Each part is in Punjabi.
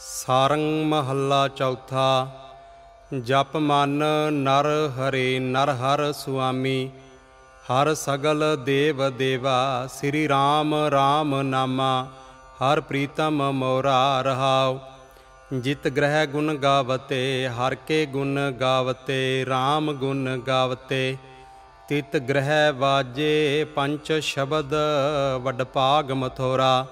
ਸਾਰੰਗ ਮਹੱਲਾ ਚੌਥਾ, ਜਪ ਮਨ ਨਰ ਹਰੇ ਨਰ ਹਰ ਸੁਆਮੀ, ਹਰ ਸਗਲ ਦੇਵ ਦੇਵਾ, ਸ੍ਰੀ ਰਾਮ ਰਾਮ ਨਾਮਾ, ਹਰ ਪ੍ਰੀਤਮ ਮੋਰਾ ਰਹਾਉ। ਜਿਤ ਗ੍ਰਹਿ ਗੁਣ ਗਾਵਤੇ, ਹਰ ਕੇ ਗੁਣ ਗਾਵਤੇ RAM ਗੁਣ ਗਾਵਤੇ, ਤਿਤ ਗ੍ਰਹਿ ਵਾਜੇ ਪੰਚ ਸ਼ਬਦ ਵਡਪਾਗ ਮਥੋਰਾ।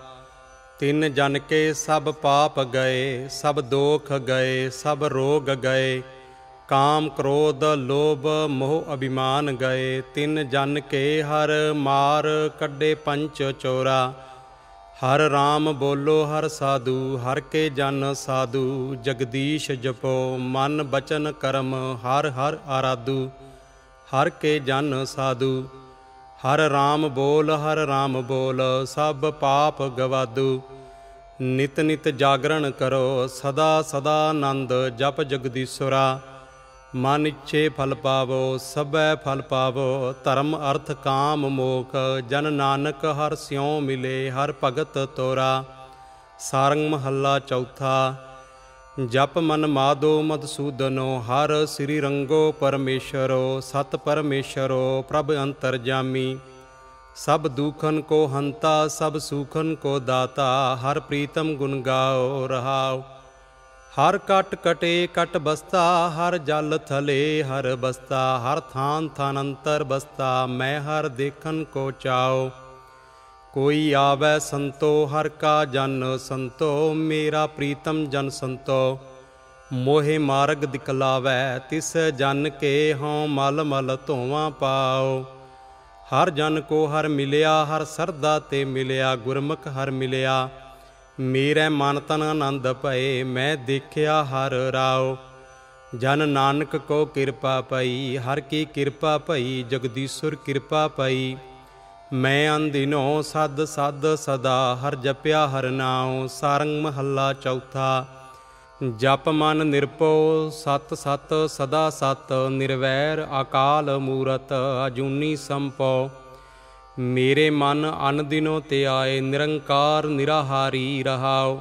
ਤਿੰਨ ਜਨ ਕੇ ਸਭ ਪਾਪ ਗਏ, ਸਭ ਦੋਖ ਗਏ, ਸਭ ਰੋਗ ਗਏ। ਕਾਮ ਕ੍ਰੋਧ ਲੋਭ ਮੋਹ ਅਭਿਮਾਨ ਗਏ। ਤਿੰਨ ਜਨ ਕੇ ਹਰ ਮਾਰ ਕੱਢੇ ਪੰਚ ਚੋਰਾ। ਹਰ RAM ਬੋਲੋ, ਹਰ ਸਾਧੂ, ਹਰ ਕੇ ਜਨ ਸਾਧੂ। ਜਗਦੀਸ਼ ਜਪੋ, ਮਨ ਬਚਨ ਕਰਮ, ਹਰ ਹਰ ਆਰਾਧੂ। ਹਰ ਕੇ ਜਨ ਸਾਧੂ। ਹਰ RAM ਬੋਲ, ਹਰ RAM ਬੋਲ, ਸਭ ਪਾਪ ਗਵਾਦੂ। ਨਿਤ ਨਿਤ ਜਾਗਰਣ ਕਰੋ, ਸਦਾ ਸਦਾ ਆਨੰਦ, ਜਪ ਜਗਦੀਸ਼ਵਰਾ। ਮਨ ਇੱਛੇ ਫਲ ਪਾਵੋ, ਸਭੈ ਫਲ ਪਾਵੋ, ਧਰਮ ਅਰਥ ਕਾਮ ਮੋਖ। ਜਨ ਨਾਨਕ ਹਰ ਸਿਉ ਮਿਲੇ, ਹਰ ਭਗਤ ਤੋਰਾ। ਸਾਰੰਗ ਮਹੱਲਾ ਚੌਥਾ ਜਪ ਮਨ ਮਾਦੋ ਮਦਸੂਦਨੋ ਹਰ ਸ੍ਰੀ ਰੰਗੋ ਪਰਮੇਸ਼ਰੋ, ਸਤ ਪਰਮੇਸ਼ਰੋ, ਪ੍ਰਭ ਅੰਤਰਜਾਮੀ ਸਭ ਦੁਖਨ ਕੋ ਹੰਤਾ, ਸਭ ਸੁਖਨ ਕੋ ਦਾਤਾ, ਹਰ ਪ੍ਰੀਤਮ ਗੁਣ ਗਾਓ, ਰਹਾਓ। ਹਰ ਕਟ ਕਟੇ, ਕਟ ਬਸਤਾ, ਹਰ ਜਲ ਥਲੇ, ਹਰ ਬਸਤਾ, ਹਰ ਥਾਨ ਥਾਨ ਅੰਤਰ ਬਸਤਾ, ਮੈਂ ਹਰ ਦੇਖਨ ਕੋ ਚਾਓ। ਕੋਈ ਆਵੈ ਸੰਤੋ, ਹਰ ਕਾ ਜਨ ਸੰਤੋ, ਮੇਰਾ ਪ੍ਰੀਤਮ ਜਨ ਸੰਤੋ। ਮੋਹਿ ਮਾਰਗ ਦਿਖਲਾਵੈ ਤਿਸ ਜਨ ਕੇ ਹਉ ਮਲ ਮਲ ਧੋਵਾ ਪਾਓ। ਹਰ ਜਨ ਕੋ ਹਰ ਮਿਲਿਆ, ਹਰ ਸਰਦਾ ਤੇ ਮਿਲਿਆ, ਗੁਰਮੁਖ ਹਰ ਮਿਲਿਆ। ਮੇਰੇ ਮਨ ਤਨ ਆਨੰਦ ਭਏ, ਮੈਂ ਦੇਖਿਆ ਹਰ ਰਾਓ। ਜਨ ਨਾਨਕ ਕੋ ਕਿਰਪਾ ਪਈ, ਹਰ ਕੀ ਕਿਰਪਾ ਭਈ, ਜਗਦੀਸ਼ੁਰ ਕਿਰਪਾ ਪਈ। ਮੈਂ ਅੰਦਿਨੋ ਸਦ ਸਦ ਸਦਾ, ਹਰ ਜਪਿਆ ਹਰ ਨਾਉ, ਸਾਰੰਗ ਮਹੱਲਾ ਚੌਥਾ। ਜਪ ਮਨ ਨਿਰਪਉ, ਸਤ ਸਤ ਸਦਾ ਸਤ, ਨਿਰਵੈਰ ਅਕਾਲ ਮੂਰਤ ਅਜੂਨੀ ਸੰਪਉ। ਮੇਰੇ ਮਨ ਅਨ ਦਿਨੋ ਤੇ ਆਏ, ਨਿਰੰਕਾਰ ਨਿਰਾਹਾਰੀ ਰਹਾਓ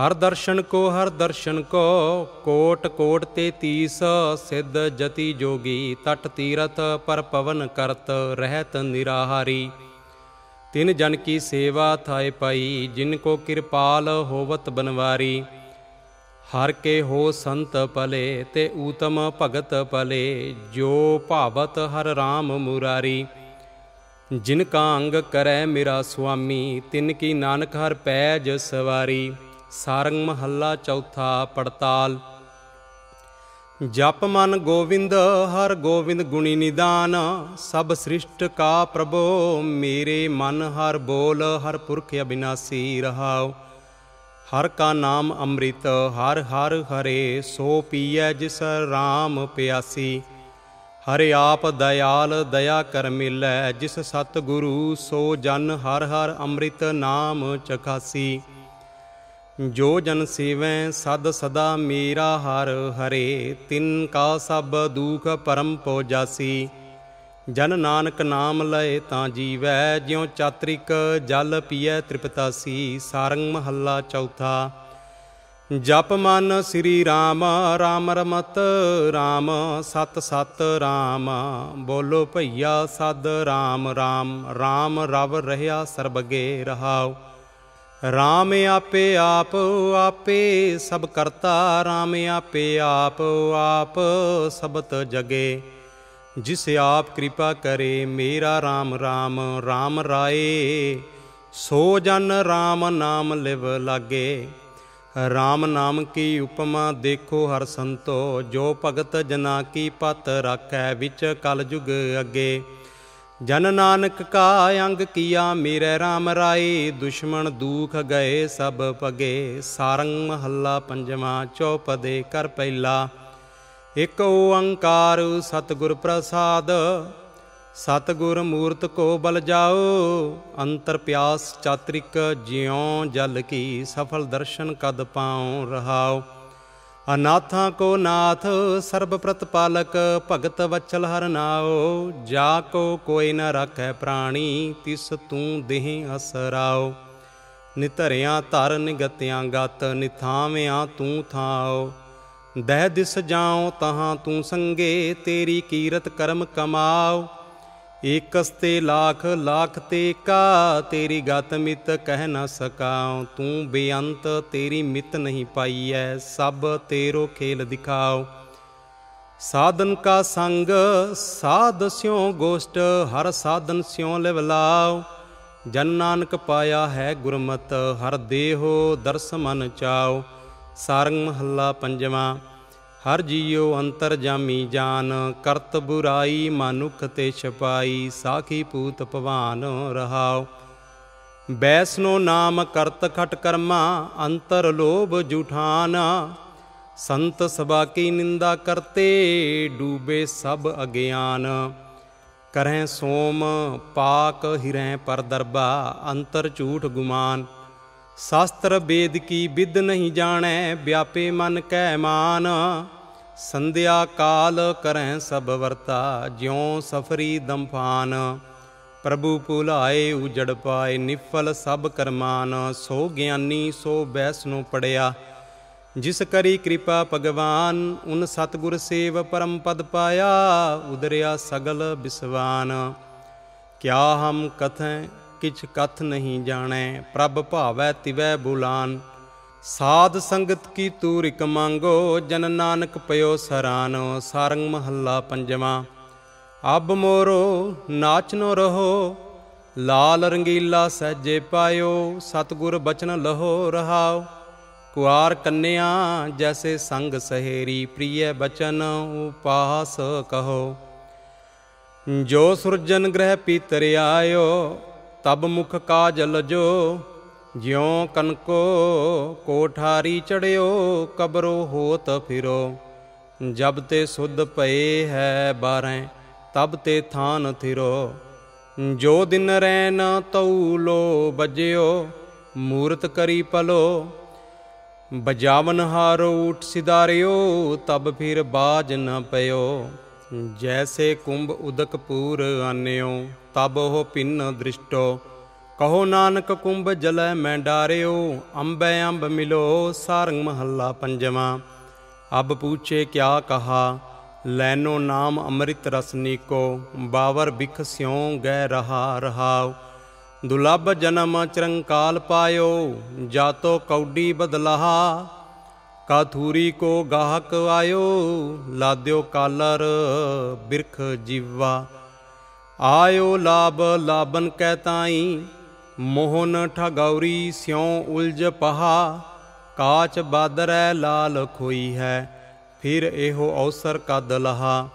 ਹਰ ਦਰਸ਼ਨ ਕੋ, ਹਰ ਦਰਸ਼ਨ ਕੋ, ਕੋਟ ਕੋਟ ਤੇ ਤੀਸ, ਸਿੱਧ ਜਤੀ ਜੋਗੀ, ਤਟ ਤੀਰਤ ਪਰ ਪਵਨ ਕਰਤ ਰਹਿਤ ਨਿਰਾਹਾਰੀ। ਤਿਨ ਜਨ ਕੀ ਸੇਵਾ ਥਾਏ ਪਾਈ, ਜਿਨ ਕੋ ਕਿਰਪਾਲ ਹੋਵਤ ਬਨਵਾਰੀ। ਹਰ ਕੇ ਹੋ ਸੰਤ ਪਲੇ, ਤੇ ਊਤਮ ਭਗਤ ਪਲੇ, ਜੋ ਭਾਵਤ ਹਰ RAM ਮੁਰਾਰੀ। ਜਿਨ ਕਾ ਅੰਗ ਕਰੈ ਮੇਰਾ ਸੁਆਮੀ, ਤਿਨ ਕੀ ਨਾਨਕ ਹਰ ਪੈਜ ਸਵਾਰੀ। ਸਾਰੰਗ ਮਹੱਲਾ ਚੌਥਾ ਪੜਤਾਲ। ਜਪ ਮਨ ਗੋਵਿੰਦ, ਹਰ ਗੋਵਿੰਦ ਗੁਣੀ ਨਿਦਾਨ। ਸਭ ਸ੍ਰਿਸ਼ਟ ਕਾ ਪ੍ਰਭੋ, ਮੇਰੇ ਮਨ ਹਰ ਬੋਲ, ਹਰ ਪੁਰਖ ਅਬਿਨਾਸੀ ਰਹਾਉ। ਹਰ ਕਾ ਨਾਮ ਅੰਮ੍ਰਿਤ, ਹਰ ਹਰ ਹਰੇ, ਸੋ ਪੀਐ ਜਿਸ ਰਾਮ ਪਿਆਸੀ। ਹਰਿ ਆਪ ਦਇਆਲ, ਦਇਆ ਕਰ ਮਿਲੈ, ਜਿਸ ਸਤ ਗੁਰੂ ਸੋ ਜਨ, ਹਰ ਹਰ ਅੰਮ੍ਰਿਤ ਨਾਮ ਚਖਾਸੀ ਜੋ ਜਨ ਸੇਵੈ ਸਦ ਸਦਾ ਮੇਰਾ ਹਰ ਹਰੇ, ਤਿਨ ਕਾ ਸਭ ਦੁਖ ਪਰਮ ਪੋ ਜਾਸੀ। ਜਨ ਨਾਨਕ ਨਾਮ ਲਏ ਤਾਂ ਜੀਵੈ, ਜਿਉ ਚਾਤ੍ਰਿਕ ਜਲ ਪੀਐ ਤ੍ਰਿਪਤਾਸੀ, ਸਾਰੰਗ ਮਹੱਲਾ ਚੌਥਾ। ਜਪ ਮਨ ਸ੍ਰੀ ਰਾਮ ਰਾਮ ਰਮਤ ਰਾਮ, ਸਤ ਸਤ ਰਾਮ, ਬੋਲੋ ਭਈਆ ਸਦ ਰਾਮ ਰਾਮ ਰਾਮ ਰਵ ਰਹਾ ਸਰਬਗੇ ਰਹਾਓ ਰਾਮ ਆਪੇ ਆਪ, ਆਪੇ ਸਭ ਕਰਤਾ, ਰਾਮ ਆਪੇ ਆਪ ਆਪ ਸਬਤ ਜਗੇ। ਜਿਸ ਆਪ ਕਿਰਪਾ ਕਰੇ, ਮੇਰਾ RAM RAM RAM ਰਾਏ। ਸੋ ਜਨ RAM ਨਾਮ ਲਿਵ ਲਾਗੇ। RAM ਨਾਮ ਕੀ ਉਪਮਾ ਦੇਖੋ ਹਰ ਸੰਤੋ। ਜੋ ਭਗਤ ਜਨਾ ਕੀ ਪਤ ਰਾਖੈ, ਵਿੱਚ ਕਲਯੁਗ ਅੱਗੇ। ਜਨ ਨਾਨਕ ਕਾ ਅੰਗ ਕੀਆ ਮੇਰੇ RAM ਰਾਏ, ਦੁਸ਼ਮਣ ਦੂਖ ਗਏ ਸਭ ਪਗੇ। ਸਾਰੰਗ ਮਹੱਲਾ ਪੰਜਵਾਂ ਚੌਪਦੇ ਕਰ ਪਹਿਲਾ। ਇਕ ਓੰਕਾਰ ਸਤਿਗੁਰ ਪ੍ਰਸਾਦ, ਸਤਿਗੁਰ ਮੂਰਤ ਕੋ ਬਲ ਜਾਓ। ਅੰਤਰ ਪਿਆਸ ਚਾਤ੍ਰਿਕ ਜਿਉ ਜਲ ਕੀ ਸਫਲ ਦਰਸ਼ਨ ਕਦ ਪਾਉ ਰਹਾਓ। ਅਨਾਥਾਂ ਕੋ ਨਾਥ ਸਰਬ ਪ੍ਰਤਪਾਲਕ ਭਗਤ ਵਚਲ ਹਰ ਨਾਓ ਜਾ ਕੋ ਕੋਈ ਨ ਰੱਖੈ ਪ੍ਰਾਣੀ, ਤਿਸ ਤੂੰ ਦੇਹ ਅਸਰਾਓ ਨਿਧਰਿਆਂ ਧਰ ਨਿਗਤਿਆਂ ਗਤ, ਨਿਥਾਵਿਆਂ ਤੂੰ ਥਾਓ ਦਹਿ ਦਿਸ ਜਾਉ ਤਹਾਂ ਤੂੰ ਸੰਗੇ, ਤੇਰੀ ਕੀਰਤ ਕਰਮ ਕਮਾਓ ਏਕਸ ਤੇ ਲੱਖ ਲੱਖ ਤੇ ਕਾ, ਤੇਰੀ ਗਤ ਮਿਤ ਕਹਿ ਨਾ ਸਕਾਉ। ਤੂੰ ਬੇਅੰਤ, ਤੇਰੀ ਮਿਤ ਨਹੀਂ ਪਾਈਐ, ਸਭ ਤੇਰੋ ਖੇਲ ਦਿਖਾਓ ਸਾਧਨ ਕਾ ਸੰਗ, ਸਾਧ ਸਿਉ ਗੋਸ਼ਟ, ਹਰ ਸਾਧਨ ਸਿਉ ਲਿਵ ਲਾਓ ਜਨ ਨਾਨਕ ਪਾਇਆ ਹੈ ਗੁਰਮਤ, ਹਰ ਦੇਹੋ ਦਰਸ ਮਨ ਚਾਓ ਸਾਰੰਗ ਮਹੱਲਾ ਪੰਜਵਾਂ। ਹਰ ਜੀਉ ਅੰਤਰ ਜਾਮੀ ਜਾਨ, ਕਰਤ ਬੁਰਾਈ ਮਾਨੁਖ ਤੇ ਛਪਾਈ, ਸਾਖੀ ਪੂਤ ਭਵਾਨ ਰਹਾਉ। ਬੈਸਨੋ ਨਾਮ ਕਰਤ ਖਟ ਕਰਮਾ, ਅੰਤਰ ਲੋਭ ਜੁਠਾਨ। ਸੰਤ ਸਭਾ ਕੀ ਨਿੰਦਾ ਕਰਤੇ, ਡੂਬੇ ਸਭ ਅਗਿਆਨ। ਕਰਹਿ ਸੋਮ, ਪਾਕ ਹਿਰੈ ਪਰ ਦਰਬਾ, ਅੰਤਰ ਝੂਠ ਗੁਮਾਨ। ਸ਼ਾਸਤਰ ਵੇਦ ਕੀ ਵਿਦ ਨਹੀਂ ਜਾਣੈ, ਵਿਆਪੇ ਮਨ ਕੈ ਮਾਨ। ਸੰਧਿਆ ਕਾਲ ਕਰੈ ਸਭ ਵਰਤਾ, ਜਿਉ ਸਫਰੀ ਦੰਫਾਨ। ਪ੍ਰਭੂ ਭੁਲਾਏ ਉਜੜ ਪਾਏ, ਨਿਫਲ ਸਭ ਕਰਮਾਨ। ਸੋ ਗਿਆਨੀ, ਸੋ ਬੈਸ ਨੂੰ ਪੜਿਆ। ਜਿਸ ਕਰੀ ਕਿਰਪਾ ਭਗਵਾਨ, ਉਨ ਸਤਗੁਰ ਸੇਵ ਪਰਮ ਪਦ ਪਾਇਆ, ਉਦਰਿਆ ਸਗਲ ਬਿਸਵਾਨ। ਕਿਆ ਹਮ ਕਥੈ, ਕਿਛ ਕਥ ਨਹੀਂ ਜਾਣੈ, ਪ੍ਰਭ ਭਾਵੈ ਤਿਵੈ ਬੁਲਾਨ। ਸਾਧ ਸੰਗਤ ਕੀ ਤੂਰ ਇਕ ਮੰਗੋ, ਜਨ ਨਾਨਕ ਪਇਓ ਸਰਾਨ, ਸਾਰੰਗ ਮਹੱਲਾ ਪੰਜਵਾਂ। ਅਬ ਮੋਰੋ ਨਾਚਨੋ ਰਹੋ, ਲਾਲ ਰੰਗੀਲਾ ਸਹਜੇ ਪਾਇਓ, ਸਤਗੁਰ ਬਚਨ ਲਹੋ ਰਹਾਓ। ਕੁਆਰ ਕੰਨਿਆ, ਜੈਸੇ ਸੰਗ ਸਹੇਰੀ ਪ੍ਰੀਏ ਬਚਨ ਉਪਾਸ ਕਹੋ। ਜੋ ਸੁਰਜਨ ਗ੍ਰਹਿ ਪੀਤਰ ਆਇਓ, ਤਬ ਮੁਖ ਕਾਜਲ ਜੋ ਜਿਉ ਕਨਕੋ ਕੋਠਾਰੀ ਚੜਿਓ, ਕਬਰੋ ਹੋਤ ਫਿਰੋ। ਜਬ ਤੇ ਸੁਧ ਪਏ ਹੈ ਬਾਰੈ, ਤਬ ਤੇ ਥਾਨ ਥਿਰੋ। ਜੋ ਦਿਨ ਰੈਨ ਤਉ ਲੋ ਬਜਿਓ, ਮੂਰਤ ਕਰੀ ਪਲੋ। ਬਜਾਵਨ ਹਾਰੋ ਉਠ ਸਿਦਾਰਿਓ ਤਬ ਫਿਰ ਬਾਜ ਨ ਪਇਓ। ਜੈਸੇ ਕੁੰਭ ਉਦਕਪੂਰ ਆਨਿਓ, ਤਬ ਉਹ ਪਿੰਨ ਦ੍ਰਿਸ਼ਟੋ। ਕਹੋ ਨਾਨਕ ਕੁੰਭ ਜਲੈ ਮੈਂ ਡਾਰਿਓ, ਅੰਬੈ ਅੰਬ ਮਿਲੋ, ਸਾਰੰਗ ਮਹੱਲਾ ਪੰਜਵਾਂ। ਅਬ ਪੁੱਛੇ ਕਿਆ ਕਹਾ, ਲੈਨੋ ਨਾਮ ਅੰਮ੍ਰਿਤ ਰਸਨੀਕੋ ਬਾਵਰ ਬਿਖ ਸਿਉ ਗੈ ਰਹਾ ਰਹਾਉ। ਦੁਲਬ ਜਨਮ ਚਰੰਕਾਲ ਪਾਇਓ, ਜਾਤੋ ਕੌਡੀ ਬਦਲਾਹਾ। ਕਾਥੂਰੀ ਕੋ ਗਾਹਕ ਆਇਓ, ਲਾਦਿਓ ਕਾਲਰ ਬਿਰਖ ਜੀਵਾ। ਆਇਓ ਲਾਭ ਲਾਬਨ ਕਹਿ ਤਾਈ ਮੋਹਨ ਠਗੌਰੀ ਸਿਉ ਉਲਝ ਪਹਾ, ਕਾਚ ਬਾਦਰੈ ਲਾਲ ਖੋਈ ਹੈ, ਫਿਰ ਇਹੋ ਅਵਸਰ ਕਦ ਲਹਾ।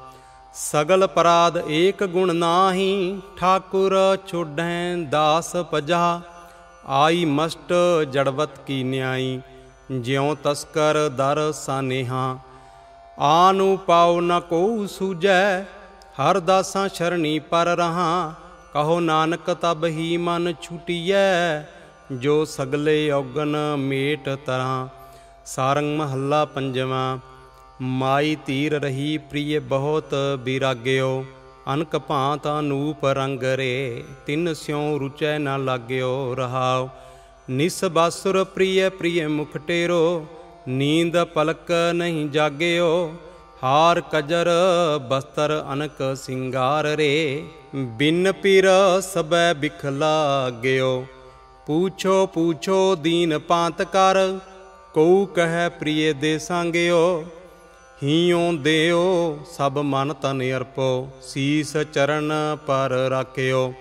ਸਗਲ ਪਰਾਧ ਏਕ ਗੁਣ ਨਾਹੀ, ਠਾਕੁਰ ਛੋਡੈ ਦਾਸ ਪਜਾ ਆਈ ਮਸਟ ਜੜਵਤ ਕੀ ਨਿਆਈ, ਜਿਉ ਤਸਕਰ ਦਰ ਸਾਨੇਹਾ। ਆਨੂ ਪਾਉ ਨ ਕੋ ਸੂਜੈ ਹਰ ਦਾਸਾਂ ਸ਼ਰਣੀ ਪਰ ਰਹਾ। ਕਹੋ ਨਾਨਕ ਤਬ ਹੀ ਮਨ ਛੁਟੀਐ, ਜੋ ਸਗਲੇ ਔਗਨ ਮੇਟ ਤਰਾਂ। ਸਾਰੰਗ ਮਹੱਲਾ ਪੰਜਵਾਂ, ਮਾਈ ਤੀਰ ਰਹੀ ਪ੍ਰਿਯ ਬਹੁਤ ਬਿਰਾਗਿਓ, ਅਨਕ ਭਾਂਤ ਅਨੂਪ ਰੰਗ ਰੇ, ਤਿੰਨ ਸਿਉ ਰੁਚੈ ਨਾ ਲਾਗਿਓ ਰਹਾਉ। ਨਿਸ ਬਾਸੁਰ ਪ੍ਰਿਯ ਪ੍ਰਿਯ ਮੁਖ ਟੇਰੋ, ਨੀਂਦ ਪਲਕ ਨਹੀਂ ਜਾਗਿਓ ਹਾਰ ਕਜਰ ਬਸਤਰ ਅਨਕ ਸਿੰਗਾਰ ਰੇ, ਬਿਨ ਪੀਰ ਸਬੈ ਬਿਖਲਾ ਗਿਓ। ਪੂਛੋ ਪੂਛੋ ਦੀਨ ਪਾਂਤ ਕਰ, ਕਉ ਕਹੈ ਪ੍ਰਿਯ ਦੇ ਸੰਗਿਓ। ਹੀਉ ਦੇਓ ਸਭ ਮਨ ਤਨ ਅਰਪੋ, ਸੀਸ ਚਰਨ ਪਰ ਰਾਖਿਓ।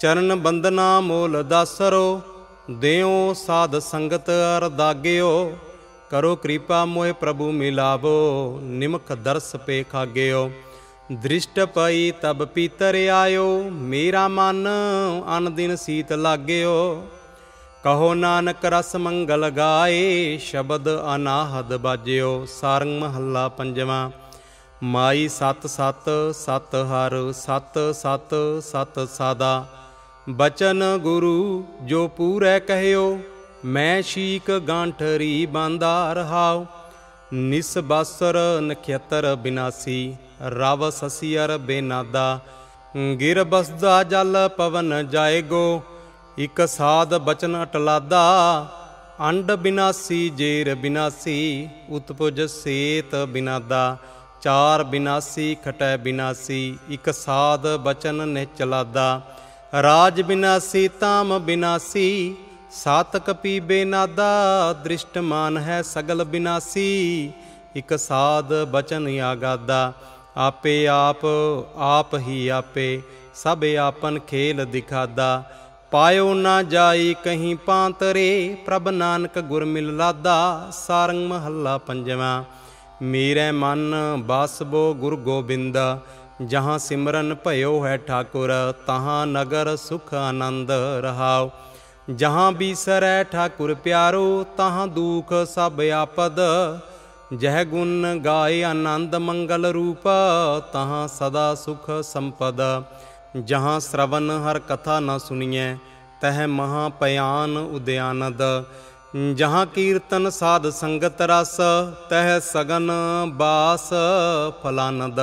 ਚਰਨ ਬੰਦਨਾ ਮੋਲ ਦਾਸਰੋ ਦਿਓ ਸਾਧ ਸੰਗਤ ਅਰਦਾਗਿਓ ਕਰੋ ਕਿਰਪਾ ਮੋਹਿ ਪ੍ਰਭੂ ਮਿਲਾਵੋ, ਨਿਮਖ ਦਰਸ ਪੇ ਖਾਗਿਓ ਦ੍ਰਿਸ਼ਟ ਪਈ ਤਬ ਪੀਤਰ ਆਇਓ, ਮੇਰਾ ਮਨ ਅਨ ਦਿਨ ਸੀਤ ਲਾਗਿਓ। ਕਹੋ ਨਾਨਕ ਰਸ ਮੰਗਲ ਗਾਏ, ਸ਼ਬਦ ਅਨਾਹਦ ਬਾਜਿਓ। ਸਾਰੰਗ ਮਹੱਲਾ ਪੰਜਵਾਂ, ਮਾਈ ਸਤ ਸਤ ਸਤ ਹਰ ਸਤ ਸਤ ਸਤ ਸਾਦਾ। ਬਚਨ ਗੁਰੂ ਜੋ ਪੂਰੈ ਕਹਿਓ ਮੈਂ ਸ਼ੀਕ ਗਾਂਠਰੀ ਬਾਂਦਾ ਰਹਾਉ ਨਿਸ ਬਾਸਰ ਨਖੇਤਰ ਬਿਨਾਸੀ, ਰਵ ਸਸੀਰ ਬੇਨਾਦਾ, ਗਿਰ ਬਸਦਾ ਜਲ ਪਵਨ ਜਾਏਗੋ, ਇਕ ਸਾਧ ਬਚਨ ਅਟਲਾਦਾ, ਅੰਡ ਬਿਨਾਸੀ ਜੇਰ ਬਿਨਾਸੀ, ਉਤਪੁਜ ਸੇਤ ਬਿਨਾਦਾ, ਚਾਰ ਬਿਨਾਸੀ ਖਟੈ ਬਿਨਾਸੀ, ਇਕ ਸਾਧ ਬਚਨ ਨੇ ਚਲਾਦਾ ਰਾਜ ਬਿਨਾਸੀ, ਤਾਮ ਬਿਨਾਸੀ ਸਾਤਕ ਪੀ ਬੇਨਾਦਾ, ਦ੍ਰਿਸ਼ਟਮਾਨ ਹੈ ਸਗਲ ਬਿਨਾਸੀ। ਇਕ ਸਾਧ ਬਚਨ ਆਗਾਦਾ, ਆਪੇ ਆਪ ਆਪ ਹੀ ਆਪੇ, ਸਭ ਆਪਨ ਖੇਲ ਦਿਖਾਦਾ। ਪਾਇਓ ਨਾ ਜਾਈ ਕਹੀਂ ਪਾਂਤਰੇ, ਪ੍ਰਭ ਨਾਨਕ ਗੁਰ ਮਿਲ ਲਾਦਾ, ਸਾਰੰਗ ਮਹੱਲਾ ਪੰਜਵਾਂ। ਮੇਰੇ ਮਨ ਬਾਸਬੋ ਗੁਰ ਗੋਬਿੰਦ, ਜਹਾਂ ਸਿਮਰਨ ਭਇਓ ਹੈ ਠਾਕੁਰ, ਤਹਾਂ ਨਗਰ ਸੁਖ ਆਨੰਦ ਰਹਾਓ ਜਹਾਂ ਬੀਸਰੈ ਠਾਕੁਰ ਪਿਆਰੋ, ਤਹਾਂ ਦੁਖ ਸਭ ਆਪਦ। ਜਹ ਗੁਣ ਗਾਏ ਆਨੰਦ ਮੰਗਲ ਰੂਪ, ਤਹਾਂ ਸਦਾ ਸੁਖ ਸੰਪਦ। ਜਹਾਂ ਸ਼ਰਵਨ ਹਰ ਕਥਾ ਨ ਸੁਣੀਐ ਤਹ ਮਹਾ ਪਿਆਨ ਉਦਿਆਨਦ। ਜਹਾਂ ਕੀਰਤਨ ਸਾਧ ਸੰਗਤ ਰਸ, ਤਹ ਸਗਨ ਬਾਸ ਫਲਾਨਦ।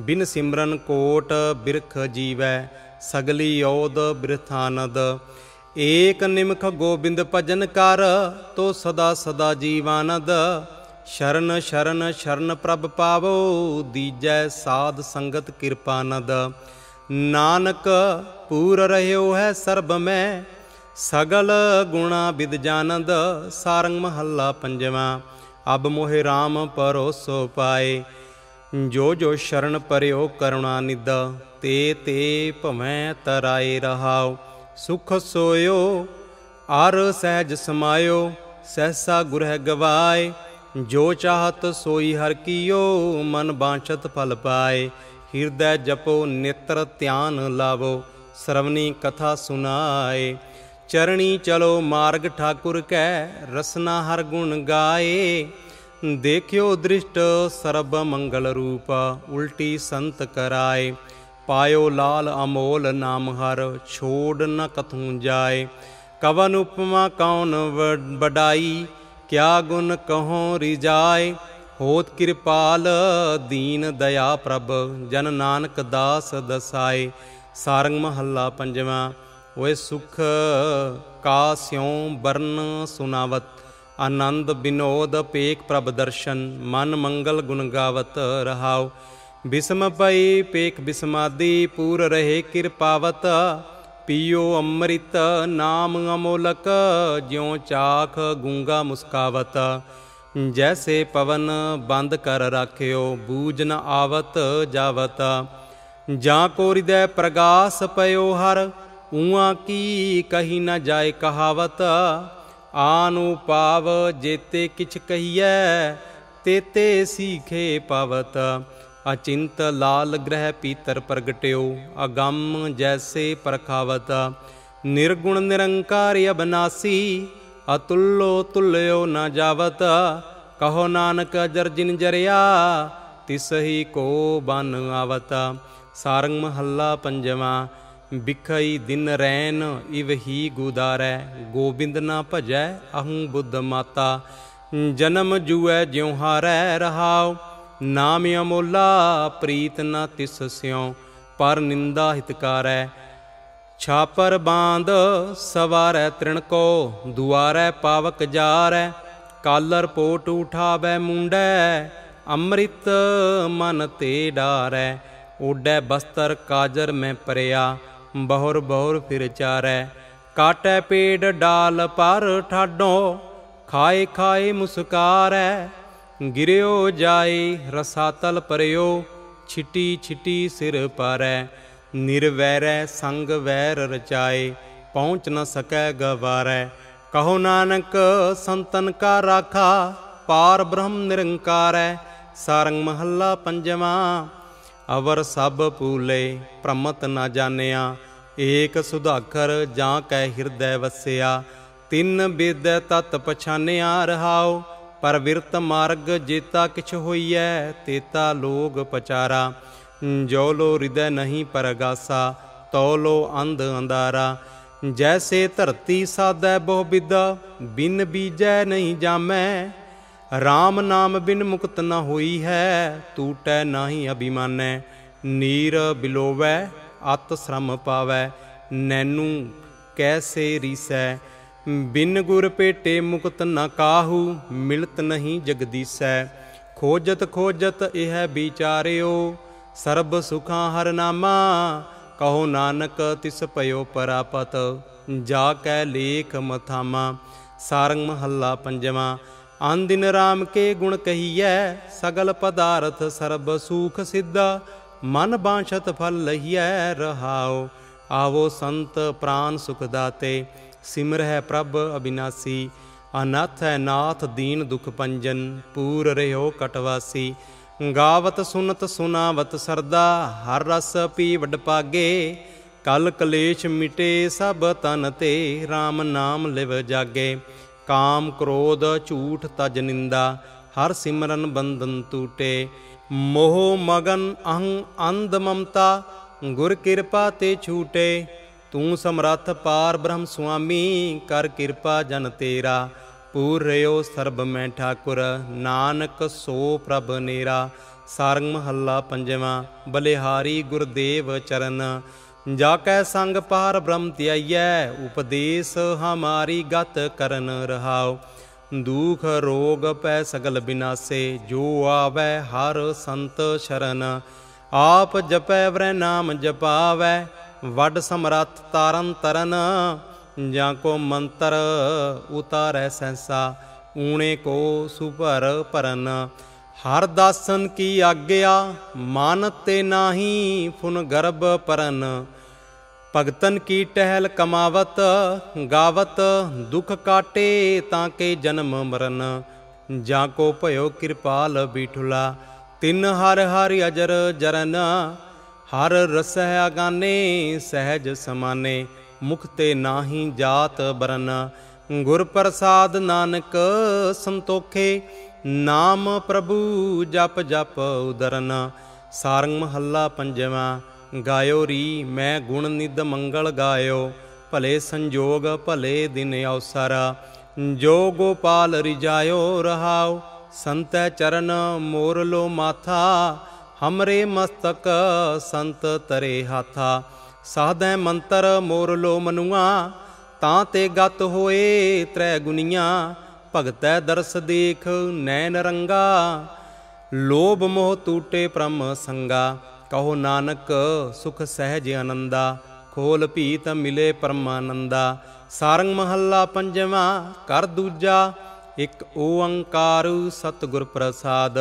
ਬਿਨ ਸਿਮਰਨ ਕੋਟ ਬਿਰਖ ਜੀਵੈ, ਸਗਲੀ ਓਦ ਬਿਰਥਾਨਦ। ਏਕ ਨਿਮਖ ਗੋਬਿੰਦ ਭਜਨ ਕਰ, ਤੋ ਸਦਾ ਸਦਾ ਜੀਵਾਨਦ ਸ਼ਰਨ ਸ਼ਰਨ ਸ਼ਰਨ ਪ੍ਰਭ ਪਾਵੋ, ਦੀਜੈ ਸਾਧ ਸੰਗਤ ਕਿਰਪਾਨਦ ਨਾਨਕ ਪੂਰ ਰਹਿਓ ਹੈ ਸਰਬ ਮੈਂ, ਸਗਲ ਗੁਣਾ ਬਿਦ ਜਾਨੰਦ, ਸਾਰੰਗ ਮਹੱਲਾ ਪੰਜਵਾਂ। ਅਬ ਮੋਹਿ RAM ਪਰੋਸੋ ਪਾਏ, ਜੋ ਜੋ ਸ਼ਰਨ ਪਰਿਓ ਕਰੁਣਾ ਨਿਦ, ਤੇ ਤੇ ਭਵੈ ਤਰਾਏ ਰਹਾਓ ਸੁਖ ਸੋਇਓ ਅਰ ਸਹਿਜ ਸਮਾਇਓ, ਸਹਸਾ ਗੁਰਹਿ ਗਵਾਏ, ਜੋ ਚਾਹਤ ਸੋਈ ਹਰ ਕੀਓ, ਮਨ ਬਾਂਛਤ ਫਲ ਪਾਏ। ਹਿਰਦੈ ਜਪੋ, ਨੇਤਰ ਧਿਆਨ ਲਾਵੋ ਸਰਵਨੀ ਕਥਾ ਸੁਨਾਏ ਚਰਣੀ ਚਲੋ, ਮਾਰਗ ਠਾਕੁਰ ਕੈ, ਰਸਨਾ ਹਰ ਗੁਣ ਗਾਏ। ਦੇਖਿਓ ਦ੍ਰਿਸ਼ਟ ਸਰਬ ਮੰਗਲ ਰੂਪ, ਉਲਟੀ ਸੰਤ ਕਰਾਏ। ਪਾਇਓ ਲਾਲ ਅਮੋਲ ਨਾਮ ਹਰ, ਛੋੜ ਨ ਕਥੂ ਜਾਏ। ਕਵਨ ਉਪਮਾ ਕੌਣ ਵਡਾਈ, ਕਿਆ ਗੁਣ ਕਹੋ ਰਿਜਾਏ। ਹੋਤ ਕਿਰਪਾਲ ਦੀਨ ਦਇਆ ਪ੍ਰਭ, ਜਨ ਨਾਨਕ ਦਾਸ ਦਸਾਏ। ਸਾਰੰਗ ਮਹੱਲਾ ਪੰਜਵਾਂ, ਓਏ ਸੁਖ ਕਾ ਸਿਉ ਬਰਨ ਸੁਨਾਵਤ ਆਨੰਦ ਬਿਨੋਦ ਪੇਕ ਪ੍ਰਭ ਦਰਸ਼ਨ, ਮਨ ਮੰਗਲ ਗੁਣ ਗਾਵਤ ਰਹਾਉ। ਬਿਸਮ ਪਈ ਪੇਕ ਬਿਸਮਾਦੀ ਪੂਰ ਰਹੇ ਕਿਰਪਾਵਤ ਪੀਓ ਅੰਮ੍ਰਿਤ ਨਾਮ ਅਮੋਲਕ ਜਿਉ ਚਾਖ ਗੂੰਗਾ ਮੁਸਕਾਵਤ ਜੈਸੇ ਪਵਨ ਬੰਦ ਕਰ ਰਾਖਿਓ ਬੂਝ ਨ ਆਵਤ ਜਾਵਤ ਜਾਂ ਕੋ ਹਿਰਦੈ ਪ੍ਰਗਾਸ ਪਇਓ ਹਰ ਊਆ ਕੀ ਕਹੀ ਨ ਜਾਏ ਕਹਾਵਤ ਆਨੂ ਪਾਵ ਜੇਤੇ ਕਿਛ ਕਹੀਐ ਤੇਤੇ ਸੀਖੇ ਪਵਤ ਅਚਿੰਤ ਲਾਲ ਗ੍ਰਹਿ ਪੀਤਰ ਪ੍ਰਗਟਿਓ, ਅਗੰਮ ਜੈਸੇ ਪ੍ਰਖਾਵਤ, ਨਿਰਗੁਣ ਨਿਰੰਕਾਰ ਅਬਨਾਸੀ, ਅਤੁੱਲੋ ਤੁਲਿਓ ਨ ਜਾਵਤ, ਕਹੋ ਨਾਨਕ ਅਜਰ ਜਿਨ ਜਰਿਆ, ਤਿਸਹੀ ਕੋ ਬਨ ਆਵਤ। ਸਾਰੰਗ ਮਹੱਲਾ ਪੰਜਵਾਂ, ਬਿਖਈ ਦਿਨ ਰੈਨ ਇਵ ਹੀ ਗੁਦਾਰੈ, ਗੋਬਿੰਦ ਨਾ ਭਜੈ ਅਹੰ ਬੁੱਧ ਮਾਤਾ। ਜਨਮ ਜੂਐ ਜਿਉ ਹਾਰੈ ਰਹਾਉ ਨਾਮ ਅਮੋਲਾ, ਪ੍ਰੀਤ ਨ ਤਿਸ ਸਿਉ, ਪਰ ਨਿੰਦਾ ਹਿਤਕਾਰੈ। ਛਾਪਰ ਬਾਂਦ ਸਵਾਰੈ ਤ੍ਰਿਣ ਕੋ, ਦੁਆਰੈ ਪਾਵਕ ਜਾਰੈ। ਕਾਲਰ ਪੋਟ ਉਠਾਵੈ ਮੁੰਡੈ, ਅੰਮ੍ਰਿਤ ਮਨ ਤੇ ਡਾਰੈ। ਓਡੈ ਬਸਤਰ ਕਾਜਰ ਮੈਂ ਪਰਿਆ, ਬਹੁਰ ਬਹੁਰ ਫਿਰ ਚਾਰੈ। ਕਾਟੈ ਪੇੜ ਡਾਲ ਪਰ ਠਾਡੋ, ਖਾਏ ਖਾਏ ਮੁਸਕਾਰੈ। ਗਿਰਿਓ ਜਾਏ ਰਸਾਤਲ ਪਰਿਓ, ਛਿਟੀ ਛਿਟੀ ਸਿਰ ਪਾਰੈ, ਨਿਰਵੈਰੈ ਸੰਗ ਵੈਰ ਰਚਾਏ, ਪਹੁੰਚ ਨ ਸਕੈ ਗਵਾਰੈ। ਕਹੋ ਨਾਨਕ, ਸੰਤਨ ਕਾ ਰਾਖਾ, ਪਾਰ ਬ੍ਰਹਮ ਨਿਰੰਕਾਰੈ, ਸਾਰੰਗ ਮਹੱਲਾ ਪੰਜਵਾਂ। ਅਵਰ ਸਭ ਪੂਲੇ ਪ੍ਰਮਤ ਨਾ ਜਾਣਿਆ, ਏਕ ਸੁਧਾਖਰ ਜਾਂ ਕੈ ਹਿਰਦੈ ਵਸਿਆ। ਤਿੰਨ ਬਿਦ ਤਤ ਪਛਾਨਿਆ ਰਹਾਓ ਪਰ ਵਿਰਤ ਮਾਰਗ ਜੇਤਾ ਕਿਛ ਹੋਈਐ, ਤੇਤਾ ਲੋਗ ਪਚਾਰਾ। ਜੋ ਲੋ ਹਿਰਦੈ ਨਹੀਂ ਪਰਗਾਸਾ, ਤੋ ਲੋ ਅੰਧ ਅੰਦਾਰਾ ਜੈਸੇ ਧਰਤੀ ਸਾਦੈ ਬਹੁ ਵਿਦਾ ਬਿਨ ਬੀਜੈ ਨਹੀਂ ਜਾਮੈ। RAM ਨਾਮ ਬਿਨ ਮੁਕਤ ਨਾ ਹੋਈ ਹੈ ਟੂਟੈ ਨਾਹੀ ਅਭਿਮਾਨੈ। ਨੀਰ ਬਿਲੋਵੈ, ਅਤ ਸ਼ਰਮ ਪਾਵੈ, ਨੈਨੂ ਕੈਸੇ ਰੀਸੈ। ਬਿਨ ਗੁਰ ਭੇਟੇ ਮੁਕਤ ਨ ਕਾਹੂ, ਮਿਲਤ ਨਹੀਂ ਜਗਦੀਸੈ। ਖੋਜਤ ਖੋਜਤ ਇਹ ਵਿਚਾਰਿਓ, ਸਰਬ ਸੁਖਾਂ ਹਰ ਨਾਮਾ, ਕਹੋ ਨਾਨਕ ਤਿਸ ਭਇਓ ਪਰਾਪਤ, ਜਾ ਕੈ ਲੇਖ ਮਥਾਮਾ। ਸਾਰੰਗ ਮਹੱਲਾ ਪੰਜਵਾਂ, ਅਨ ਦਿਨ ਰਾਮ ਕੇ ਗੁਣ ਕਹੀਐ, ਸਗਲ ਪਦਾਰਥ ਸਰਬ ਸੁਖ ਸਿੱਧਾ, ਮਨ ਬਾਂਛਤ ਫਲ ਲਹੀਐ ਰਹਾਓ ਆਵੋ ਸੰਤ ਪ੍ਰਾਨ ਸੁਖ ਦਾਤੇ। ਸਿਮਰ ਹੈ ਪ੍ਰਭ ਅਬਿਨਾਸੀ, ਅਨਾਥ ਹੈ ਨਾਥ ਦੀਨ ਦੁਖ ਪੰਜਨ, ਪੂਰ ਰਹਿਓ ਕਟਵਾਸੀ। ਗਾਵਤ ਸੁਨਤ ਸੁਨਾਵਤ ਸਰਦਾ, ਹਰ ਰਸ ਪੀ ਵਡ ਪਾਗੇ। ਕਲ ਕਲੇਸ਼ ਮਿਟੇ ਸਭ ਤਨ ਤੇ RAM ਨਾਮ ਲਿਵ ਜਾਗੇ। ਕਾਮ ਕ੍ਰੋਧ ਝੂਠ ਤਜ ਨਿੰਦਾ, ਹਰ ਸਿਮਰਨ ਬੰਧਨ ਟੂਟੇ ਮੋਹ ਮਗਨ ਅਹੰ ਅੰਧ ਮਮਤਾ, ਗੁਰ ਕਿਰਪਾ ਤੇ ਛੂਟੇ। ਤੂੰ ਸਮਰੱਥ ਪਾਰ ਬ੍ਰਹਮ ਸੁਆਮੀ, ਕਰ ਕਿਰਪਾ ਜਨ ਤੇਰਾ। ਪੂਰ ਰਿਓ ਸਰਬ ਮੈਂ ਠਾਕੁਰ, ਨਾਨਕ ਸੋ ਪ੍ਰਭ ਨੇਰਾ। ਸਾਰੰਗ ਮਹੱਲਾ ਪੰਜਵਾਂ, ਬਲਿਹਾਰੀ ਗੁਰਦੇਵ ਚਰਨ। ਜਾ ਕੈ ਸੰਗ ਪਾਰ ਬ੍ਰਹਮ ਧਿਆਈਐ, ਉਪਦੇਸ਼ ਹਮਾਰੀ ਗਤ ਕਰਨ ਰਹਾਉ। ਦੁਖ ਰੋਗ ਪੈ ਸਗਲ ਬਿਨਾਸੇ, ਜੋ ਆਵੈ ਹਰ ਸੰਤ ਸ਼ਰਨ। ਆਪ ਜਪੈ, ਵਰੈ ਨਾਮ ਜਪਾਵੈ ਵੱਡ ਸਮਰੱਥ ਤਾਰਨ ਤਰਨ, ਜਾਂ ਕੋ ਮੰਤਰ ਉਤਾਰੈ ਸੈਸਾ, ਊਣੇ ਕੋ ਸੁਭਰ ਭਰਨ। ਹਰ ਦਾਸਨ ਕੀ ਆਗਿਆ, ਮਾਨ ਤੇ ਨਾਹੀ ਫੁਨ ਗਰਭ ਪਰਨ ਭਗਤਨ ਕੀ ਟਹਿਲ ਕਮਾਵਤ, ਗਾਵਤ ਦੁਖ ਕਾਟੇ ਤਾਂ ਕੇ ਜਨਮ ਮਰਨ। ਜਾਂ ਕੋ ਭਇਓ ਕਿਰਪਾਲ ਬੀਠੁਲਾ, ਤਿਨ ਹਰ ਹਰਿ ਅਜਰ ਜਰਨ। ਹਰ ਰਸਹਿ ਆਗਾਨੇ ਸਹਿਜ ਸਮਾਨੇ, ਮੁਖ ਤੇ ਨਾਹੀ ਜਾਤ ਬਰਨ। ਗੁਰ ਪ੍ਰਸਾਦ ਨਾਨਕ ਸੰਤੋਖੇ, ਨਾਮ ਪ੍ਰਭੂ ਜਪ ਜਪ ਉਦਰਨ। ਸਾਰੰਗ ਮਹੱਲਾ ਪੰਜਵਾਂ, ਗਾਇਓ ਰੀ, ਮੈਂ ਗੁਣ ਨਿਦ ਮੰਗਲ ਗਾਇਓ। ਭਲੇ ਸੰਜੋਗ, ਭਲੇ ਦਿਨ ਅਵਸਰ। ਜੋ ਗੋਪਾਲ ਰਿਜਾਇਓ ਰਹਾਓ ਸੰਤੈ ਚਰਨ ਮੋਰ ਲੋ ਮਾਥਾ। ਹਮਰੇ ਮਸਤਕ ਸੰਤ ਤਰੇ ਹਾਥਾ, ਸਾਧੈ ਮੰਤਰ ਮੋਰ ਲੋ ਮਨੁਆ, ਤਾਂ ਤੇ ਗਤ ਹੋਏ ਤ੍ਰੈ ਗੁਨੀਆਂ, ਭਗਤੈ ਦਰਸ ਦੇਖ ਨੈਣ ਰੰਗਾ। ਲੋਭ ਮੋਹ ਟੂਟੇ ਪ੍ਰਮ ਸੰਗਾ, ਕਹੋ ਨਾਨਕ ਸੁਖ ਸਹਿਜ ਆਨੰਦਾ, ਖੋਲ ਭੀਤ ਮਿਲੇ ਪਰਮਾਨੰਦਾ। ਸਾਰੰਗ ਮਹੱਲਾ ਪੰਜਵਾਂ, ਕਰ ਦੂਜਾ, ਇੱਕ ਓੰਕਾਰ ਸਤਿਗੁਰ ਪ੍ਰਸਾਦ।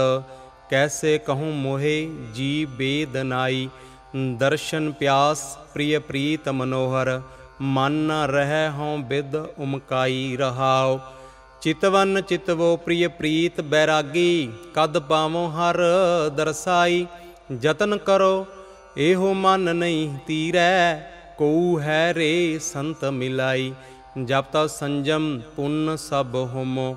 ਕੈਸੇ ਕਹੂੰ ਮੋਹੇ ਜੀ ਬੇਦ ਨਾਈ ਦਰਸ਼ਨ ਪਿਆਸ ਪ੍ਰਿਯ ਪ੍ਰੀਤ ਮਨੋਹਰ ਮਨ ਨ ਰਹਿ ਹਉ ਬਿਦ ਉਮਕਾਈ ਰਹਾਉ ਚਿਤਵਨ ਚਿਤਵੋ ਪ੍ਰਿਯ ਪ੍ਰੀਤ ਬੈਰਾਗੀ ਕਦ ਪਾਵੋ ਹਰ ਦਰਸਾਈ ਯਤਨ ਕਰੋ ਇਹੋ ਮਨ ਨਹੀਂ ਤੀਰੈ ਕੋ ਹੈ ਰੇ ਸੰਤ ਮਿਲਾਈ ਜਪ ਤਾ ਸੰਜਮ ਪੁੰਨ ਸਭ ਹੋਮੋ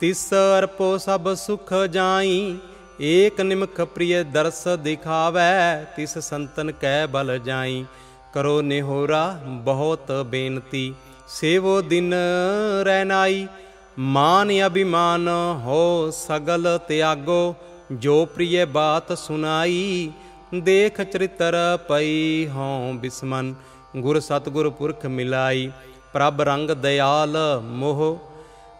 ਤਿਸ ਅਰਪੋ ਸਭ ਸੁਖ ਜਾਈ ਏਕ ਨਿਮਖ ਪ੍ਰਿਯ ਦਰਸ ਦਿਖਾਵੈ, ਤਿਸ ਸੰਤਨ ਕੈ ਬਲ ਜਾਈ। ਕਰੋ ਨਿਹੋਰਾ ਬਹੁਤ ਬੇਨਤੀ, ਸੇਵੋ ਦਿਨ ਰਹਿਨਾਈ। ਮਾਨ ਅਭਿਮਾਨ ਹੋ ਸਗਲ ਤਿਆਗੋ, ਜੋ ਪ੍ਰਿਯ ਬਾਤ ਸੁਨਾਈ। ਦੇਖ ਚਰਿਤਰ ਪਈ ਹਉ ਬਿਸਮਨ, ਗੁਰ ਸਤਗੁਰ ਪੁਰਖ ਮਿਲਾਈ। ਪ੍ਰਭ ਰੰਗ ਦਿਆਲ ਮੋਹ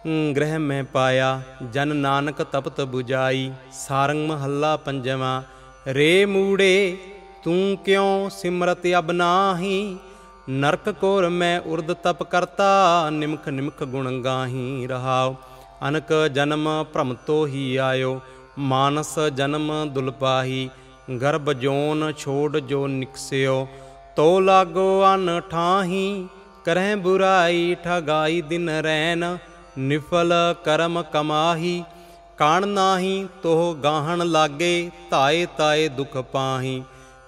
ਗ੍ਰਹਿ ਮੈਂ ਪਾਇਆ, ਜਨ ਨਾਨਕ ਤਪਤ 부ਜਾਈ ਸਾਰੰਗ ਮਹੱਲਾ ਪੰਜਵਾਂ। ਰੇ ਮੂੜੇ, ਤੂੰ ਕਿਉ ਸਿਮਰਤ ਅਬ ਨਾਹੀ? ਨਰਕ ਕੋਰ ਮੈਂ ਉਰਦ ਤਪ ਕਰਤਾ, ਨਿਮਖ ਨਿਮਖ ਗੁਣ ਗਾਹੀ ਰਹਾਉ। ਅਨਕ ਜਨਮ ਭ੍ਰਮ ਤੋ ਹੀ ਆਇਓ, ਮਾਨਸ ਜਨਮ ਦੁਲਪਾਹੀ ਗਰਭ ਜੋਨ ਛੋੜ ਜੋ ਨਿਕਸਿਓ, ਤੋ ਲਾਗੋ ਅਨ ਠਾਹੀ। ਕਰਹਿ ਬੁਰਾਈ ਠਗਾਈ ਦਿਨ ਰੈਨ ਨਿਫਲ ਕਰਮ ਕਮਾਹੀ ਕਾਣ ਨਾਹੀ ਤੋਹ ਗਾਹਣ ਲਾਗੇ ਧਾਏ ਤਾਏ ਦੁਖ ਪਾਹੀ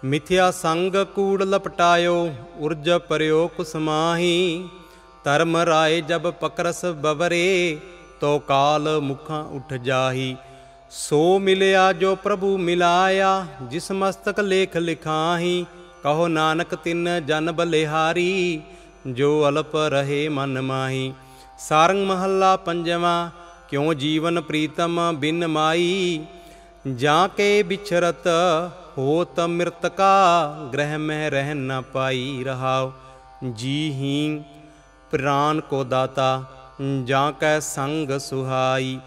ਮਿਥਿਆ ਸੰਗ ਕੂੜ ਲਪਟਾਇਓ ਉਰਜ ਪਰਿਓ ਕੁਸਮਾਹੀ ਧਰਮ ਰਾਏ ਜਬ ਪਕਰਸ ਬਵਰੇ ਤੋ ਕਾਲ ਮੁਖਾਂ ਉਠ ਜਾਹੀ ਸੋ ਮਿਲਿਆ ਜੋ ਪ੍ਰਭੂ ਮਿਲਾਇਆ ਜਿਸ ਮਸਤਕ ਲੇਖ ਲਿਖਾਹੀ ਕਹੋ ਨਾਨਕ ਤਿੰਨ ਜਨ ਬਲਿਹਾਰੀ ਜੋ ਅਲਪ ਰਹੇ ਮਨ ਮਾਹੀ ਸਾਰੰਗ ਮਹੱਲਾ ਪੰਜਵਾਂ ਕਿਉ ਜੀਵਨ ਪ੍ਰੀਤਮ ਬਿਨ ਮਾਈ ਜਾਂ ਕੇ ਵਿਚਰਤ ਹੋਤ ਮਿਰਤਕਾ ਗ੍ਰਹਿ ਮਹਿ ਰਹਿ ਨ ਪਾਈ ਰਹਾਉ ਜੀ ਹੀ ਪ੍ਰਾਨ ਕੋ ਦਾਤਾ ਜਾਂ ਕੈ ਸੰਗ ਸੁਹਾਈ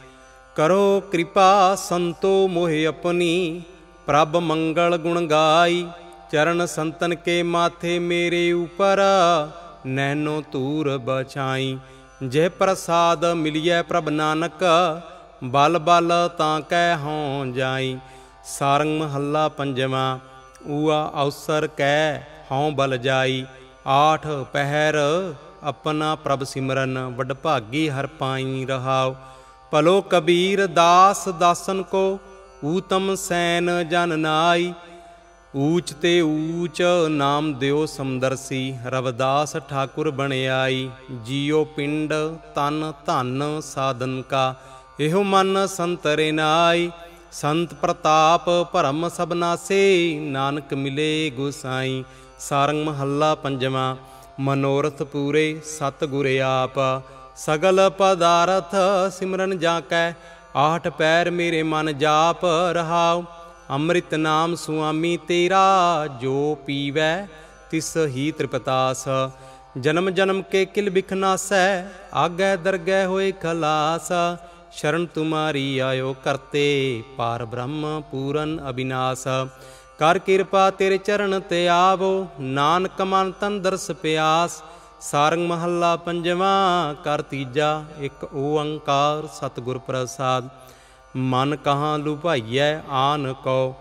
ਕਰੋ ਕਿਰਪਾ ਸੰਤੋ ਮੋਹਿ ਆਪਣੀ ਪ੍ਰਭ ਮੰਗਲ ਗੁਣ ਗਾਈ ਚਰਨ ਸੰਤਨ ਕੇ ਮਾਥੇ ਮੇਰੇ ਉਪਰ ਨੈਨੋ ਤੂਰ ਬਚਾਈ ਜੇ ਪ੍ਰਸਾਦ ਮਿਲਿਐ ਪ੍ਰਭ ਨਾਨਕ ਬਲ ਬਲ ਤਾਂ ਕਹਿ ਹੋਂ ਜਾਈ। ਸਾਰੰਗ ਮਹੱਲਾ ਪੰਜਵਾਂ, ਊਆ ਅਵਸਰ ਕਹਿ ਹਉ ਬਲ ਜਾਈ। ਆਠ ਪਹਿਰ ਆਪਣਾ ਪ੍ਰਭ ਸਿਮਰਨ, ਵਡ ਭਾਗੀ ਹਰ ਪਾਈ ਰਹਾਉ। ਭਲੋ ਕਬੀਰ ਦਾਸ ਦਾਸਨ ਕੋ, ਊਤਮ ਸੈਨ ਜਨ ਨਾਈ। ਊਚ ਤੇ ਊਚ ਨਾਮ ਦਿਓ ਸਮਦਰਸੀ, ਰਵਦਾਸ ਠਾਕੁਰ ਬਣਿਆਈ, ਜੀਉ ਪਿੰਡ ਤਨ ਧਨ ਸਾਧਨ ਕਾ। ਇਹੋ ਮਨ ਸੰਤਰੇ ਨਾਈ, ਸੰਤ ਪ੍ਰਤਾਪ ਭਰਮ ਸਬਨਾਸੇ ਨਾਨਕ ਮਿਲੇ ਗੁਸਾਈ ਸਾਰੰਗ ਮਹੱਲਾ ਪੰਜਵਾਂ, ਮਨੋਰਥ ਪੂਰੇ ਸਤ ਗੁਰ ਆਪ। ਸਗਲ ਪਦਾਰਥ ਸਿਮਰਨ ਜਾ ਕੈ ਆਠ ਪੈਰ ਮੇਰੇ ਮਨ ਜਾਪ ਰਹਾਉ। ਅੰਮ੍ਰਿਤ ਨਾਮ ਸੁਆਮੀ ਤੇਰਾ, ਜੋ ਪੀਵੈ ਤਿਸ ਹੀ ਤ੍ਰਿਪਤਾਸ। ਜਨਮ ਜਨਮ ਕੇ ਕਿਲ ਬਿਖਨਾਸੈ ਆਗੈ ਦਰਗਹਿ ਹੋਏ ਖਲਾਸ। ਸ਼ਰਨ ਤੁਮਾਰੀ ਆਇਓ ਕਰਤੇ ਪਾਰ ਬ੍ਰਹਮ ਪੂਰਨ ਅਬਿਨਾਸ਼ ਕਰ ਕਿਰਪਾ ਤੇਰੇ ਚਰਨ ਤੇ ਆਵੋ, ਨਾਨਕ ਮਨ ਤਨ ਦਰਸ ਪਿਆਸ। ਸਾਰੰਗ ਮਹੱਲਾ ਪੰਜਵਾਂ, ਕਰ ਤੀਜਾ, ਇੱਕ ਓੰਕਾਰ ਸਤਿਗੁਰ ਪ੍ਰਸਾਦ। ਮਨ ਕਹਾਂ ਲੁਭਾਈਐ ਆਨ ਕੋ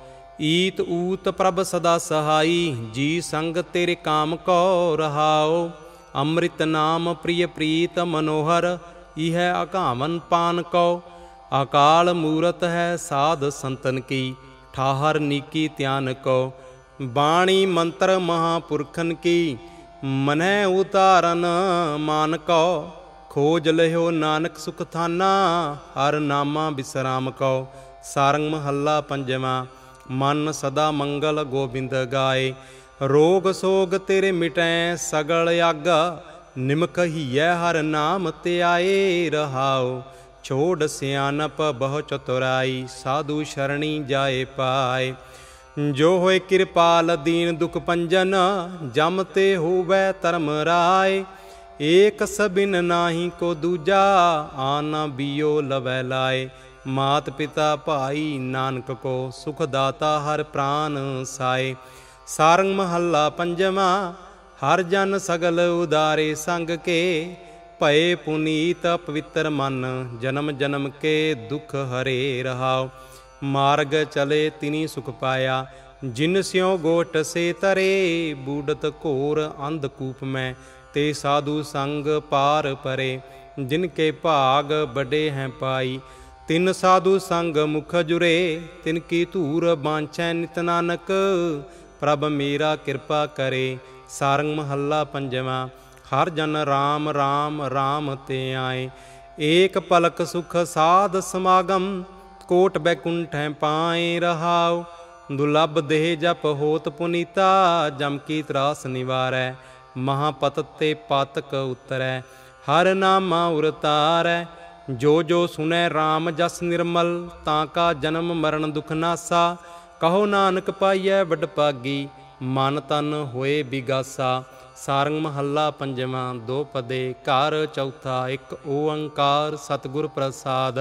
ਈਤ ਊਤ ਪ੍ਰਭ ਸਦਾ ਸਹਾਈ, ਜੀ ਸੰਗ ਤੇਰੇ ਕਾਮ ਕੋ ਰਹਾਓ ਅੰਮ੍ਰਿਤ ਨਾਮ ਪ੍ਰਿਯ ਪ੍ਰੀਤ ਮਨੋਹਰ, ਇਹ ਅਕਾਮਨ ਪਾਨ ਕੋ ਅਕਾਲ ਮੂਰਤ ਹੈ ਸਾਧ ਸੰਤਨ ਕੀ, ਠਾਹਰ ਨੀਕੀ ਧਿਆਨ ਕੋ ਬਾਣੀ ਮੰਤਰ ਮਹਾਪੁਰਖਨ ਕੀ ਮਨੈ ਉਤਾਰਨ ਮਾਨ ਕੋ ਖੋਜ ਲਿਓ ਨਾਨਕ ਸੁਖ ਥਾਨਾ ਹਰ ਨਾਮਾ ਬਿਸਰਾਮ ਕਉ। ਸਾਰੰਗ ਮਹੱਲਾ ਪੰਜਵਾਂ, ਮਨ ਸਦਾ ਮੰਗਲ ਗੋਬਿੰਦ ਗਾਏ। ਰੋਗ ਸੋਗ ਤੇਰੇ ਮਿਟੈ ਸਗਲ ਅਗ, ਨਿਮਕ ਹੀਐ ਹਰ ਨਾਮ ਤੇ ਰਹਾਓ ਛੋੜ ਸਿਆਨਪ ਬਹੁ ਚਤੁਰਾਈ, ਸਾਧੂ ਸ਼ਰਣੀ ਜਾਏ ਪਾਏ। ਜੋ ਹੋਏ ਕਿਰਪਾਲ ਦੀਨ ਦੁਖ ਪੰਜਨ, ਜਮ ਤੇ ਹੋਵੇ ਧਰਮ ਰਾਏ। ਏਕ ਸਬਿਨ ਨਾਹੀ ਕੋ ਦੂਜਾ, ਆਨਾ ਬਿਓ ਲਵੈ ਲਾਏ। ਮਾਤ ਪਿਤਾ ਭਾਈ ਨਾਨਕ ਕੋ ਸੁਖ ਦਾਤਾ ਹਰ ਪ੍ਰਾਨ ਸਾਏ। ਸਾਰੰਗ ਮਹੱਲਾ ਪੰਜਵਾਂ, ਹਰ ਜਨ ਸਗਲ ਉਦਾਰੇ ਸੰਗ ਕੇ। ਭਏ ਪੁਨੀਤ ਪਵਿੱਤਰ ਮਨ, ਜਨਮ ਜਨਮ ਕੇ ਦੁਖ ਹਰੇ ਰਹਾਓ ਮਾਰਗ ਚਲੇ ਤਿਨੀ ਸੁਖ ਪਾਇਆ, ਜਿਨ ਸਿਉ ਗੋਟ ਸੇ ਤਰੇ। ਬੂਡਤ ਘੋਰ ਅੰਧ ਕੂਪ ਮੈਂ ਤੇ ਸਾਧੂ ਸੰਗ ਪਾਰ ਪਰੇ, ਜਿਨ ਕੇ ਭਾਗ ਬੜੇ ਹੈ ਪਾਈ। ਤਿੰਨ ਸਾਧੂ ਸੰਗ ਮੁਖ ਜੁਰੇ, ਤਿਨ ਕੀ ਧੂਰ ਬਾਂਛੈ ਨਿਤ ਨਾਨਕ। ਪ੍ਰਭ ਮੇਰਾ ਕਿਰਪਾ ਕਰੇ, ਸਾਰੰਗ ਮਹੱਲਾ ਪੰਜਵਾਂ। ਹਰ ਜਨ ਰਾਮ ਰਾਮ ਰਾਮ ਤੇ ਆਏ। ਏਕ ਪਲਕ ਸੁਖ ਸਾਧ ਸਮਾਗਮ, ਕੋਟ ਬੈਕੁੰਠੈ ਪਾਏ ਰਹਾਉ। ਦੁਲਬ ਦੇਹ ਜਪ ਹੋਤ ਪੁਨੀਤਾ, ਜਮ ਕੀ ਤਰਾਸ ਨਿਵਾਰੈ। ਮਹਾਪਤ ਤੇ ਪਾਤਕ ਉਤਰੈ, ਹਰ ਨਾਮਾ ਉਰਤਾਰੈ, ਜੋ ਜੋ ਸੁਨੈ RAM ਜਸ ਨਿਰਮਲ, ਤਾਂ ਕਾ ਜਨਮ ਮਰਨ ਦੁਖ ਨਾਸਾ, ਕਹੋ ਨਾਨਕ ਪਾਈਐ ਵਡ ਪਾਗੀ ਮਨ ਤਨ ਹੋਏ ਬਿਗਾਸਾ। ਸਾਰੰਗ ਮਹੱਲਾ ਪੰਜਵਾਂ, ਦੋ ਪਦੇ, ਘਰ ਚੌਥਾ, ਇੱਕ ਓੰਕਾਰ ਸਤਿਗੁਰ ਪ੍ਰਸਾਦ।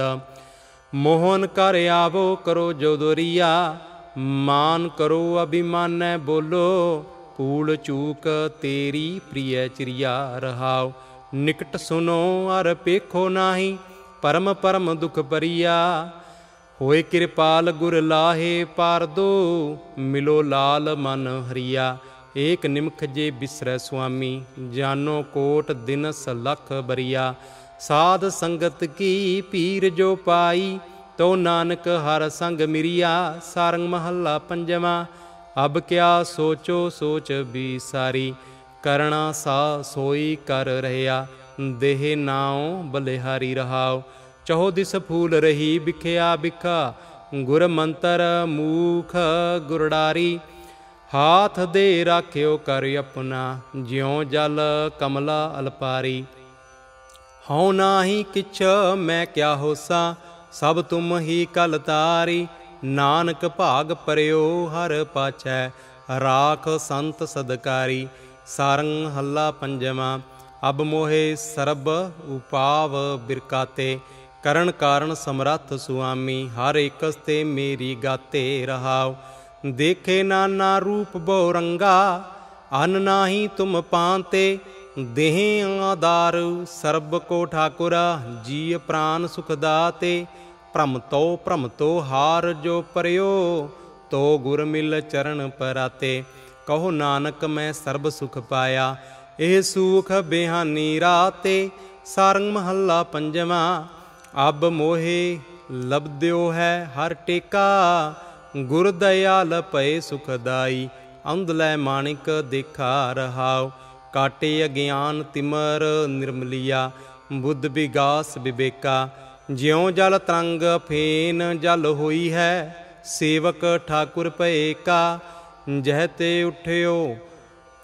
ਮੋਹਨ ਕਰ ਆਵੋ ਕਰੋ ਜੋ ਦੋਰੀਆ, ਮਾਨ ਕਰੋ ਅਭਿਮਾਨੈ ਬੋਲੋ ਪੂਲ ਚੂਕ ਤੇਰੀ ਪ੍ਰਿਯ ਚਿਰਿਆ ਰਹਾਉ। ਨਿਕਟ ਸੁਨੋ ਅਰ ਪੇਖੋ ਨਾਹੀ, ਪਰਮ ਪਰਮ ਦੁਖ ਪਰਿਆ ਹੋਏ ਕਿਰਪਾਲ ਗੁਰ ਲਾਹੇ ਪਾਰਦੋ ਮਿਲੋ ਲਾਲ ਮਨ ਹਰੀਆ। ਏਕ ਨਿਮਖ ਜੇ ਬਿਸਰੈ ਸੁਆਮੀ, ਜਾਨੋ ਕੋਟ ਦਿਨਸ ਲਖ ਬਰੀਆ। ਸਾਧ ਸੰਗਤ ਕੀ ਪੀਰ ਜੋ ਪਾਈ ਤੋ ਨਾਨਕ ਹਰ ਸੰਗ ਮਿਰਿਆ। ਸਾਰੰਗ ਮਹੱਲਾ ਪੰਜਵਾਂ ਅਬ ਕਿਆ ਸੋਚੋ ਸੋਚ ਵੀ ਸਾਰੀ ਕਰਣਾ ਸਾ ਸੋਈ ਕਰ ਰਹਿਆ ਦੇਹ ਨਾਉ ਬਲਿਹਾਰੀ ਰਹਾਉ। ਚਹੋ ਦਿਸ ਫੂਲ ਰਹੀ ਵਿਖਿਆ ਬਿਖਾ ਗੁਰ ਮੰਤਰ ਮੂਖ ਗੁਰਡਾਰੀ। ਹਾਥ ਦੇ ਰਾਖਿਓ ਕਰ ਆਪਣਾ, ਜਿਉ ਜਲ ਕਮਲਾ ਅਲਪਾਰੀ। ਹਉ ਨਾਹੀ ਕਿਛ ਮੈਂ ਕਿਆ ਹੋਸਾ, ਸਭ ਤੁਮ ਹੀ ਕਲ ਤਾਰੀ। ਨਾਨਕ ਭਾਗ ਪਰਿਓ ਹਰ ਪਾਛੈ, ਰਾਖ ਸੰਤ ਸਦਕਾਰੀ, ਸਾਰੰਗ ਹੱਲਾ ਪੰਜਵਾ, ਅਬ ਮੋਹੇ ਸਰਬ ਉਪਾਵ ਬਿਰਕਾਤੇ, ਕਰਨ ਕਾਰਨ ਸਮਰੱਥ ਸੁਆਮੀ, ਹਰ ਇਕਸ ਤੇ ਮੇਰੀ ਗਾਤੇ ਰਹਾਉ। ਦੇਖੇ ਨਾਨਾ ਰੂਪ ਬਹੁ ਰੰਗਾ, ਅਨ ਨਾਹੀ ਤੁਮ ਪਾਂਤੇ, ਦੇਹ ਆਦਾਰ ਸਰਬ ਕੋ ਠਾਕੁਰਾ ਜੀ ਪ੍ਰਾਨ ਸੁਖ ਦਾਤੇ। ਭ੍ਰਮ ਤੋ ਭ੍ਰਮ ਤੋ ਹਾਰ ਜੋ ਪਰਿਓ, ਤੋ ਗੁਰ ਮਿਲ ਚਰਨ ਪਰਾਤੇ। ਕਹੋ ਨਾਨਕ ਮੈਂ ਸਰਬ ਸੁਖ ਪਾਇਆ, ਇਹ ਸੁਖ ਬਿਹਾਨੀ ਰਾਤੇ। ਸਾਰੰਗ ਮਹੱਲਾ ਪੰਜਵਾਂ, ਅਬ ਮੋਹੇ ਲਬਦਿਓ ਹੈ ਹਰ ਟੇਕਾ। ਗੁਰ ਦਇਆਲ ਭਏ ਸੁਖਦਾਈ ਅੰਧਲੇ ਮਾਣਿਕ ਦੇਖਾ ਰਹਾਓ ਕਾਟੇ ਅਗਿਆਨ ਤਿਮਰ ਨਿਰਮਲੀਆ, ਬੁੱਧ ਵਿਗਾਸ ਵਿਵੇਕਾ ਜਿਉ ਜਲ ਤਰੰਗ ਫੇਨ ਜਲ ਹੋਈ ਹੈ, ਸੇਵਕ ਠਾਕੁਰ ਭਏ ਕਾ ਜਹ ਤੇ ਉਠਿਓ,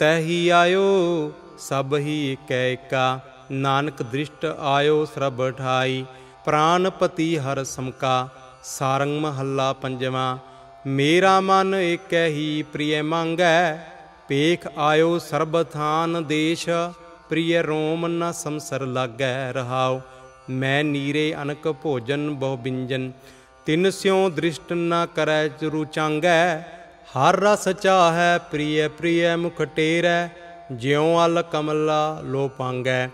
ਤਹੀ ਆਇਓ, ਸਭ ਹੀ ਏਕੈ ਨਾਨਕ ਦ੍ਰਿਸ਼ਟ ਆਇਓ ਸਰਬ ਠਾਈ ਪ੍ਰਾਨਪਤੀ ਹਰ ਸਮਕਾ। ਸਾਰੰਗ ਮਹੱਲਾ ਪੰਜਵਾਂ, ਮੇਰਾ ਮਨ ਏਕੈ ਹੀ ਪ੍ਰਿਯ ਮੰਗੈ ਪੇਖ ਆਇਓ ਸਰਬ ਥਾਨ ਦੇਸ਼, ਪ੍ਰਿਯ ਰੋਮ ਨ ਸੰਸਰ ਲਾਗੈ ਰਹਾਓ ਮੈਂ ਨੀਰੇ ਅਨਕ ਭੋਜਨ ਬਹੁ ਬਿੰਜਨ, ਤਿਨ ਸਿਉ ਦ੍ਰਿਸ਼ਟ ਨਾ ਕਰੈ ਚਰੂ ਚਾਂਗੈ, ਹਰ ਰਸ ਚਾਹੈ ਪ੍ਰਿਯ ਪ੍ਰਿਯ ਮੁਖ ਟੇਰੈ, ਜਿਉ ਅਲ ਕਮਲਾ ਲੋ ਪਾਂਗੈ।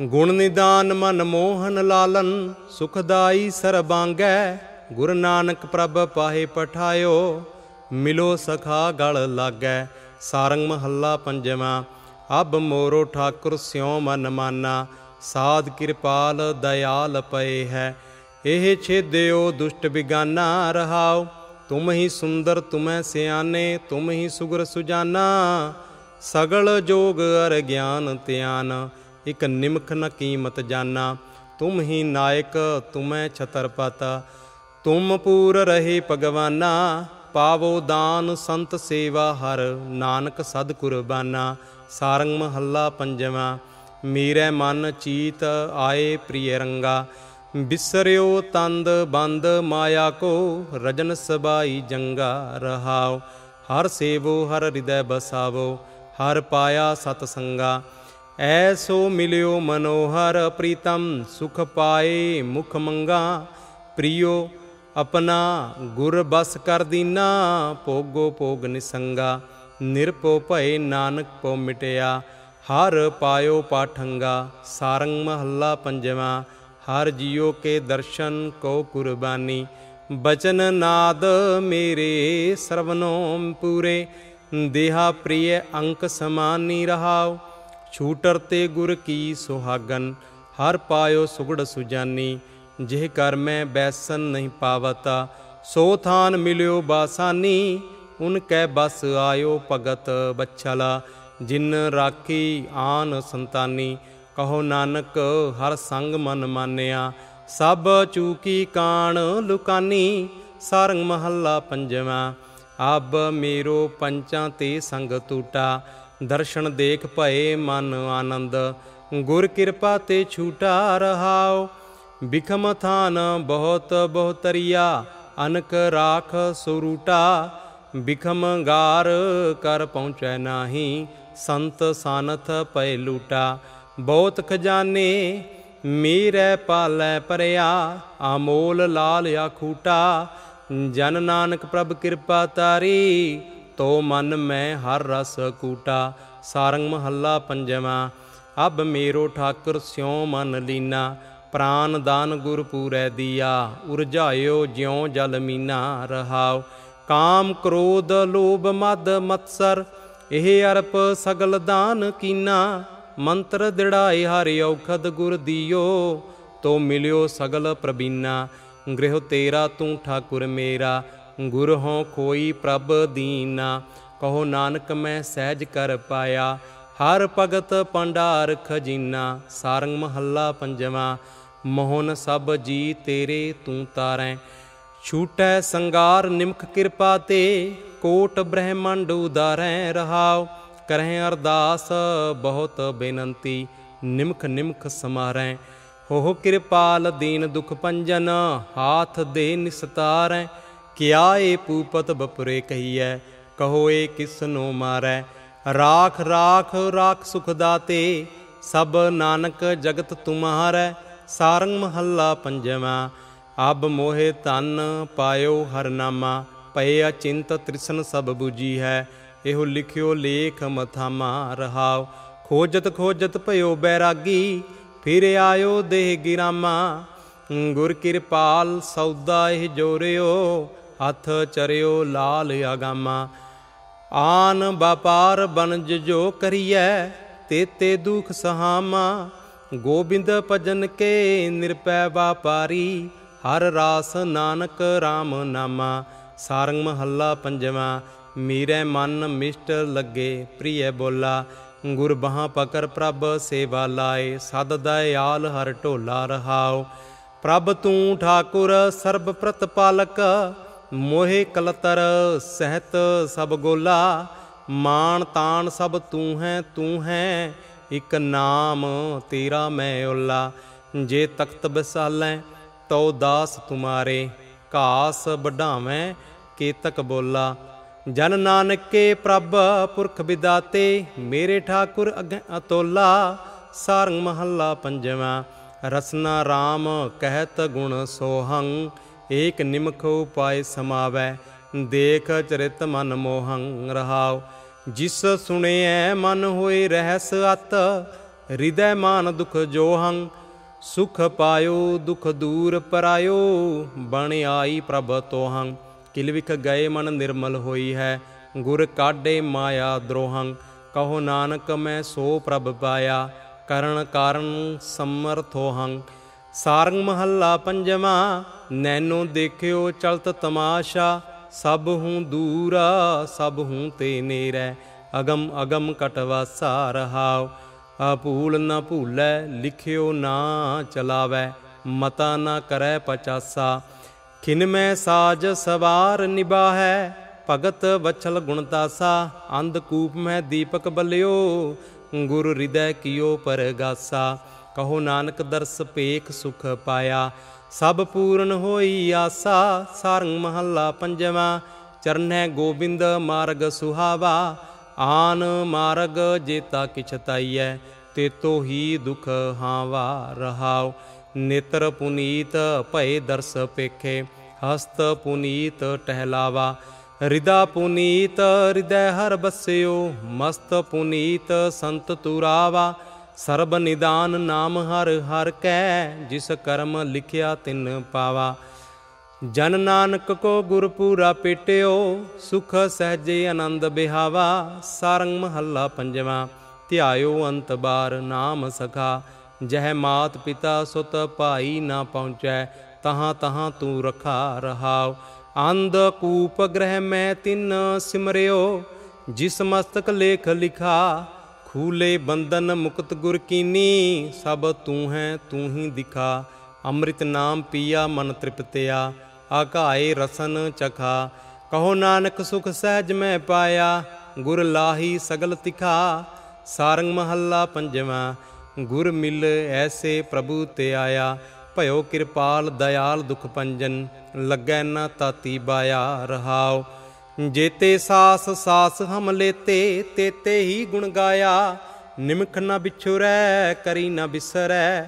ਗੁਣ ਨਿਦਾਨ ਮਨ ਮੋਹਨ ਲਾਲਨ, ਸੁਖਦਾਈ ਸਰਬਾਂਗੈ ਗੁਰ ਨਾਨਕ ਪ੍ਰਭ ਪਾਹੇ ਪਠਾਇਓ, ਮਿਲੋ ਸਖਾ ਗਲ ਲਾਗੈ, ਸਾਰੰਗ ਮਹੱਲਾ ਪੰਜਵਾਂ, ਅਬ ਮੋਰੋ ਠਾਕੁਰ ਸਿਉ ਮਨ ਮਾਨਾ ਸਾਧ ਕਿਰਪਾਲ ਦਇਆਲ ਪਏ ਹੈ। ਇਹ ਛੇਦਿਓ ਦੁਸ਼ਟ ਬਿਗਾਨਾ ਰਹਾਉ। ਤੁਮ ਹੀ ਸੁੰਦਰ, ਤੁਮੈ ਸਿਆਨੇ ਤੁਮ ਹੀ ਸੁਗਰ ਸੁਜਾਨਾ। ਸਗਲ ਜੋਗ ਅਰ ਗਿਆਨ ਧਿਆਨ, ਇਕ ਨਿਮਖ ਨ ਕੀਮਤ ਜਾਨਾ। ਤੁਮ ਹੀ ਨਾਇਕ, ਤੁਮੈ ਛਤਰਪਤ। ਤੁਮ ਪੂਰ ਰਹੇ ਭਗਵਾਨਾ, ਪਾਵੋ ਦਾਨ ਸੰਤ ਸੇਵਾ ਹਰ। ਨਾਨਕ ਸਦ ਕੁਰਬਾਨਾ, ਸਾਰੰਗ ਮਹੱਲਾ ਪੰਜਵਾਂ। ਮੇਰੇ ਮਨ ਚੀਤ ਆਏ ਪ੍ਰਿਯ ਰੰਗਾ। ਬਿਸਰਿਓ ਤੰਦ ਬੰਦ ਮਾਇਆ ਕੋ, ਰਜਨ ਸਬਾਈ ਜੰਗਾ ਰਹਾਓ ਹਰ ਸੇਵੋ, ਹਰ ਹਿਰਦੈ ਬਸਾਵੋ, ਹਰ ਪਾਇਆ ਸਤ ਸੰਗਾ। ਐਸੋ ਮਿਲਿਓ ਮਨੋਹਰ ਪ੍ਰੀਤਮ, ਸੁਖ ਪਾਏ ਮੁਖ ਮੰਗਾ। ਪ੍ਰਿਯੋ, ਆਪਣਾ ਗੁਰ ਬਸ ਕਰ ਦੀਨਾ, ਭੋਗੋ ਭੋਗ ਨਿਸੰਗਾ। ਨਿਰਪੋ ਭਏ ਨਾਨਕ ਪੋ ਮਿਟਿਆ। ਹਰ ਪਾਇਓ ਪਾਠੰਗਾ ਸਾਰੰਗ ਮਹੱਲਾ ਪੰਜਵਾਂ, ਹਰ ਜੀਓ ਕੇ ਦਰਸ਼ਨ ਕੋ ਕੁਰਬਾਨੀ। ਬਚਨ ਨਾਦ ਮੇਰੇ ਸਰਵਨੋ ਪੂਰੇ, ਦੇਹਾ ਪ੍ਰਿਯ ਅੰਕ ਸਮਾਨੀ ਰਹਾਉ। ਛੂਟਰ ਤੇ ਗੁਰ ਕੀ ਸੁਹਾਗਨ, ਹਰ ਪਾਇਓ ਸੁਗੜ ਸੁਜਾਨੀ। ਜਿਹ ਕਰ ਮੈਂ ਬੈਸਨ ਨਹੀਂ ਪਾਵਤਾ, ਸੋ ਥਾਨ ਮਿਲਿਓ ਬਾਸਾਨੀ। ਉਨ ਕੈ ਬਸ ਆਇਓ ਭਗਤ ਬਛਲਾ ਜਿਨ ਰਾਖੀ ਆਨ ਸੰਤਾਨੀ, ਕਹੋ ਨਾਨਕ ਹਰ ਸੰਗ ਮਨ ਮਾਨਿਆ। ਸਭ ਚੂਕੀ ਕਾਣ ਲੁਕਾਨੀ, ਸਾਰੰਗ ਮਹੱਲਾ ਪੰਜਵਾਂ। ਅਬ ਮੇਰੋ ਪੰਚਾਂ ਤੇ ਸੰਗ ਟੂਟਾ ਦਰਸ਼ਨ ਦੇਖ ਭਏ ਮਨ ਆਨੰਦ। ਗੁਰ ਕਿਰਪਾ ਤੇ ਛੂਟਾ ਰਹਾਓ ਬਿਖਮ ਥਾਨ ਬਹੁਤ ਬਹੁਤਰੀਆ, ਅਨਕ ਰਾਖ ਸੁਰੂਟਾ। ਬਿਖਮ ਗਾਰ ਕਰ ਪਹੁੰਚੈ ਨਾਹੀ ਸੰਤ ਸਾਨਥ ਪੈ ਲੂਟਾ, ਬਹੁਤ ਖਜ਼ਾਨੇ ਮੀਰੈ ਪਾਲੈ ਪਰਿਆ ਆਮੋਲ ਲਾਲ ਆਖੂਟਾ, ਜਨ ਨਾਨਕ ਪ੍ਰਭ ਕਿਰਪਾ ਤਾਰੀ, ਤੋ ਮਨ ਮੈਂ ਹਰ ਰਸ ਕੂਟਾ। ਸਾਰੰਗ ਮਹੱਲਾ ਪੰਜਵਾਂ, ਅਬ ਮੇਰੋ ਠਾਕੁਰ ਸਿਉ ਮਨ ਲੀਨਾ, ਪ੍ਰਾਨ ਦਾਨ ਗੁਰ ਪੂਰੈ ਦੀਆ, ਉਰਝਾਇਓ ਜਿਉ ਜਲ ਮੀਨਾ ਰਹਾਉ। ਕਾਮ ਕ੍ਰੋਧ ਲੋਭ ਮਦ ਮਤਸਰ ਇਹ ਅਰਪ ਸਗਲ ਦਾਨ ਕੀਨਾ, ਮੰਤਰ ਦਿੜਾਏ ਹਰਿ ਔਖਦ ਗੁਰ ਦੀਓ, ਤੋ ਮਿਲਿਓ ਸਗਲ ਪ੍ਰਬੀਨਾ, ਗ੍ਰਹਿ ਤੇਰਾ ਤੂੰ ਠਾਕੁਰ ਮੇਰਾ, ਗੁਰ ਹੋਂ ਕੋਈ ਪ੍ਰਭ ਦੀਨਾ, ਕਹੋ ਨਾਨਕ ਮੈਂ ਸਹਿਜ ਕਰ ਪਾਇਆ, ਹਰ ਭਗਤ ਪੰਡਾਰ ਖਜੀਨਾ, ਸਾਰੰਗ ਮਹੱਲਾ ਪੰਜਵਾਂ, ਮੋਹਨ ਸਭ ਜੀ ਤੇਰੇ ਤੂੰ ਤਾਰੈ, ਛੂਟੈ ਸੰਗਾਰ ਨਿਮਖ ਕਿਰਪਾ ਤੇ ਕੋਟ ਬ੍ਰਹਮੰਡ ਉਦਾਰੈ ਰਹਾਉ, ਕਰਹਿ ਅਰਦਾਸ ਬਹੁਤ ਬੇਨੰਤੀ, ਨਿਮਖ ਨਿਮਖ ਸਮਾਰੈ। ਹੋ ਕਿਰਪਾਲ ਦੀਨ ਦੁਖ ਪੰਜਨ, ਹਾਥ ਦੇ ਨਿਸਤਾਰੈ। ਕਿਆ ਏ ਪੂਪਤ ਬਪੁਰੇ ਕਹੀਐ, ਕਹੋ ਏ ਕਿਸ ਨੂੰ ਮਾਰੈ। ਰਾਖ ਰਾਖ ਰਾਖ ਸੁਖ ਦਾਤੇ, ਸਭ ਨਾਨਕ ਜਗਤ ਤੁਮਹਾਰੈ ਸਾਰੰਗ ਮਹੱਲਾ ਪੰਜਵਾ, ਅਬ ਮੋਹਿ ਤਨ ਪਾਇਓ ਹਰਨਾਮਾ। ਪਏ ਅਚਿੰਤ ਤ੍ਰਿਸ਼ਨ ਸਭ 부ਜੀ ਹੈ। ਇਹੋ ਲਿਖਿਓ ਲੇਖ ਮਥਾਮਾ ਰਹਾਉ ਖੋਜਤ ਖੋਜਤ ਭਇਓ ਬੈਰਾਗੀ, ਫਿਰ ਆਇਓ ਦੇਹ ਗਿਰਾਮਾ। ਗੁਰ ਕਿਰਪਾਲ ਸੌਦਾ ਇਹ ਜੋਰਿਓ, ਹੱਥ ਚਰਿਓ ਲਾਲ ਆਗਾਮਾ ਆਨ ਵਪਾਰ ਬਨਜ ਜੋ ਕਰੀਐ, ਤੇਤੇ ਦੁਖ ਸਹਾਮਾ। ਗੋਬਿੰਦ ਭਜਨ ਕੇ ਨਿਰਪੈ ਵਾਪਾਰੀ, ਹਰ ਰਾਸ ਨਾਨਕ RAM ਨਾਮਾ। ਸਾਰੰਗ ਮਹੱਲਾ ਪੰਜਵਾ, ਮੀਰੇ ਮਨ ਮਿਸ਼ਟ ਲੱਗੇ, ਪ੍ਰਿਯ ਬੋਲਾ, ਗੁਰ ਬਾਹਾਂ ਪਕਰ ਪ੍ਰਭ ਸੇਵਾ ਲਾਏ, ਸਦ ਦਇਆਲ ਹਰ ਢੋਲਾ ਰਹਾਓ ਪ੍ਰਭ ਤੂੰ ਠਾਕੁਰ ਸਰਬ ਪ੍ਰਤਪਾਲਕ ਮੋਹਿ ਕਲਤਰ ਸਹਿਤ ਸਭ ਗੋਲਾ। ਮਾਨ ਤਾਨ ਸਭ ਤੂੰ ਹੈ ਤੂੰ ਹੈ, ਇਕ ਨਾਮ ਤੇਰਾ ਮੈਂ ਓਲਾ। ਜੇ ਤਖਤ ਬਸਾਲੈ, ਤਉ ਦਾਸ ਤੁਮਾਰੇ। ਘਾਸ ਵਢਾਵੇਂ, ਕੇਤਕ ਬੋਲਾ। ਜਨ ਨਾਨਕੇ ਪ੍ਰਭ ਪੁਰਖ ਵਿਦਾਤੇ, ਮੇਰੇ ਠਾਕੁਰ ਅਗੇ ਅਤੋਲਾ। ਸਾਰੰਗ ਮਹੱਲਾ ਪੰਜਵਾਂ, ਰਸਨਾ RAM ਕਹਿਤ ਗੁਣ ਸੋਹੰ, ਏਕ ਨਿਮਖ ਉਪਾਇ ਸਮਾਵੈ, ਦੇਖ ਚਰਿਤ ਮਨ ਮੋਹੰ ਰਹਾਉ। ਜਿਸ ਸੁਣਿਐ ਮਨ ਹੋਏ ਰਹਿਸ ਅਤ, ਹਿਰਦੈ ਮਾਨ ਦੁਖ ਜੋਹੰ ਸੁਖ ਪਾਇਓ, ਦੁਖ ਦੂਰ ਪਰਾਇਓ, ਬਣ ਆਈ ਪ੍ਰਭ ਤੋਹੰ। ਕਿਲਵਿਖ ਗਏ ਮਨ ਨਿਰਮਲ ਹੋਈ ਹੈ, ਗੁਰ ਕਾਢੇ ਮਾਇਆ ਦਰੋਹੰ। ਕਹੋ ਨਾਨਕ, ਮੈਂ ਸੋ ਪ੍ਰਭ ਪਾਇਆ, ਕਰਨ ਕਾਰਨ ਸਮਰਥੋਹੰ ਸਾਰੰਗ ਮਹੱਲਾ ਪੰਜਵਾ ਨੈਨੋ ਦੇਖਿਓ ਚਲਤ ਤਮਾਸ਼ਾ, ਸਭ ਹੂੰ ਦੂਰਾ, ਸਭ ਹੂੰ ਤੇ ਨੇਰੈ। ਅਗਮ ਅਗਮ ਕਟਵਾਸਾ ਰਹਾਉ ਅਪੂਲ ਨਾ ਭੂਲੈ, ਲਿਖਿਓ ਨਾ ਚਲਾਵੈ, ਮਤਾ ਨਾ ਕਰੈ ਪਚਾਸਾ। ਖਿਨ ਮੈਂ ਸਾਜ ਸਵਾਰ ਨਿਬਾਹੈ ਭਗਤ ਵਛਲ ਗੁਣਤਾਸਾ ਅੰਧ ਕੂਪ ਮੈਂ ਦੀਪਕ ਬਲਿਓ, ਗੁਰ ਹਿਰਦੈ ਕੀਓ ਪਰਗਾਸਾ। ਕਹੋ ਨਾਨਕ ਦਰਸ ਪੇਖ ਸੁਖ ਪਾਇਆ, ਸਭ ਪੂਰਨ ਹੋਈ ਆਸਾ। ਸਾਰੰਗ ਮਹੱਲਾ ਪੰਜਵਾ, ਚਰਨੈ ਗੋਬਿੰਦ ਮਾਰਗ ਸੁਹਾਵਾ। ਆਨ ਮਾਰਗ ਜੇਤਾ ਕਿਛ ਤਾਈਐ ਤੇਤੋ ਹੀ ਦੁਖ ਹਾਵਾ ਰਹਾਉ। ਨੇਤਰ ਪੁਨੀਤ ਭਏ ਦਰਸ ਪੇਖੇ, ਹਸਤ ਪੁਨੀਤ ਟਹਿਲਾਵਾ। ਹਿਰਦਾ ਪੁਨੀਤ ਹਿਰਦੈ ਹਰ ਬਸਿਓ, ਮਸਤ ਪੁਨੀਤ ਸੰਤ ਤੁਰਾਵਾ। ਸਰਬ ਨਿਦਾਨ ਨਾਮ ਹਰ ਹਰ ਕੈ, ਜਿਸ ਕਰਮ ਲਿਖਿਆ ਤਿਨ ਪਾਵਾ। ਜਨ ਨਾਨਕ ਕੋ ਗੁਰ ਪੂਰਾ ਪੇਟਿਓ, ਸੁਖ ਸਹਜੇ ਆਨੰਦ ਬਿਹਾਵਾ, ਸਾਰੰਗ ਮਹੱਲਾ ਪੰਜਵਾ, ਧਿਆਇਓ ਅੰਤ ਬਾਰ ਨਾਮ ਸਖਾ, ਜਹ ਮਾਤ ਪਿਤਾ ਸੁਤ ਭਾਈ ਨਾ ਪਹੁੰਚੈ, ਤਹਾਂ ਤਹਾਂ ਤੂੰ ਰਖਾ ਰਹਾਉ। ਅੰਧ ਕੂਪ ਗ੍ਰਹਿ ਮੈਂ ਤਿੰਨ ਸਿਮਰਿਓ, ਜਿਸ ਮਸਤਕ ਲੇਖ ਲਿਖਾ, ਖੂਲੇ ਬੰਧਨ ਮੁਕਤ ਗੁਰ ਕੀਨੀ, ਸਭ ਤੂੰ ਹੈ ਤੂੰ ਹੀ ਦਿਖਾ। ਅੰਮ੍ਰਿਤ ਨਾਮ ਪੀਆ ਮਨ ਤ੍ਰਿਪਤਿਆ, ਆਕਾਏ ਰਸਨ ਚਖਾ। ਕਹੋ ਨਾਨਕ ਸੁਖ ਸਹਿਜ ਮੈਂ ਪਾਇਆ, ਗੁਰ ਲਾਹੀ ਸਗਲ ਤਿਖਾ। ਸਾਰੰਗ ਮਹੱਲਾ ਪੰਜਵਾਂ, ਗੁਰ ਮਿਲ ਐਸੇ ਪ੍ਰਭੂ ਤੇ ਆਇਆ। ਭਇਓ ਕਿਰਪਾਲ ਦਇਆਲ ਦੁਖ ਪੰਜਨ, ਲੱਗੈ ਨਾ ਤਾਤੀ ਬਾਇਆ ਰਹਾਓ ਜੇਤੇ ਸਾਸ ਸਾਸ ਹਮ ਲੇਤੇ, ਤੇਤੇ ਹੀ ਗੁਣ ਗਾਇਆ। ਨਿਮਖ ਨਾ ਵਿਛੁਰੈ ਕਰੀ ਨਾ ਬਿਸਰੈ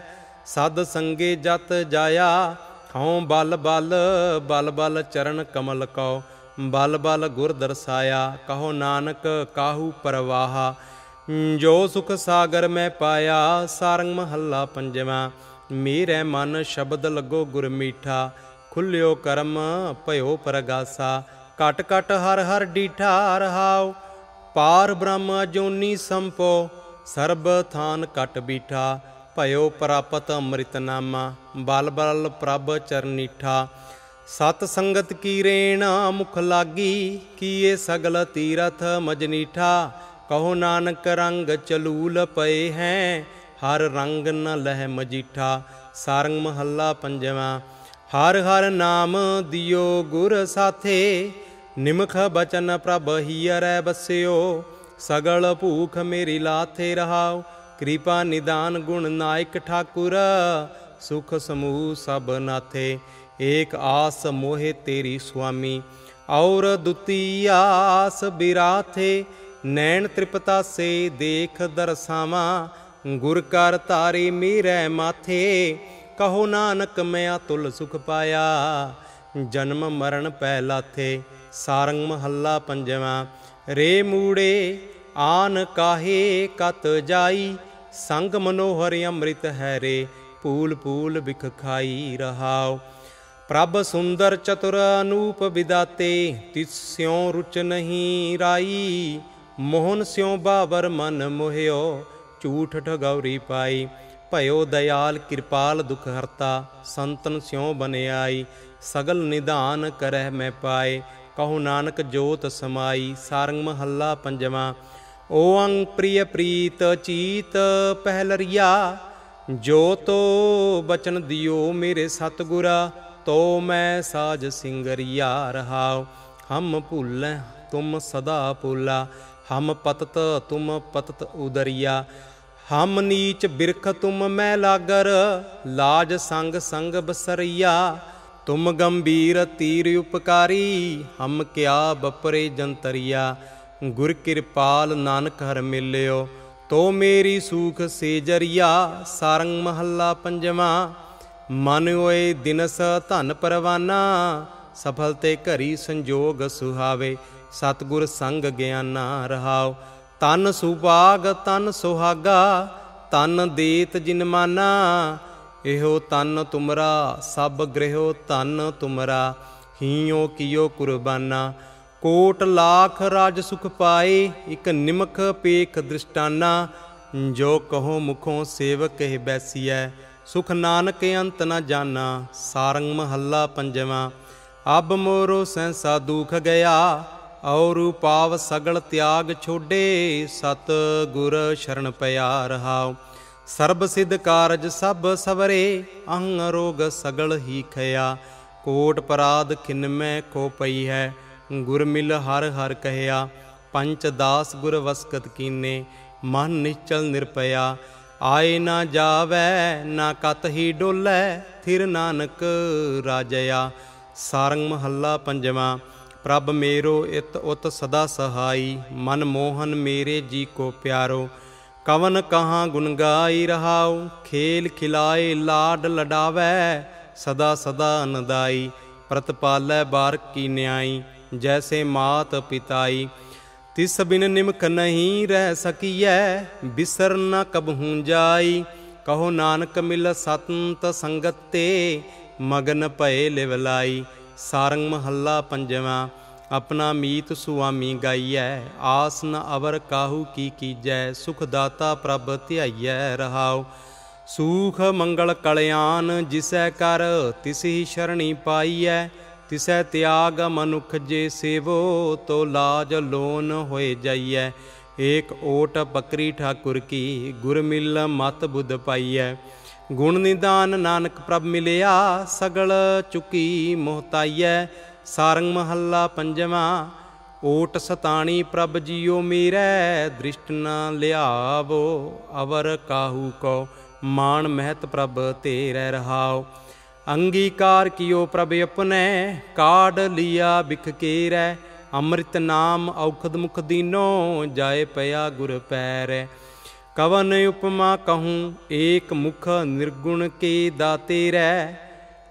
ਸਦ ਸੰਗੇ ਜਤ ਜਾਇਆ, ਹਉ ਬਲ ਬਲ ਬਲ ਬਲ ਚਰਨ ਕਮਲ ਕਉ, ਬਲ ਬਲ ਗੁਰ ਦਰਸਾਇਆ, ਕਹੋ ਨਾਨਕ ਕਾਹੂ ਪਰਵਾਹਾ। ਜੋ ਸੁਖ ਸਾਗਰ ਮੈਂ ਪਾਇਆ, ਸਾਰੰਗ ਮਹੱਲਾ ਪੰਜਵਾ, ਮੇਰੇ ਮਨ ਸ਼ਬਦ ਲੱਗੋ ਗੁਰ ਮੀਠਾ, ਖੁੱਲਿਓ ਕਰਮ ਭਇਓ ਪਰਗਾਸਾ ਕਟ ਕਟ ਹਰ ਹਰ ਡੀਠਾ ਰਹਾਉ, ਪਾਰ ਬ੍ਰਹਮ ਜੋਨੀ ਸੰਪੋ, ਸਰਬ ਥਾਨ ਕਟ ਬੀਠਾ। ਭਇਓ ਪ੍ਰਾਪਤ ਅੰਮ੍ਰਿਤ ਨਾਮਾ, ਬਲ ਬਲ ਪ੍ਰਭ ਚਰਨੀਠਾ ਸਤ ਸੰਗਤ ਕੀ ਰੇਣ ਮੁਖ ਲਾਗੀ, ਕੀਏ ਸਗਲ ਤੀਰਥ ਮਜਨੀਠਾ ਕਹੋ ਨਾਨਕ ਰੰਗ ਚਲੂਲ ਪਏ ਹੈ, ਹਰ ਰੰਗ ਨ ਲਹਿ ਮਜੀਠਾ ਸਾਰੰਗ ਮਹੱਲਾ ਪੰਜਵਾਂ, ਹਰ ਹਰ ਨਾਮ ਦਿਓ ਗੁਰ ਸਾਥੇ। ਨਿਮਖ ਬਚਨ ਪ੍ਰਭ ਹੀਰੈ ਬਸਿਓ, ਸਗਲ ਭੂਖ ਮੇਰੀ ਲਾਥੇ ਰਹਾਓ। ਕਿਰਪਾ ਨਿਦਾਨ ਗੁਣ ਨਾਇਕ ਠਾਕੁਰ, ਸੁਖ ਸਮੂਹ ਸਭ ਨਾਥੇ, ਏਕ ਆਸ ਮੋਹਿ ਤੇਰੀ ਸੁਆਮੀ। ਔਰ ਦੁਤੀ ਆਸ ਬਿਰਾਥੇ, ਨੈਣ ਤ੍ਰਿਪਤਾ ਸੇ ਦੇਖ ਦਰਸਾਵਾਂ, ਗੁਰ ਕਰ ਧਾਰੀ ਮੀਰੈ ਮਾਥੇ, ਕਹੋ ਨਾਨਕ ਮੈਂ ਅਤੁਲ ਸੁਖ ਪਾਇਆ। ਜਨਮ ਮਰਨ ਪੈ ਲਾਥੇ ਸਾਰੰਗ ਮਹੱਲਾ ਪੰਜਵਾਂ। ਰੇ ਮੂੜੇ, ਆਨ ਕਾਹੇ ਕਤ ਜਾਈ ਸੰਗ ਮਨੋਹਰ ਅੰਮ੍ਰਿਤ ਹੈ ਰੇ, ਪੂਲ ਪੂਲ ਵਿਖ ਖਾਈ ਰਹਾਓ ਪ੍ਰਭ ਸੁੰਦਰ ਚਤੁਰ ਅਨੂਪ ਵਿਦਾਤੇ, ਤਿਸ ਸਿਉ ਰੁਚ ਨਹੀਂ ਰਾਈ। ਮੋਹਨ ਸਿਉ ਬਾਬਰ ਮਨ ਮੋਹਿਓ, ਝੂਠ ਠਗੌਰੀ ਪਾਈ। ਭਇਓ ਦਇਆਲ ਕਿਰਪਾਲ ਦੁਖ ਹਰਤਾ, ਸੰਤਨ ਸਿਉ ਬਨਿਆਈ। ਸਗਲ ਨਿਧਾਨ ਕਰਹਿ ਮੈਂ ਪਾਏ, ਕਹੋ ਨਾਨਕ ਜੋਤ ਸਮਾਈ। ਸਾਰੰਗ ਮਹੱਲਾ ਪੰਜਵਾਂ ਓੰ ਪ੍ਰਿਯ ਪ੍ਰੀਤ ਚੀਤ ਪਹਿਲਰੀਆ, ਜੋ ਤੋ ਬਚਨ ਦਿਓ ਮੇਰੇ ਸਤਗੁਰਾ, ਤੋ ਮੈਂ ਸਾਜ ਸਿੰਗਰੀਆ ਰਹਾਉ। ਹਮ ਭੁੱਲੈ, ਤੁਮ ਸਦਾ ਭੁਲਾ, ਹਮ ਪਤਤ, ਤੁਮ ਪਤਤ ਉਦਰੀਆ। ਹਮ ਨੀਚ ਬਿਰਖ, ਤੁਮ ਮੈਂ ਲਾਗਰ, ਲਾਜ ਸੰਗ ਸੰਗ ਬਸਰੀਆ। ਤੁਮ ਗੰਭੀਰ ਤੀਰ ਉਪਕਾਰੀ, ਹਮ ਕਿਆ ਬਪਰੇ ਜੰਤਰੀਆ। ਗੁਰ ਕਿਰਪਾਲ ਨਾਨਕ ਹਰ ਮਿਲਿਓ, ਤੋ ਮੇਰੀ ਸੂਖ ਸੇਜਰੀਆ, ਸਾਰੰਗ ਮਹੱਲਾ ਪੰਜਵਾਂ। ਮਨ ਓਏ ਦਿਨਸ ਧਨ ਪਰਵਾਨਾ, ਸਫਲ ਤੇ ਘਰੀ ਸੰਜੋਗ ਸੁਹਾਵੇ, ਸਤਗੁਰ ਸੰਗ ਗਿਆਨਾ ਰਹਾਓ। ਤਨ ਸੁਭਾਗ, ਤਨ ਸੁਹਾਗਾ, ਤਨ ਦੇਤ ਜਿਨ ਮਾਨਾ, ਇਹੋ ਤਨ ਤੁਮਰਾ, ਸਭ ਗ੍ਰਹਿਓ ਤਨ ਤੁਮਰਾ, ਹੀਓ ਕੀਓ ਕੁਰਬਾਨਾ। ਕੋਟ ਲਾਖ ਰਾਜ ਸੁਖ ਪਾਏ, ਇਕ ਨਿਮਖ ਪੇਖ ਦ੍ਰਿਸ਼ਟਾਨਾ, ਜੋ ਕਹੋ ਮੁਖੋਂ ਸੇਵਕ ਕਹਿ ਬੈਸੀਐ, ਸੁਖ ਨਾਨਕ ਅੰਤ ਨ ਜਾਣਾ ਸਾਰੰਗ ਮਹੱਲਾ ਪੰਜਵਾਂ, ਅਬ ਮੋਰੋ ਸੈਂਸਾ ਦੁਖ ਗਿਆ, ਔਰ ਪਾਵ ਸਗਲ ਤਿਆਗ ਛੋਡੇ ਸਤ ਗੁਰ ਸ਼ਰਨ ਪਿਆ ਰਹਾਉ, ਸਰਬ ਸਿਧ ਕਾਰਜ ਸਭ ਸਵਰੇ, ਅੰਗ ਰੋਗ ਸਗਲ ਹੀ ਖਿਆ, ਕੋਟ ਪਰਾਧ ਖਿਨਮੈ ਕੋ ਪਈ ਹੈ ਗੁਰ ਮਿਲ ਹਰ ਹਰ ਕਹਿਆ, ਪੰਚ ਦਾਸ ਗੁਰ ਵਸਕਤ ਕੀਨੇ, ਮਨ ਨਿਚਲ ਨਿਰਪਿਆ ਆਏ ਨਾ ਜਾਵੈ, ਨਾ ਕਤ ਹੀ ਡੋਲੇ, ਥਿਰ ਨਾਨਕ ਰਾਜਿਆ। ਸਾਰੰਗ ਮਹੱਲਾ ਪੰਜਵਾਂ, ਪ੍ਰਭ ਮੇਰੋ ਇਤ ਉਤ ਸਦਾ ਸਹਾਈ, ਮਨ ਮੋਹਨ ਮੇਰੇ ਜੀ ਕੋ ਪਿਆਰੋ। ਕਵਨ ਕਹਾਂ ਗੁਣ ਗਾਈ ਰਹਾਉ, ਖੇਲ ਖਿਲਾਏ ਲਾਡ ਲਡਾਵੇ, ਸਦਾ ਸਦਾ ਅਨਦਾਈ, ਪ੍ਰਤਪਾਲੈ ਬਾਰਕ ਕੀ ਨਿਆਈ। ਜੈਸੇ ਮਾਤ ਪਿਤਾਈ, ਤਿਸ ਬਿਨ ਨਿਮਕ ਨਹੀਂ ਰਹਿ ਸਕੀਐ, ਬਿਸਰ ਨ ਕਬਹੂ ਜਾਈ। ਕਹੋ ਨਾਨਕ ਮਿਲ ਸਤੰਤ ਸੰਗਤ ਤੇ, ਮਗਨ ਭਏ ਲਿਵਲਾਈ ਸਾਰੰਗ ਮਹੱਲਾ ਪੰਜਵਾਂ, ਆਪਣਾ ਮੀਤ ਸੁਆਮੀ ਗਾਈਐ। ਆਸ ਨ ਅਵਰ ਕਾਹੂ ਕੀ ਕੀਜੈ, ਸੁਖ ਦਾਤਾ ਪ੍ਰਭ ਧਿਆਈਐ ਰਹਾਉ। ਸੂਖ ਮੰਗਲ ਕਲਿਆਣ ਜਿਸੈ ਕਰ ਤਿਸਹੀ ਸ਼ਰਣੀ ਪਾਈਐ। ਤਿਸੈ ਤਿਆਗ ਮਨੁਖ ਜੇ ਸੇਵੋ, ਤੋ ਲਾਜ ਲੋਨ ਹੋਏ ਜਾਈਐ। ਏਕ ਓਟ ਬਕਰੀ ਠਾਕੁਰ ਕੀ, ਗੁਰ ਮਿਲ ਮਤ ਬੁੱਧ ਪਾਈਐ। ਗੁਣ ਨਿਦਾਨ ਨਾਨਕ ਪ੍ਰਭ ਮਿਲਿਆ, ਸਗਲ ਚੁਕੀ ਮੋਹਤਾਈਐ ਸਾਰੰਗ ਮਹੱਲਾ ਪੰਜਵਾਂ, ਓਟ ਸਤਾਣੀ ਪ੍ਰਭ ਜੀਓ ਮੀਰੈ, ਦ੍ਰਿਸ਼ਟ ਨ ਲਿਆਵੋ, ਅਵਰ ਕਾਹੂ ਕੋ ਮਾਨ ਮਹਿਤ ਪ੍ਰਭ ਤੇਰੇ ਰਹਾਓ ਅੰਗੀਕਾਰ ਕੀਓ ਪ੍ਰਭ ਆਪਨੇ ਕਾੜ ਲਿਆ ਬਿਖ ਕੇਰੈ, ਅੰਮ੍ਰਿਤ ਨਾਮ ਔਖਦ ਮੁਖ ਦੀਨੋ ਜਾਏ ਪਿਆ ਗੁਰ ਪੈਰੈ। ਕਵਨ ਉਪਮਾ ਕਹੂੰ, ਏਕ ਮੁਖ ਨਿਰਗੁਣ ਕੇ ਦਾਤੇ ਰਹਿ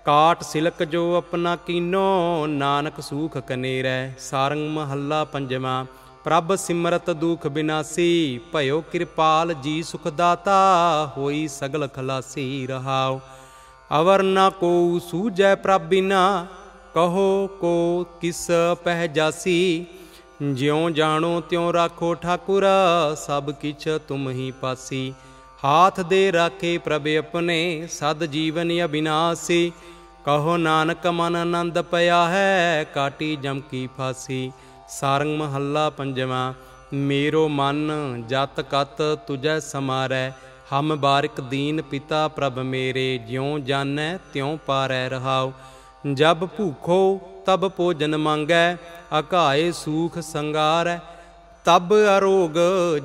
ਕਾਟ ਸਿਲਕ ਜੋ ਆਪਣਾ ਕੀਨੋ, ਨਾਨਕ ਸੂਖ ਕਨੇਰੈ। ਸਾਰੰਗ ਮਹੱਲਾ ਪੰਜਵਾਂ, ਪ੍ਰਭ ਸਿਮਰਤ ਦੁਖ ਬਿਨਾਸੀ, ਭਇਓ ਕਿਰਪਾਲ ਜੀ ਸੁਖ ਦਾਤਾ, ਹੋਈ ਸਗਲ ਖਲਾਸੀ ਰਹਾਓ ਅਵਰ ਨ ਕੋ ਸੂਜੈ ਪ੍ਰਭ ਬਿਨਾ ਕਹੋ ਕੋ ਕਿਸ ਪਹਿ ਜਾਸੀ ਜਿਉ ਜਾਣੋ ਤਿਉ ਰਾਖੋ ਠਾਕੁਰ ਸਭ ਕਿਛ ਤੁਮ ਹੀ ਪਾਸੀ ਹਾਥ ਦੇ ਰਾਖੇ ਪ੍ਰਭ ਆਪਣੇ ਸਦ ਜੀਵਨ ਅਬਿਨਾਸੀ ਕਹੋ ਨਾਨਕ ਮਨ ਆਨੰਦ ਪਿਆ ਹੈ ਕਾਟੀ ਜਮ ਕੀ ਫਾਸੀ ਸਾਰੰਗ ਮਹੱਲਾ ਪੰਜਵਾਂ ਮੇਰੋ ਮਨ ਜਤ ਕਤ ਤੁਜੈ ਸਮਾਰੈ ਹਮ ਬਾਰਿਕ ਦੀਨ ਪਿਤਾ ਪ੍ਰਭ ਮੇਰੇ, ਜਿਉ ਜਾਣੈ ਤਿਉ ਪਾਰੈ ਰਹਾਉ। ਜਬ ਭੂਖੋ, ਤਬ ਭੋਜਨ ਮੰਗੈ, ਅਕਾਏ ਸੂਖ ਸੰਗਾਰੈ। ਤਬ ਅਰੋਗ,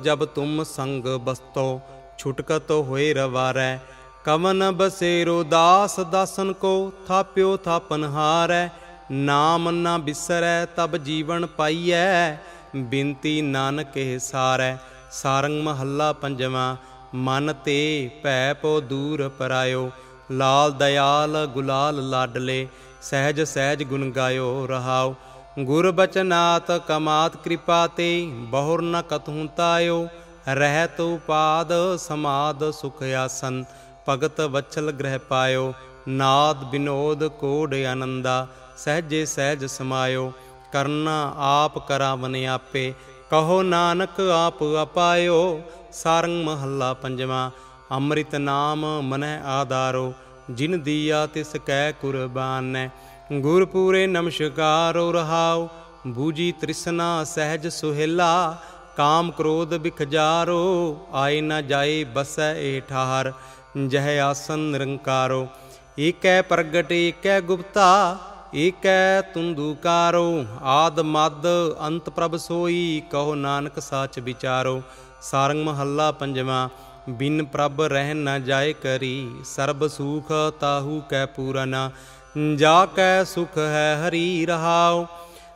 ਜਬ ਤੁਮ ਸੰਗ ਬਸਤੋ, ਛੁਟਕਤ ਹੋਏ ਰਵਾਰੈ। ਕਵਨ ਬਸੇਰੋ, ਦਾਸ ਦਾਸਨ ਕੋ, ਥਾਪਿਓ ਥਾਪਨ ਹਾਰੈ। ਨਾਮ ਨਾ ਬਿਸਰੈ, ਤਬ ਜੀਵਨ ਪਾਈਐ। ਬਿੰਤੀ ਨਾਨਕ ਸਾਰੈ। ਸਾਰੰਗ ਮਹੱਲਾ ਪੰਜਵਾਂ। ਮਨ ਤੇ ਭੈ ਪੋ ਦੂਰ ਪਰਾਇਓ, ਲਾਲ ਦਿਆਲ ਗੁਲਾਲ ਲਾਡਲੇ ਸਹਿਜ ਸਹਿਜ ਗੁਣ ਗਾਇਓ ਰਹਾਓ। ਗੁਰ ਬਚਨਾਤ ਕਮਾਤ ਕਿਰਪਾ ਤੇ, ਬਹੁਰ ਨ ਕਤਹੂ ਤਾਇਓ, ਰਹਿਤ ਉਪਾਦ ਸਮਾਦ ਸੁਖ ਆਸਨ, ਭਗਤ ਵਚਲ ਗ੍ਰਹਿ ਪਾਇਓ, ਨਾਦ ਬਿਨੋਦ ਕੋਡ ਆਨੰਦਾ, ਸਹਜੇ ਸਹਿਜ ਸਮਾਇਓ, ਕਰਨਾ ਆਪ ਕਰਾਵਨ ਆਪੇ ਕਹੋ ਨਾਨਕ ਆਪ ਅਪਾਇਓ, ਸਾਰੰਗ ਮਹੱਲਾ ਪੰਜਵਾਂ, ਅੰਮ੍ਰਿਤ ਨਾਮ ਮਨੈ ਆਧਾਰੋ, ਜਿਨ ਦੀਆ ਤਿਸ ਕੈ ਕੁਰਬਾਨੈ। ਗੁਰ ਪੂਰੇ ਨਮਸਕਾਰੋ ਰਹਾਉ, ਬੂਜੀ ਤ੍ਰਿਸ਼ਨਾ ਸਹਿਜ ਸੁਹੇਲਾ, ਕਾਮ ਕ੍ਰੋਧ ਬਿਖਜਾਰੋ, ਆਏ ਨਾ ਜਾਏ ਬਸੈ ਏ ਠਾਰ, ਜਹ ਆਸਨ ਨਿਰੰਕਾਰੋ। ਏਕੈ ਪ੍ਰਗਟ, ਏਕੈ ਗੁਪਤਾ ਏਕੈ ਤੁੰਦੂਕਾਰੋ ਆਦ ਮਦ ਅੰਤ ਪ੍ਰਭ ਸੋਈ, ਕਹੋ ਨਾਨਕ ਸਾਚ ਵਿਚਾਰੋ। ਸਾਰੰਗ ਮਹੱਲਾ ਪੰਜਵਾਂ, ਬਿਨ ਪ੍ਰਭ ਰਹਿ ਨ ਜਾਏ ਕਰੀ, ਸਰਬ ਸੁਖ ਤਾਹੂ ਕੈ ਪੂਰਨਾ। ਜਾ ਕੈ ਸੁਖ ਹੈ ਹਰੀ ਰਹਾਉ,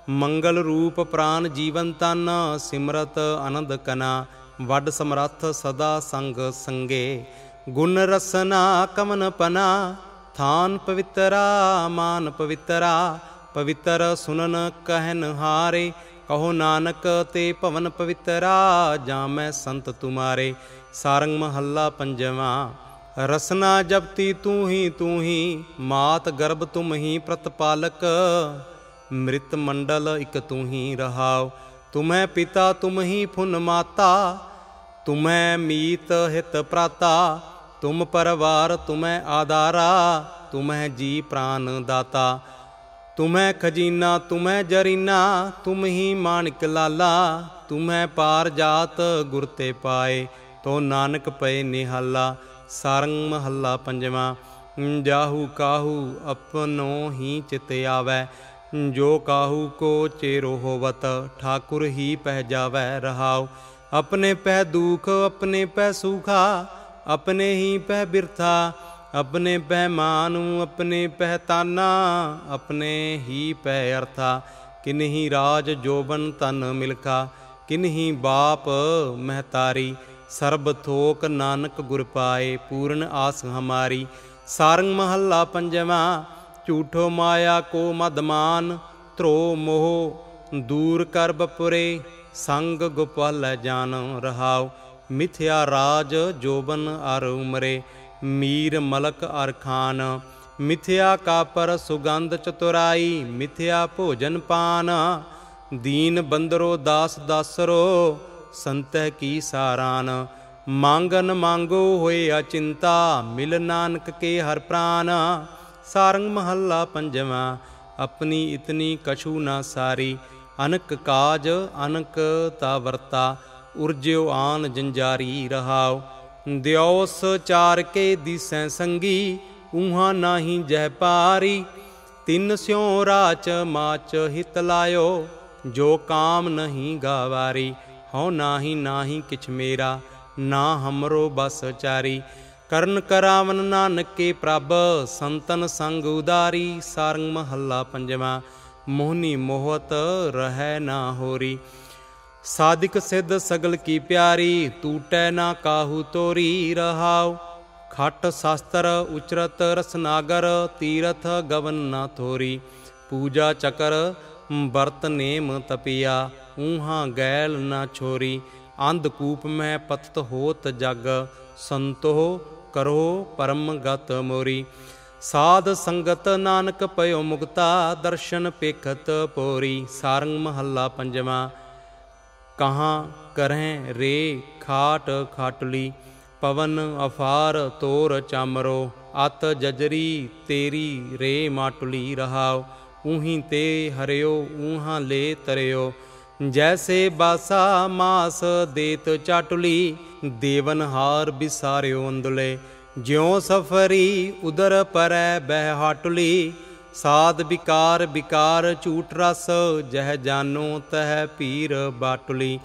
ਮੰਗਲ ਰੂਪ ਪ੍ਰਾਨ ਜੀਵਨ ਤਨ, ਸਿਮਰਤ ਆਨੰਦ ਕਨਾ। ਵੱਡ ਸਮਰੱਥ ਸਦਾ ਸੰਗ ਸੰਗੇ, ਗੁਣ ਰਸਨਾ ਕਮਨ ਪਨਾ। ਥਾਨ ਪਵਿੱਤਰਾ, ਮਾਨ ਪਵਿੱਤਰਾ, ਪਵਿੱਤਰ ਸੁਨਨ ਕਹਿਨ ਹਾਰੇ, ਕਹੋ ਨਾਨਕ ਤੇ ਭਵਨ ਪਵਿੱਤਰਾ ਜਾ ਮੈਂ ਸੰਤ ਤੁਮਾਰੇ। ਸਾਰੰਗ ਮਹੱਲਾ ਪੰਜਵਾਂ, ਰਸਨਾ ਜਪਤੀ ਤੂੰ ਹੀ ਤੂੰ ਹੀ ਮਾਤ ਗਰਭ ਤੁਮ ਹੀ ਪ੍ਰਤਪਾਲਕ ਮ੍ਰਿਤ ਮੰਡਲ ਇਕ ਤੂੰ ਹੀ ਰਹਾਓ ਤੁਮੈ ਪਿਤਾ ਤੁਮ ਹੀ ਫੁਨ ਮਾਤਾ, ਤੁਮੈ ਮੀਤ ਹਿਤ ਪ੍ਰਾਤਾ ਤੁਮ ਪਰਵਾਰ ਤੁਮੈ ਆਦਾਰਾ ਤੁਮੈ ਜੀ ਪ੍ਰਾਨ ਦਾਤਾ। ਤੁਮੈ ਖਜ਼ੀਨਾ, ਤੁਮੈ ਜਰੀਨਾ, ਤੁਮ ਹੀ ਮਾਨਿਕ ਲਾਲਾ। ਤੁਮੈ ਪਾਰ ਜਾਤ ਗੁਰ ਤੇ ਪਾਏ, ਤੋ ਨਾਨਕ ਪਏ ਨਿਹਾਲਾ। ਸਾਰੰਗ ਮਹੱਲਾ ਪੰਜਵਾਂ, ਜਾਹੂ ਕਾਹੂ ਆਪਨੋ ਹੀ ਚਿਤ ਆਵੈ। ਜੋ ਕਾਹੂ ਕੋ ਚੇਰੋ ਹੋਵਤ, ਠਾਕੁਰ ਹੀ ਪਹਿ ਜਾਵੈ ਰਹਾਉ। ਆਪਣੇ ਪੈ ਦੁਖ, ਆਪਣੇ ਪਹਿ ਸੁਖਾ ਆਪਣੇ ਹੀ ਪਹਿ ਬਿਰਥਾ ਆਪਣੇ ਪਹਿ ਮਾਨੂ ਆਪਣੇ ਪਹਿ ਤਾਨਾ ਆਪਣੇ ਹੀ ਪਹਿ ਅਰਥਾ ਕਿਨਹੀ ਰਾਜ ਜੋਬਨ ਤਨ ਮਿਲਖਾ ਕਿਨਹੀ ਬਾਪ ਮਹਤਾਰੀ ਸਰਬ ਥੋਕ ਨਾਨਕ ਗੁਰ ਪਾਏ ਪੂਰਨ ਆਸ ਹਮਾਰੀ ਸਾਰੰਗ ਮਹੱਲਾ ਪੰਜਵਾਂ ਝੂਠੋ ਮਾਇਆ ਕੋ ਮਦਮਾਨ ਧਰੋ ਮੋਹ ਦੂਰ ਕਰ ਬਪੁਰੇ ਸੰਗ ਗੋਪਾਲ ਜਾਨ ਰਹਾਉ ਮਿਥਿਆ ਰਾਜ ਜੋਬਨ ਅਰ ਉਮਰੇ, ਮੀਰ ਮਲਕ ਅਰ ਖਾਨ। ਮਿਥਿਆ ਕਾਪਰ ਸੁਗੰਧ ਚਤੁਰਾਈ, ਮਿਥਿਆ ਭੋਜਨ ਪਾਨ। ਦੀਨ ਬੰਦਰੋ ਦਾਸ ਦਾਸਰੋ, ਸੰਤਹਿ ਕੀ ਸਾਰਾਨ। ਮੰਗਨ ਮੰਗੋ ਹੋਏ ਅਚਿੰਤਾ, ਮਿਲ ਨਾਨਕ ਕੇ ਹਰ ਪ੍ਰਾਨ। ਸਾਰੰਗ ਮਹੱਲਾ ਪੰਜਵਾਂ, ਆਪਣੀ ਇਤਨੀ ਕਛੂ ਨਾ ਸਾਰੀ। ਅਨਕ ਕਾਜ, ਅਨਕ ਤਾ ਵਰਤਾ। ਉਰਜਿਓ ਆਨ ਜੰਜਾਰੀ ਰਹਾਉ। ਦਿਓਸ ਚਾਰ ਕੇ ਦਿਸੈ ਸੰਗੀ ਉਹਾਂ ਨਾਹੀ ਜਹ ਪਾਰੀ। ਤਿੰਨ ਸਿਉ ਰਾਚ ਮਾਚ ਹਿਤ ਲਾਇਓ, ਜੋ ਕਾਮ ਨਹੀਂ ਗਾਵਾਰੀ। ਹਉ ਨਾਹੀ ਨਾਹੀ ਕਿਛ ਮੇਰਾ, ਨਾ ਹਮਰੋ ਬਸ ਚਾਰੀ। ਕਰਨ ਕਰਾਵਨ ਨਾਨਕੇ ਪ੍ਰਭ, ਸੰਤਨ ਸੰਗ ਉਦਾਰੀ। ਸਾਰੰਗ ਮਹੱਲਾ ਪੰਜਵਾਂ, ਮੋਹਨੀ ਮੋਹਤ ਰਹਿ ਨਾ ਹੋਰੀ। ਸਾਧਿਕ ਸਿੱਧ ਸਗਲ ਕੀ ਪਿਆਰੀ ਟੂਟੈ ਨਾ ਕਾਹੂ ਤੋਰੀ ਰਹਾਉ। ਖਟ ਸ਼ਾਸਤਰ ਉਚਰਤ ਰਸਨਾਗਰ, ਤੀਰਥ ਗਵਨ ਨਾ ਥੋਰੀ। ਪੂਜਾ ਚਕਰ ਵਰਤ ਨੇਮ ਤਪਿਆ, ਊਹਾਂ ਗੈਲ ਨਾ ਛੋਰੀ। ਅੰਧ ਕੂਪ ਮੈਂ ਪਤਤ ਹੋਤ ਜਗ ਸੰਤੋ ਕਰੋ ਪਰਮ ਗਤ ਮੋਰੀ। ਸਾਧ ਸੰਗਤ ਨਾਨਕ ਪਇਓ ਮੁਕਤਾ, ਦਰਸ਼ਨ ਪੇਖਤ ਪੋਰੀ। ਸਾਰੰਗ ਮਹੱਲਾ ਪੰਜਵਾਂ ਕਹਾਂ ਕਰਹਿ ਰੇ ਖਾਟ ਖਾਟਲੀ, ਪਵਨ ਅਫਾਰ ਤੋਰ ਚਾਮਰੋ, ਅਤ ਜਜਰੀ ਤੇਰੀ ਰੇ ਮਾਟੁਲੀ ਰਹਾਓ ਉਹੀਂ ਤੇ ਹਰਿਓ ਉਹਾਂ ਲੈ ਤਰਿਓ। ਜੈਸੇ ਬਾਸਾ ਮਾਸ ਦੇਤ ਚਾਟੁਲੀ, ਦੇਵਨ ਹਾਰ ਬਿਸਾਰਿਓ ਅੰਦਲੇ। ਜਿਉ ਸਫਰੀ ਉਦਰ ਪਰੈ ਬਹਿ ਹਾਟੁਲੀ ਸਾਧ ਵਿਕਾਰ ਵਿਕਾਰ ਝੂਠ ਰਸ, ਜਹ ਜਾਨੋ ਤਹ ਪੀਰ ਬਾਟੁਲੀ।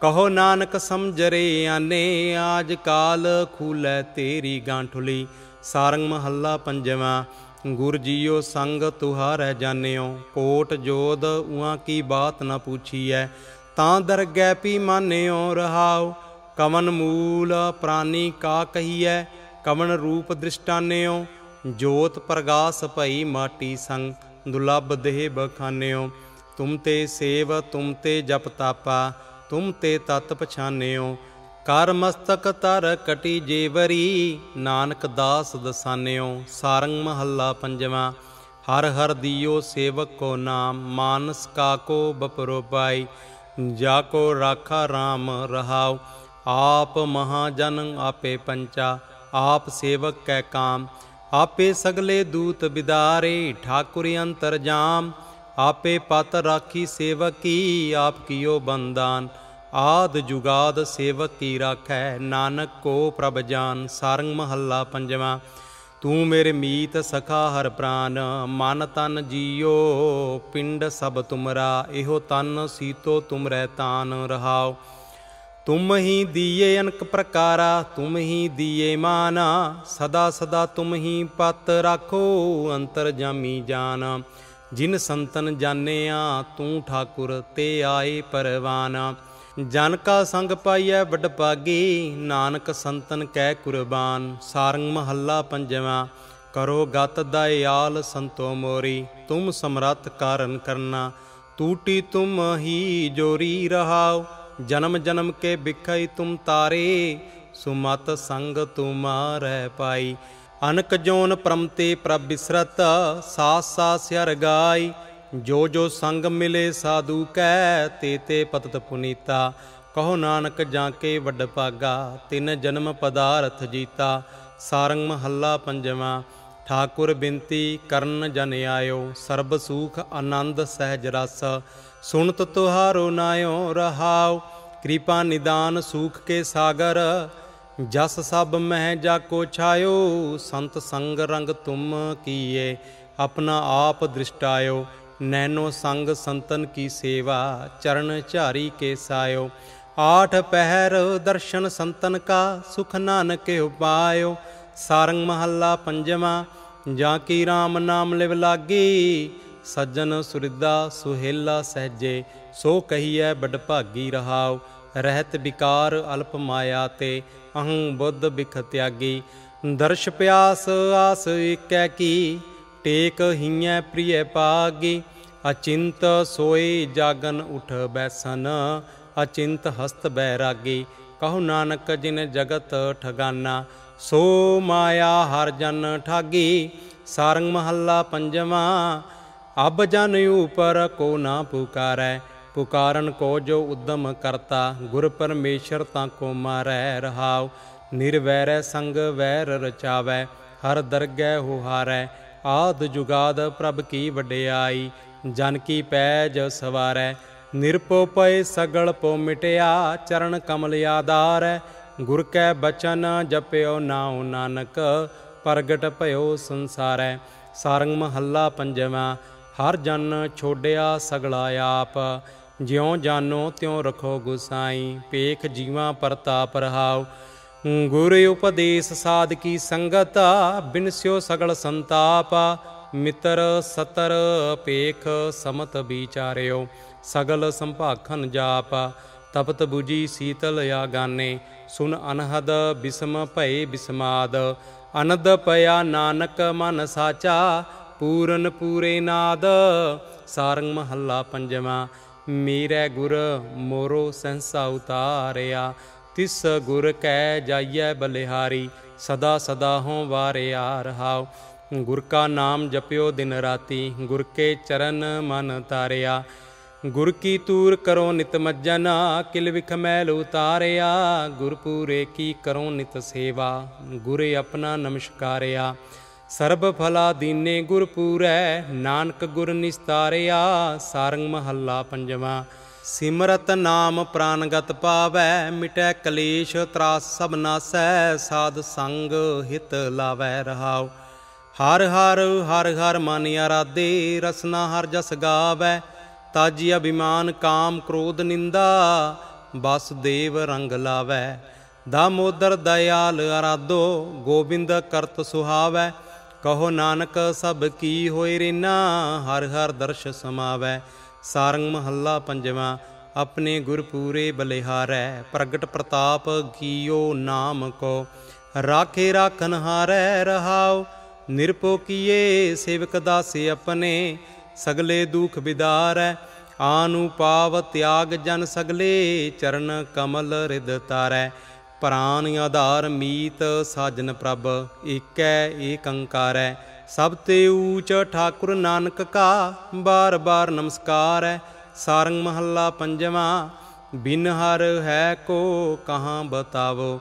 ਕਹੋ ਨਾਨਕ ਸਮਝ ਰੇ ਆਨੇ, ਆਜ ਕਾਲ ਖੂਲੇ ਤੇਰੀ ਗਾਂਠੁਲੀ। ਸਾਰੰਗ ਮਹੱਲਾ ਪੰਜਵਾਂ, ਗੁਰ ਜੀਓ ਸੰਗ ਤੁਹਾਰੈ ਜਾਣਿਓ। ਕੋਟ ਜੋਦ ਉਹਾਂ ਕੀ ਬਾਤ ਨਾ ਪੁੱਛੀਐ, ਤਾਂ ਦਰਗੈ ਪੀ ਮਾਨਿਓ ਰਹਾਓ ਕਵਨ ਮੂਲ ਪ੍ਰਾਨੀ ਕਾ ਕਹੀਐ, ਕਵਨ ਰੂਪ ਦ੍ਰਿਸ਼ਟਾਨਿਓ। ਜੋਤ ਪ੍ਰਗਾਸ ਭਈ ਮਾਟੀ ਸੰਗ, ਦੁਲਬ ਦੇਹ ਬਖਾਨਿਓ। ਤੁਮ ਤੇ ਸੇਵ, ਤੁਮ ਤੇ ਜਪ ਤਾਪਾ, ਤੁਮ ਤੇ ਤਤ ਪਛਾਨਿਓ। ਕਰ ਮਸਤਕ ਤਰ ਕਟੀ ਜੇਵਰੀ ਨਾਨਕ ਦਾਸ ਦਸਾਨਿਓ। ਸਾਰੰਗ ਮਹੱਲਾ ਪੰਜਵਾਂ, ਹਰ ਹਰ ਦੀਓ ਸੇਵਕ ਕੋ ਨਾਮ, ਮਾਨਸ ਕਾ ਕੋ ਬਪਰੋ ਪਾਈ। ਜਾ ਕੋ ਰਾਖਾ RAM ਰਹਾਉ, ਆਪ ਮਹਾਜਨ ਆਪੇ ਪੰਚਾ, ਆਪ ਸੇਵਕ ਕੈ ਕਾਮ। ਆਪੇ ਸਗਲੇ ਦੂਤ ਬਿਦਾਰੇ, ਠਾਕੁਰ ਅੰਤਰ ਜਾਮ। ਆਪੇ ਪਤ ਰਾਖੀ ਸੇਵਕੀ, ਆਪ ਕੀਓ ਬੰਦਾਨ ਆਦ ਜੁਗਾਦ ਸੇਵਕ ਕੀ ਰਾਖੈ, ਨਾਨਕ ਕੋ ਪ੍ਰਭ ਜਾਨ। ਸਾਰੰਗ ਮਹੱਲਾ ਪੰਜਵਾਂ, ਤੂੰ ਮੇਰੇ ਮੀਤ ਸਖਾ ਹਰ ਪ੍ਰਾਨ। ਮਨ ਤਨ ਜੀਓ, ਪਿੰਡ ਸਭ ਤੁਮਰਾ, ਇਹੋ ਤਨ ਸੀਤੋ ਤੁਮਰੈ ਤਾਨ ਰਹਾਓ। ਤੁਮ ਹੀ ਦੀਏ ਅਨਕ ਪ੍ਰਕਾਰਾ, ਤੁਮ ਹੀ ਦੀਏ ਮਾਨਾ, ਸਦਾ ਸਦਾ ਤੁਮ ਹੀ ਪਤ ਰਾਖੋ, ਅੰਤਰ ਜਾਮੀ ਜਾਨ। ਜਿਨ ਸੰਤਨ ਜਾਣਿਆ, ਤੂੰ ਠਾਕੁਰ ਤੇ ਆਏ ਪਰਵਾਨਾ। ਜਨ ਕਾ ਸੰਗ ਪਾਈਐ ਵੱਡ ਪਾਗੀ ਨਾਨਕ ਸੰਤਨ ਕੈ ਕੁਰਬਾਨ। ਸਾਰੰਗ ਮਹੱਲਾ ਪੰਜਵਾਂ, ਕਰੋ ਗਤ ਦਇਆਲ ਸੰਤੋ ਮੋਰੀ। ਤੁਮ ਸਮਰੱਥ ਕਾਰਨ ਕਰਨਾ ਟੂਟੀ ਤੁਮ ਹੀ ਜੋਰੀ ਰਹਾਓ। ਜਨਮ ਜਨਮ ਕੇ ਬਿਖਈ ਤੁਮ ਤਾਰੇ, ਸੁਮਤ ਸੰਗ ਤੁਮਾਰੈ ਪਾਈ। ਅਨਕ ਜੋਨ ਪ੍ਰਮਤੇ ਪ੍ਰਭ ਬਿਸਰਤ, ਸਾਸ ਸਾਸ ਹਰ ਗਾਈ। ਜੋ ਜੋ ਸੰਗ ਮਿਲੇ ਸਾਧੂ ਕੈ, ਤੇ ਤੇ ਪਤਤ ਪੁਨੀਤਾ। ਕਹੋ ਨਾਨਕ ਜਾਂ ਕੇ ਵੱਡ ਭਾਗਾ, ਤਿੰਨ ਜਨਮ ਪਦਾਰਥ ਜੀਤਾ। ਸਾਰੰਗ ਮਹੱਲਾ ਪੰਜਵਾਂ, ਠਾਕੁਰ ਬਿੰਤੀ ਕਰਨ ਜਨ ਆਇਓ। ਸਰਬ ਸੂਖ ਆਨੰਦ ਸਹਿਜ ਰਸ। ਸੁਣਤ ਤੁਹਾਰੋ ਨਾਇਓ ਰਹਾਉ, ਕਿਰਪਾ ਨਿਦਾਨ ਸੂਖ ਕੇ ਸਾਗਰ, ਜਸ ਸਭ ਮਹਿ ਜਾ ਕੋ ਛਾਇਓ, ਸੰਤ ਸੰਗ ਰੰਗ ਤੁਮ ਕੀਏ, ਆਪਣਾ ਆਪ ਦ੍ਰਿਸ਼ਟਾਇਓ ਨੈਨੋ ਸੰਗ ਸੰਤਨ ਕੀ ਸੇਵਾ, ਚਰਨ ਝਾਰੀ ਕੇ ਸਾਇਓ। ਆਠ ਪਹਿਰ ਦਰਸ਼ਨ ਸੰਤਨ ਕਾ, ਸੁਖ ਨਾਨਕ ਉਪਾਇਓ। ਸਾਰੰਗ ਮਹੱਲਾ ਪੰਜਵਾਂ, ਜਾਂ ਕੀ RAM ਨਾਮ ਲਿਵ ਲਾਗੀ ਸੱਜਣ ਸੁਰਿਦਾ ਸੁਹੇਲਾ ਸਹਜੇ, ਸੋ ਕਹੀਐ ਬੜ ਭਾਗੀ ਰਹਾਉ, ਰਹਿਤ ਵਿਕਾਰ ਅਲਪ ਮਾਇਆ ਤੇ, ਅਹੰ ਬੁੱਧ ਬਿਖ ਤਿਆਗੀ। ਦਰਸ਼ ਪਿਆਸ ਆਸ ਏਕੈ ਕੀ, ਟੇਕ ਹੀਐ ਪ੍ਰਿਯ ਪਾਗੀ। ਅਚਿੰਤ ਸੋਏ ਜਾਗਨ ਉਠ ਬੈਸਨ, ਅਚਿੰਤ ਹਸਤ ਬੈਰਾਗੀ। ਕਹੋ ਨਾਨਕ ਜਿਨ ਜਗਤ ਠਗਾਨਾ, ਸੋ ਮਾਇਆ ਹਰ ਜਨ ਠਾਗੀ। ਸਾਰੰਗ ਮਹੱਲਾ ਪੰਜਵਾਂ ਅਬ ਜਨ ਉਪਰ ਕੋ ਨਾ ਪੁਕਾਰੈ, ਪੁਕਾਰਨ ਕੋ ਜੋ ਉਦਮ ਕਰਤਾ, ਗੁਰ ਪਰਮੇਸ਼ਰ ਤਾਂ ਕੋ ਮਾਰੈ ਰਹਾਉ, ਨਿਰਵੈਰੈ ਸੰਗ ਵੈਰ ਰਚਾਵੈ, ਹਰ ਦਰਗਹਿ ਹੋ ਹਾਰੈ ਆਦ ਜੁਗਾਦ ਪ੍ਰਭ ਕੀ ਵਡਿਆਈ, ਜਨ ਕੀ ਪੈਜ ਸਵਾਰੈ ਨਿਰਪੋ ਪਏ ਸਗਲ ਪੋ ਮਿਟਿਆ, ਚਰਨ ਕਮਲ ਆਧਾਰੈ, ਗੁਰ ਕੈ ਬਚਨ ਜਪਿਓ ਨਾਉ ਨਾਨਕ, ਪ੍ਰਗਟ ਭਇਓ ਸੰਸਾਰੈ, ਸਾਰੰਗ ਮਹੱਲਾ ਪੰਜਵਾਂ ਹਰ ਜਨ ਛੋੜਿਆ ਸਗਲਾ ਆਪ, ਜਿਉ ਜਾਨੋ ਤਿਉ ਰਖੋ ਗੁਸਾਈ ਪੇਖ ਜੀਵਾਂ ਪ੍ਰਤਾਪ ਰਹਾਉ ਗੁਰ ਉਪਦੇਸ਼ ਸਾਧ ਕੀ ਸੰਗਤ ਬਿਨਸਿਓ ਸਗਲ ਸੰਤਾਪ। ਮਿਤਰ ਸਤਰ ਪੇਖ ਸਮਤ ਵਿਚਾਰਿਓ, ਸਗਲ ਸੰਭਾਖਨ ਜਾਪ। ਤਪਤ 부ਜੀ ਸੀਤਲ ਆਗਾਨੇ, ਸੁਨ ਅਨਹਦ ਬਿਸਮ ਭਏ ਬਿਸਮਾਦ। ਅਨਦ ਪਿਆ ਨਾਨਕ ਮਨ ਸਾਚਾ ਪੂਰਨ ਪੂਰੇ ਨਾਦ, ਸਾਰੰਗ ਮਹੱਲਾ ਪੰਜਵਾਂ, ਮੇਰੇ ਗੁਰ ਮੋਰੋ ਸੰਸਾ ਉਤਾਰਿਆ, ਤਿਸ ਗੁਰ ਕੈ ਜਾਈਐ ਬਲਿਹਾਰੀ, ਸਦਾ ਸਦਾ ਹੋ ਵਾਰਿਆ ਰਹਾਉ ਗੁਰ ਕਾ ਨਾਮ ਜਪਿਓ ਦਿਨ ਰਾਤੀ, ਗੁਰ ਕੇ ਚਰਨ ਮਨ ਤਾਰਿਆ। ਗੁਰ ਕੀ ਤੂਰ ਕਰੋ ਨਿਤ ਮੱਜਨ, ਕਿਲ ਵਿਖ ਮੈਲ ਉਤਾਰਿਆ। ਗੁਰ ਪੂਰੇ ਕੀ ਕਰੋ ਨਿਤ ਸੇਵਾ, ਗੁਰੇ ਆਪਣਾ ਨਮਸਕਾਰਿਆ। ਸਰਬ ਫਲਾ ਦੀਨੇ ਗੁਰ ਪੂਰੈ, ਨਾਨਕ ਗੁਰ ਨਿਸਤਾਰਿਆ, ਸਾਰੰਗ ਮਹੱਲਾ ਪੰਜਵਾਂ। ਸਿਮਰਤ ਨਾਮ ਪ੍ਰਾਨਗਤ ਪਾਵੈ, ਮਿਟੈ ਕਲੇਸ਼ ਤਰਾਸ ਸਭ ਨਾਸੈ, ਸਾਧ ਸੰਗ ਹਿਤ ਲਾਵੈ ਰਹਾਉ। ਹਰ ਹਰ ਹਰ ਹਰ ਮਨ ਆਰਾਧੇ ਰਸਨਾ ਹਰ ਜਸ ਗਾਵੈ। ਤਾਜੀ ਅਭਿਮਾਨ, ਕਾਮ ਕ੍ਰੋਧ, ਨਿੰਦਾ ਬਸ ਦੇਵ ਰੰਗ ਲਾਵੈ। ਦਾਮੋਦਰ ਦਇਆਲ ਅਰਾਧੋ, ਗੋਬਿੰਦ ਕਰਤ ਸੁਹਾਵੈ। ਕਹੋ ਨਾਨਕ, ਸਭ ਕੀ ਹੋਏ ਰੇਨਾ? ਹਰ ਹਰ ਦਰਸ਼ ਸਮਾਵੈ। ਸਾਰੰਗ ਮਹੱਲਾ ਪੰਜਵਾਂ, ਆਪਣੇ ਗੁਰ ਪੂਰੇ ਬਲਿਹਾਰੈ। ਪ੍ਰਗਟ ਪ੍ਰਤਾਪ ਕੀਓ ਨਾਮ ਕੋ। ਰਾਖੇ ਰਾਖਨ ਹਾਰੈ ਰਹਾਉ। ਨਿਰਪੋ ਕੀਏ ਸੇਵਕ ਦਾਸੇ ਆਪਣੇ। ਸਗਲੇ ਦੁਖ ਵਿਦਾਰੈ ਆਨੂ ਪਾਵ ਤਿਆਗ ਜਨ ਸਗਲੇ। ਚਰਨ ਕਮਲ ਰਿਦ ਤਾਰੈ। ਪ੍ਰਾਨ ਆਧਾਰ ਮੀਤ ਸਾਜਨ ਪ੍ਰਭ, ਏਕੈ ਏਕ ਅੰਕਾਰੈ, ਸਭ ਤੇ ਊਚ ਠਾਕੁਰ ਨਾਨਕ ਕਾ, ਬਾਰ ਬਾਰ ਨਮਸਕਾਰ ਹੈ ਸਾਰੰਗ ਮਹੱਲਾ ਪੰਜਵਾਂ, ਬਿਨ ਹਰ ਹੈ ਕੋ ਕਹਾਂ ਬਤਾਵੋ,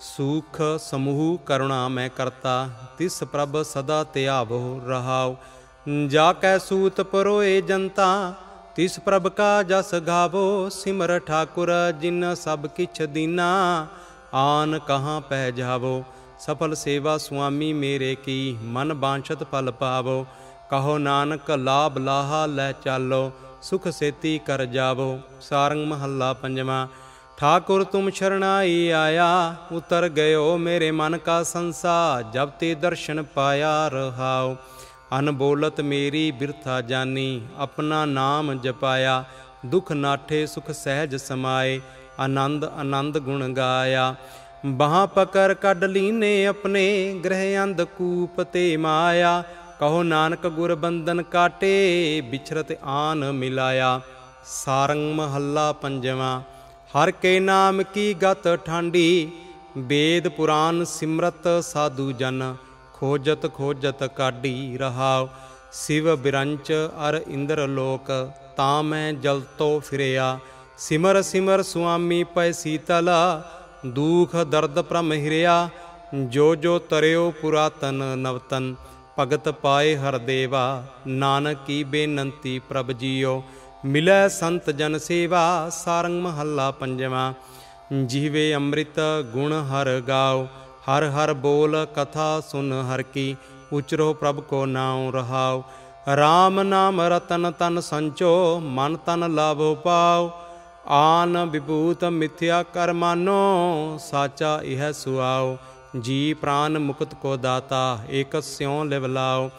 ਸੁਖ ਸਮੂਹ ਕਰੁਣਾ ਮੈਂ ਕਰਤਾ, ਤਿਸ ਪ੍ਰਭ ਸਦਾ ਧਿਆਵੋ ਰਹਾਉ ਜਾ ਕੈ ਸੂਤ ਪਰੋਏ ਜਨਤਾ, ਤਿਸ ਪ੍ਰਭ ਕਾ ਜਸ ਗਾਵੋ, ਸਿਮਰ ਠਾਕੁਰ ਜਿਨ ਸਭ ਕਿਛ ਦੀਨਾ ਆਨ ਕਹਾਂ ਪਹਿ ਜਾਵੋ, ਸਫਲ ਸੇਵਾ ਸੁਆਮੀ ਮੇਰੇ ਕੀ, ਮਨ ਬਾਂਛਤ ਫਲ ਪਾਵੋ। ਕਹੋ ਨਾਨਕ, ਲਾਭ ਲਾਹਾ ਲੈ ਚਾਲੋ, ਸੁਖ ਸੇਤੀ ਕਰ ਜਾਵੋ। ਸਾਰੰਗ ਮਹੱਲਾ ਪੰਜਵਾਂ, ਠਾਕੁਰ ਤੁਮ ਸ਼ਰਣਾਈ ਆਇਆ, ਉਤਰ ਗਇਓ ਮੇਰੇ ਮਨ ਕਾ ਸੰਸਾ, ਜਬ ਤੇ ਦਰਸ਼ਨ ਪਾਇਆ ਰਹਾਓ। ਅਨਬੋਲਤ ਮੇਰੀ ਬਿਰਥਾ ਜਾਨੀ, ਆਪਣਾ ਨਾਮ ਜਪਾਇਆ, ਦੁਖ ਨਾਠੇ ਸੁਖ ਸਹਿਜ ਸਮਾਏ। ਆਨੰਦ ਆਨੰਦ ਗੁਣ ਗਾਇਆ। ਬਾਹਾਂ ਪਕਰ ਕੱਢ ਲੀਨੇ ਆਪਣੇ, ਗ੍ਰਹਿ ਅੰਧ ਕੂਪ ਤੇ ਮਾਇਆ। ਕਹੋ ਨਾਨਕ ਗੁਰ ਬੰਧਨ ਕਾਟੇ, ਬਿਛਰਤ ਆਨ ਮਿਲਾਇਆ। ਸਾਰੰਗ ਮਹੱਲਾ ਪੰਜਵਾਂ, ਹਰ ਕੇ ਨਾਮ ਕੀ ਗਤ ਠਾਂਡੀ। ਵੇਦ ਪੁਰਾਨ ਸਿਮਰਤ ਸਾਧੂ ਜਨ, ਖੋਜਤ ਖੋਜਤ ਕਾਢੀ ਰਹਾਉ। ਸਿਵ ਬਿਰੰਚ ਅਰ ਇੰਦਰ ਲੋਕ, ਤਾਂ ਮੈਂ ਜਲ ਤੋ ਫਿਰਿਆ। ਸਿਮਰ ਸਿਮਰ ਸੁਆਮੀ ਪੈ ਸੀਤਲਾ, ਦੂਖ ਦਰਦ ਭ੍ਰਮ ਹਿਰਿਆ, ਜੋ ਜੋ ਤਰਿਓ ਪੁਰਾਤਨ ਨਵਤਨ, ਭਗਤ ਪਾਏ ਹਰ ਦੇਵਾ, ਨਾਨਕ ਕੀ ਬੇਨੰਤੀ ਪ੍ਰਭ ਜੀਓ, ਮਿਲੈ ਸੰਤ ਜਨ ਸੇਵਾ, ਸਾਰੰਗ ਮਹੱਲਾ ਪੰਜਵਾਂ, ਜੀਵੇ ਅੰਮ੍ਰਿਤ ਗੁਣ ਹਰ ਗਾਓ, ਹਰ ਹਰ ਬੋਲ ਕਥਾ ਸੁਨ ਹਰ ਕੀ, ਉਚਰੋ ਪ੍ਰਭ ਕੋ ਨਾਉ ਰਹਾਓ RAM ਨਾਮ ਰਤਨ ਤਨ ਸੰਚੋ, ਮਨ ਤਨ ਲਾਭੋ ਪਾਓ ਆਨ ਵਿਭੂਤ ਮਿਥਿਆ ਕਰ ਮਾਨੋ, ਸਾਚਾ ਇਹ ਸੁਆਓ ਜੀ ਪ੍ਰਾਨ ਮੁਕਤ ਕੋ ਦਾਤਾ, ਏਕ ਸਿਉ ਲਿਵਲਾਓ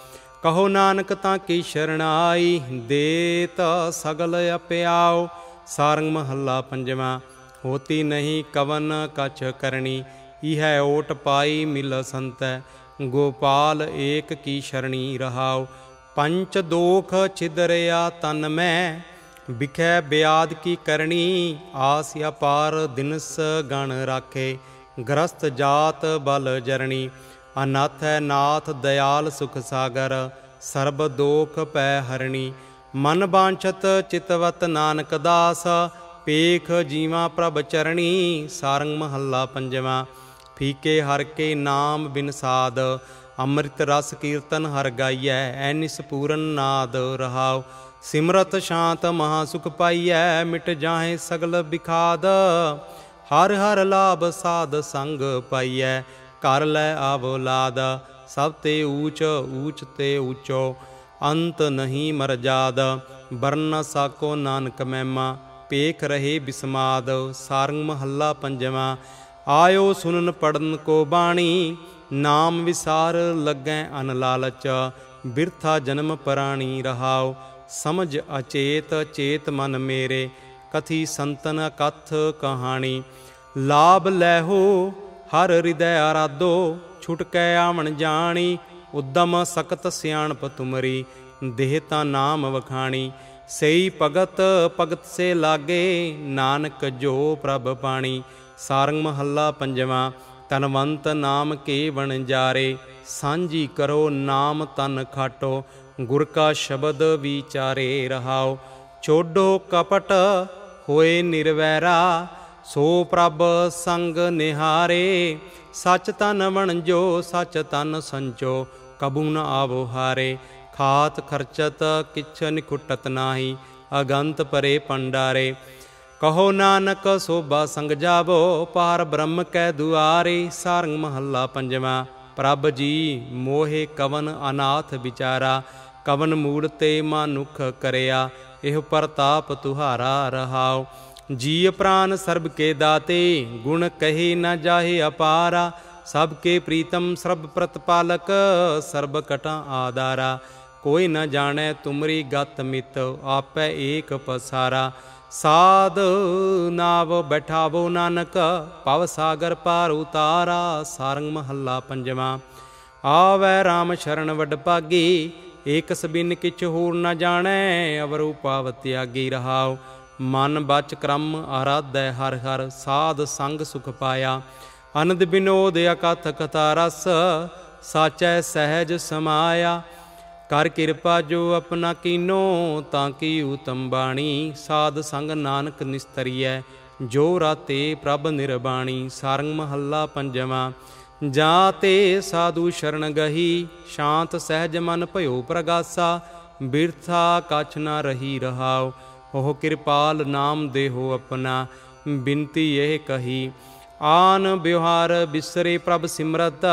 ਕਹੋ ਨਾਨਕ ਤਾਂ ਕੀ ਸ਼ਰਣਾਈ, ਦੇਤ ਸਗਲ ਅਪਿਆਓ ਸਾਰੰਗ ਮਹੱਲਾ ਪੰਜਵਾਂ, ਹੋਤੀ ਨਹੀਂ ਕਵਨ ਕਛ ਕਰਨੀ ਇਹ ਓਟ ਪਾਈ ਮਿਲ ਸੰਤੈ, ਗੋਪਾਲ ਏਕ ਕੀ ਸ਼ਰਣੀ ਰਹਾਓ ਪੰਚ ਦੋਖ ਛਿਦਰਿਆ ਤਨ ਮੈਂ ਵਿਖੈ ਬਿਆਦ ਕੀ ਕਰਨੀ, ਆਸ ਅਪਾਰ ਦਿਨਸ ਗਣ ਰਾਖੇ, ਗ੍ਰਸਤ ਜਾਤ ਬਲ ਜਰਣੀ, ਅਨਾਥ ਹੈ ਨਾਥ ਦਿਆਲ ਸੁਖ ਸਾਗਰ, ਸਰਬ ਦੋਖ ਪੈ ਹਰਣੀ। ਮਨ ਬਾਂਛਤ ਚਿਤਵਤ ਨਾਨਕ ਦਾਸ, ਪੇਖ ਜੀਵਾ ਪ੍ਰਭ ਚਰਣੀ, ਸਾਰੰਗ ਮਹੱਲਾ ਪੰਜਵਾਂ। ਫੀਕੇ ਹਰ ਕੇ ਨਾਮ ਬਿਨਸਾਦ ਅੰਮ੍ਰਿਤ ਰਸ ਕੀਰਤਨ ਹਰ ਗਾਈਐ ਐਨਿਸ ਪੂਰਨ ਨਾਦ ਰਹਾਉ। ਸਿਮਰਤ ਸ਼ਾਂਤ ਮਹਾ ਸੁਖ ਪਾਈਐ, ਮਿਟ ਜਾਹੇ ਸਗਲ ਬਿਖਾਦ। ਹਰ ਹਰ ਲਾਭ ਸਾਧ ਸੰਗ ਪਾਈਐ ਕਰ ਲੈ ਆਵਲਾਦ ਸਭ ਤੇ ਊਚ ਊਚ ਤੇ ਊਚੋ, ਅੰਤ ਨਹੀਂ ਮਰਜਾਦ ਬਰਨ ਸਾਕੋ ਨਾਨਕ ਮਹਿਮਾ ਪੇਖ ਰਹੇ ਬਿਸਮਾਦ। ਸਾਰੰਗ ਮਹੱਲਾ ਪੰਜਵਾਂ, ਆਇਓ ਸੁਨਨ ਪੜਨ ਕੋ ਬਾਣੀ। ਨਾਮ ਵਿਸਾਰ ਲੱਗੈ ਅਨ ਲਾਲਚ, ਬਿਰਥਾ ਜਨਮ ਪਰਾਣੀ ਰਹਾਓ ਸਮਝ ਅਚੇਤ, ਚੇਤ ਮਨ ਮੇਰੇ, ਕਥੀ ਸੰਤਨ ਕਥ ਕਹਾਣੀ। ਲਾਭ ਲੈਹੋ, ਹਰ ਹਿਰਦੈ ਆਰਾਧੋ ਛੁਟਕੈ ਆਵਣ ਜਾਣੀ, ਉਦਮ ਸਕਤ ਸਿਆਣਪ ਤੁਮਰੀ, ਦੇਹ ਤਾਂ ਨਾਮ ਵਖਾਣੀ। ਸਈ ਭਗਤ ਭਗਤ ਸੇ ਲਾਗੇ, ਨਾਨਕ ਜੋ ਪ੍ਰਭ ਪਾਣੀ। ਸਾਰੰਗ ਮਹੱਲਾ ਪੰਜਵਾਂ ਤਨਵੰਤ ਨਾਮ ਕੇ ਵਣ ਜਾਰੇ, ਸਾਂਝੀ ਕਰੋ ਨਾਮ ਤਨ ਖਾਟੋ। ਗੁਰ ਕਾ ਸ਼ਬਦ ਵਿਚਾਰੇ ਰਹਾਓ ਛੋਡੋ ਕਪਟ ਹੋਏ ਨਿਰਵੈਰਾ, ਸੋ ਪ੍ਰਭ ਸੰਗ ਨਿਹਾਰੇ, ਸਚ ਤਨ ਵਣਜੋ, ਸਚ ਤਨ ਸੰਚੋ, ਕਬੂ ਨ ਆਵੋ ਹਾਰੇ, ਖਾਤ ਖਰਚਤ ਕਿਛ ਨਿਖੁਟਤ ਨਾਹੀ, ਅਗੰਤ ਪਰੇ ਪੰਡਾਰੇ। ਕਹੋ ਨਾਨਕ, ਸੋਭਾ ਸੰਗ ਜਾਵੋ, ਪਾਰ ਬ੍ਰਹਮ ਕੈ ਦੁਆਰੇ, ਸਾਰੰਗ ਮਹੱਲਾ ਪੰਜਵਾਂ, ਪ੍ਰਭ ਜੀ ਮੋਹੇ ਕਵਨ ਅਨਾਥ ਵਿਚਾਰਾ ਕਵਨ ਮੂੜ ਤੇ ਮਾਨੁਖ ਕਰਿਆ, ਇਹ ਪ੍ਰਤਾਪ ਤੁਹਾਰਾ ਰਹਾਓ ਜੀ ਪ੍ਰਾਨ ਸਰਬ ਕੇ ਦਾਤੇ, ਗੁਣ ਕਹੇ ਨਾ ਜਾਹੇ ਅਪਾਰਾ। ਸਭ ਕੇ ਪ੍ਰੀਤਮ ਸਰਬ ਪ੍ਰਤਪਾਲਕ, ਸਰਬ ਕਟਾਂ ਆਦਾਰਾ ਕੋਈ ਨਾ ਜਾਣੈ ਤੁਮਰੀ ਗਤ ਮਿਤ, ਆਪੈ ਏਕ ਪਸਾਰਾ। ਸਾਧ ਨਾਵ ਬੈਠਾਵੋ ਨਾਨਕ, ਪਵ ਸਾਗਰ ਪਾਰ ਉਤਾਰਾ। ਸਾਰੰਗ ਮਹੱਲਾ ਪੰਜਵਾਂ। ਆਵੈ RAM ਸ਼ਰਨ ਵਡ ਭਾਗੀ ਏਕ ਸਬਿਨ ਕਿਛ ਹੋਰ ਨਾ ਜਾਣੈ ਅਵਰੂ ਪਾਵ ਤਿਆਗੀ ਰਹਾਉ। ਮਨ ਬਚ ਕਰਮ ਆਰਾਧੈ, ਹਰ ਹਰ ਸਾਧ ਸੰਗ ਸੁਖ ਪਾਇਆ। ਅਨੰਦ ਬਿਨੋਦ ਅਕਥ ਕਥਾ ਰਸ, ਸਾਚੈ ਸਹਿਜ ਸਮਾਇਆ। ਕਰ ਕਿਰਪਾ ਜੋ ਆਪਣਾ ਕੀਨੋ, ਤਾਂ ਕੀ ਉਤਮ ਬਾਣੀ। ਸਾਧ ਸੰਗ ਨਾਨਕ ਨਿਸਤਰੀਐ, ਜੋ ਰਾਤੇ ਪ੍ਰਭ ਨਿਰਬਾਣੀ। ਸਾਰੰਗ ਮਹੱਲਾ ਪੰਜਵਾਂ। ਜਾਂ ਤੇ ਸਾਧੂ ਸ਼ਰਨ ਗਹੀ, ਸ਼ਾਂਤ ਸਹਿਜ ਮਨ ਭਇਓ ਪ੍ਰਗਾਸਾ, ਬਿਰਥਾ ਕਛ ਨਾ ਰਹੀ ਰਹਾਓ ਉਹ ਕਿਰਪਾਲ ਨਾਮ ਦੇਹੋ ਆਪਣਾ, ਬਿਨਤੀ ਇਹ ਕਹੀ, ਆਨ ਵਿਵਹਾਰ ਬਿਸਰੇ ਪ੍ਰਭ ਸਿਮਰਤ,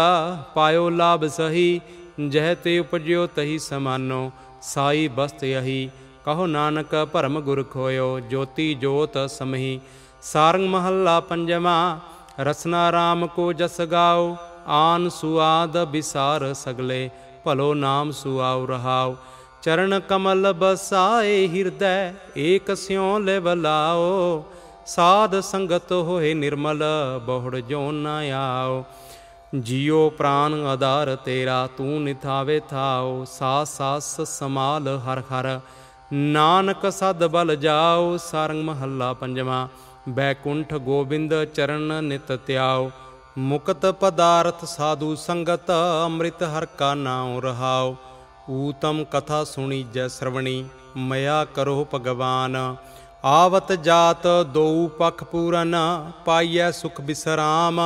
ਪਾਇਓ ਲਾਭ ਸਹੀ, ਜਹ ਤੇ ਉਪਜਿਓ ਤਹੀ ਸਮਾਨੋ, ਸਾਈ ਬਸਤ ਯਹੀ ਕਹੋ ਨਾਨਕ ਭਰਮ ਗੁਰ ਖੋਇਓ, ਜੋਤੀ ਜੋਤ ਸਮਹੀ, ਸਾਰੰਗ ਮਹੱਲਾ ਪੰਜਵਾਂ ਰਸਨਾ ਰਾਮ ਕੋ ਜਸ ਗਾਓ, ਆਨ ਸੁਆਦ ਬਿਸਾਰ ਸਗਲੇ, ਭਲੋ ਨਾਮ ਸੁਆਉ ਰਹਾਓ ਚਰਨ ਕਮਲ ਬਸਾਏ ਹਿਰਦੈ, ਏਕ ਸਿਉ ਲੈ ਬਲਾਓ। ਸਾਧ ਸੰਗਤ ਹੋਏ ਨਿਰਮਲ, ਬਹੁੜ ਜੋ ਨ ਆਓ। ਜਿਉ ਪ੍ਰਾਨ ਆਧਾਰ ਤੇਰਾ, ਤੂੰ ਨਿਥਾਵੇ ਥਾਓ। ਸਾਸ ਸਾਸ ਸਮਾਲ ਹਰ ਹਰ, ਨਾਨਕ ਸਦ ਬਲ ਜਾਓ। ਸਰੰਗ ਮਹੱਲਾ ਪੰਜਵਾਂ ਬੈਕੁੰਠ ਗੋਬਿੰਦ ਚਰਨ ਨਿਤ ਧਿਆਓ ਮੁਕਤ ਪਦਾਰਥ ਸਾਧੂ ਸੰਗਤ ਅੰਮ੍ਰਿਤ ਹਰ ਕਾ ਨਾਉ ਰਹਾਓ ਊਤਮ ਕਥਾ ਸੁਣੀ ਜੈ ਸਰਵਣੀ, ਮਇਆ ਕਰੋ ਭਗਵਾਨ। ਆਵਤ ਜਾਤ ਦੋ ਪਖ ਪੂਰਨ, ਪਾਈਐ ਸੁਖ ਬਿਸਰਾਮ।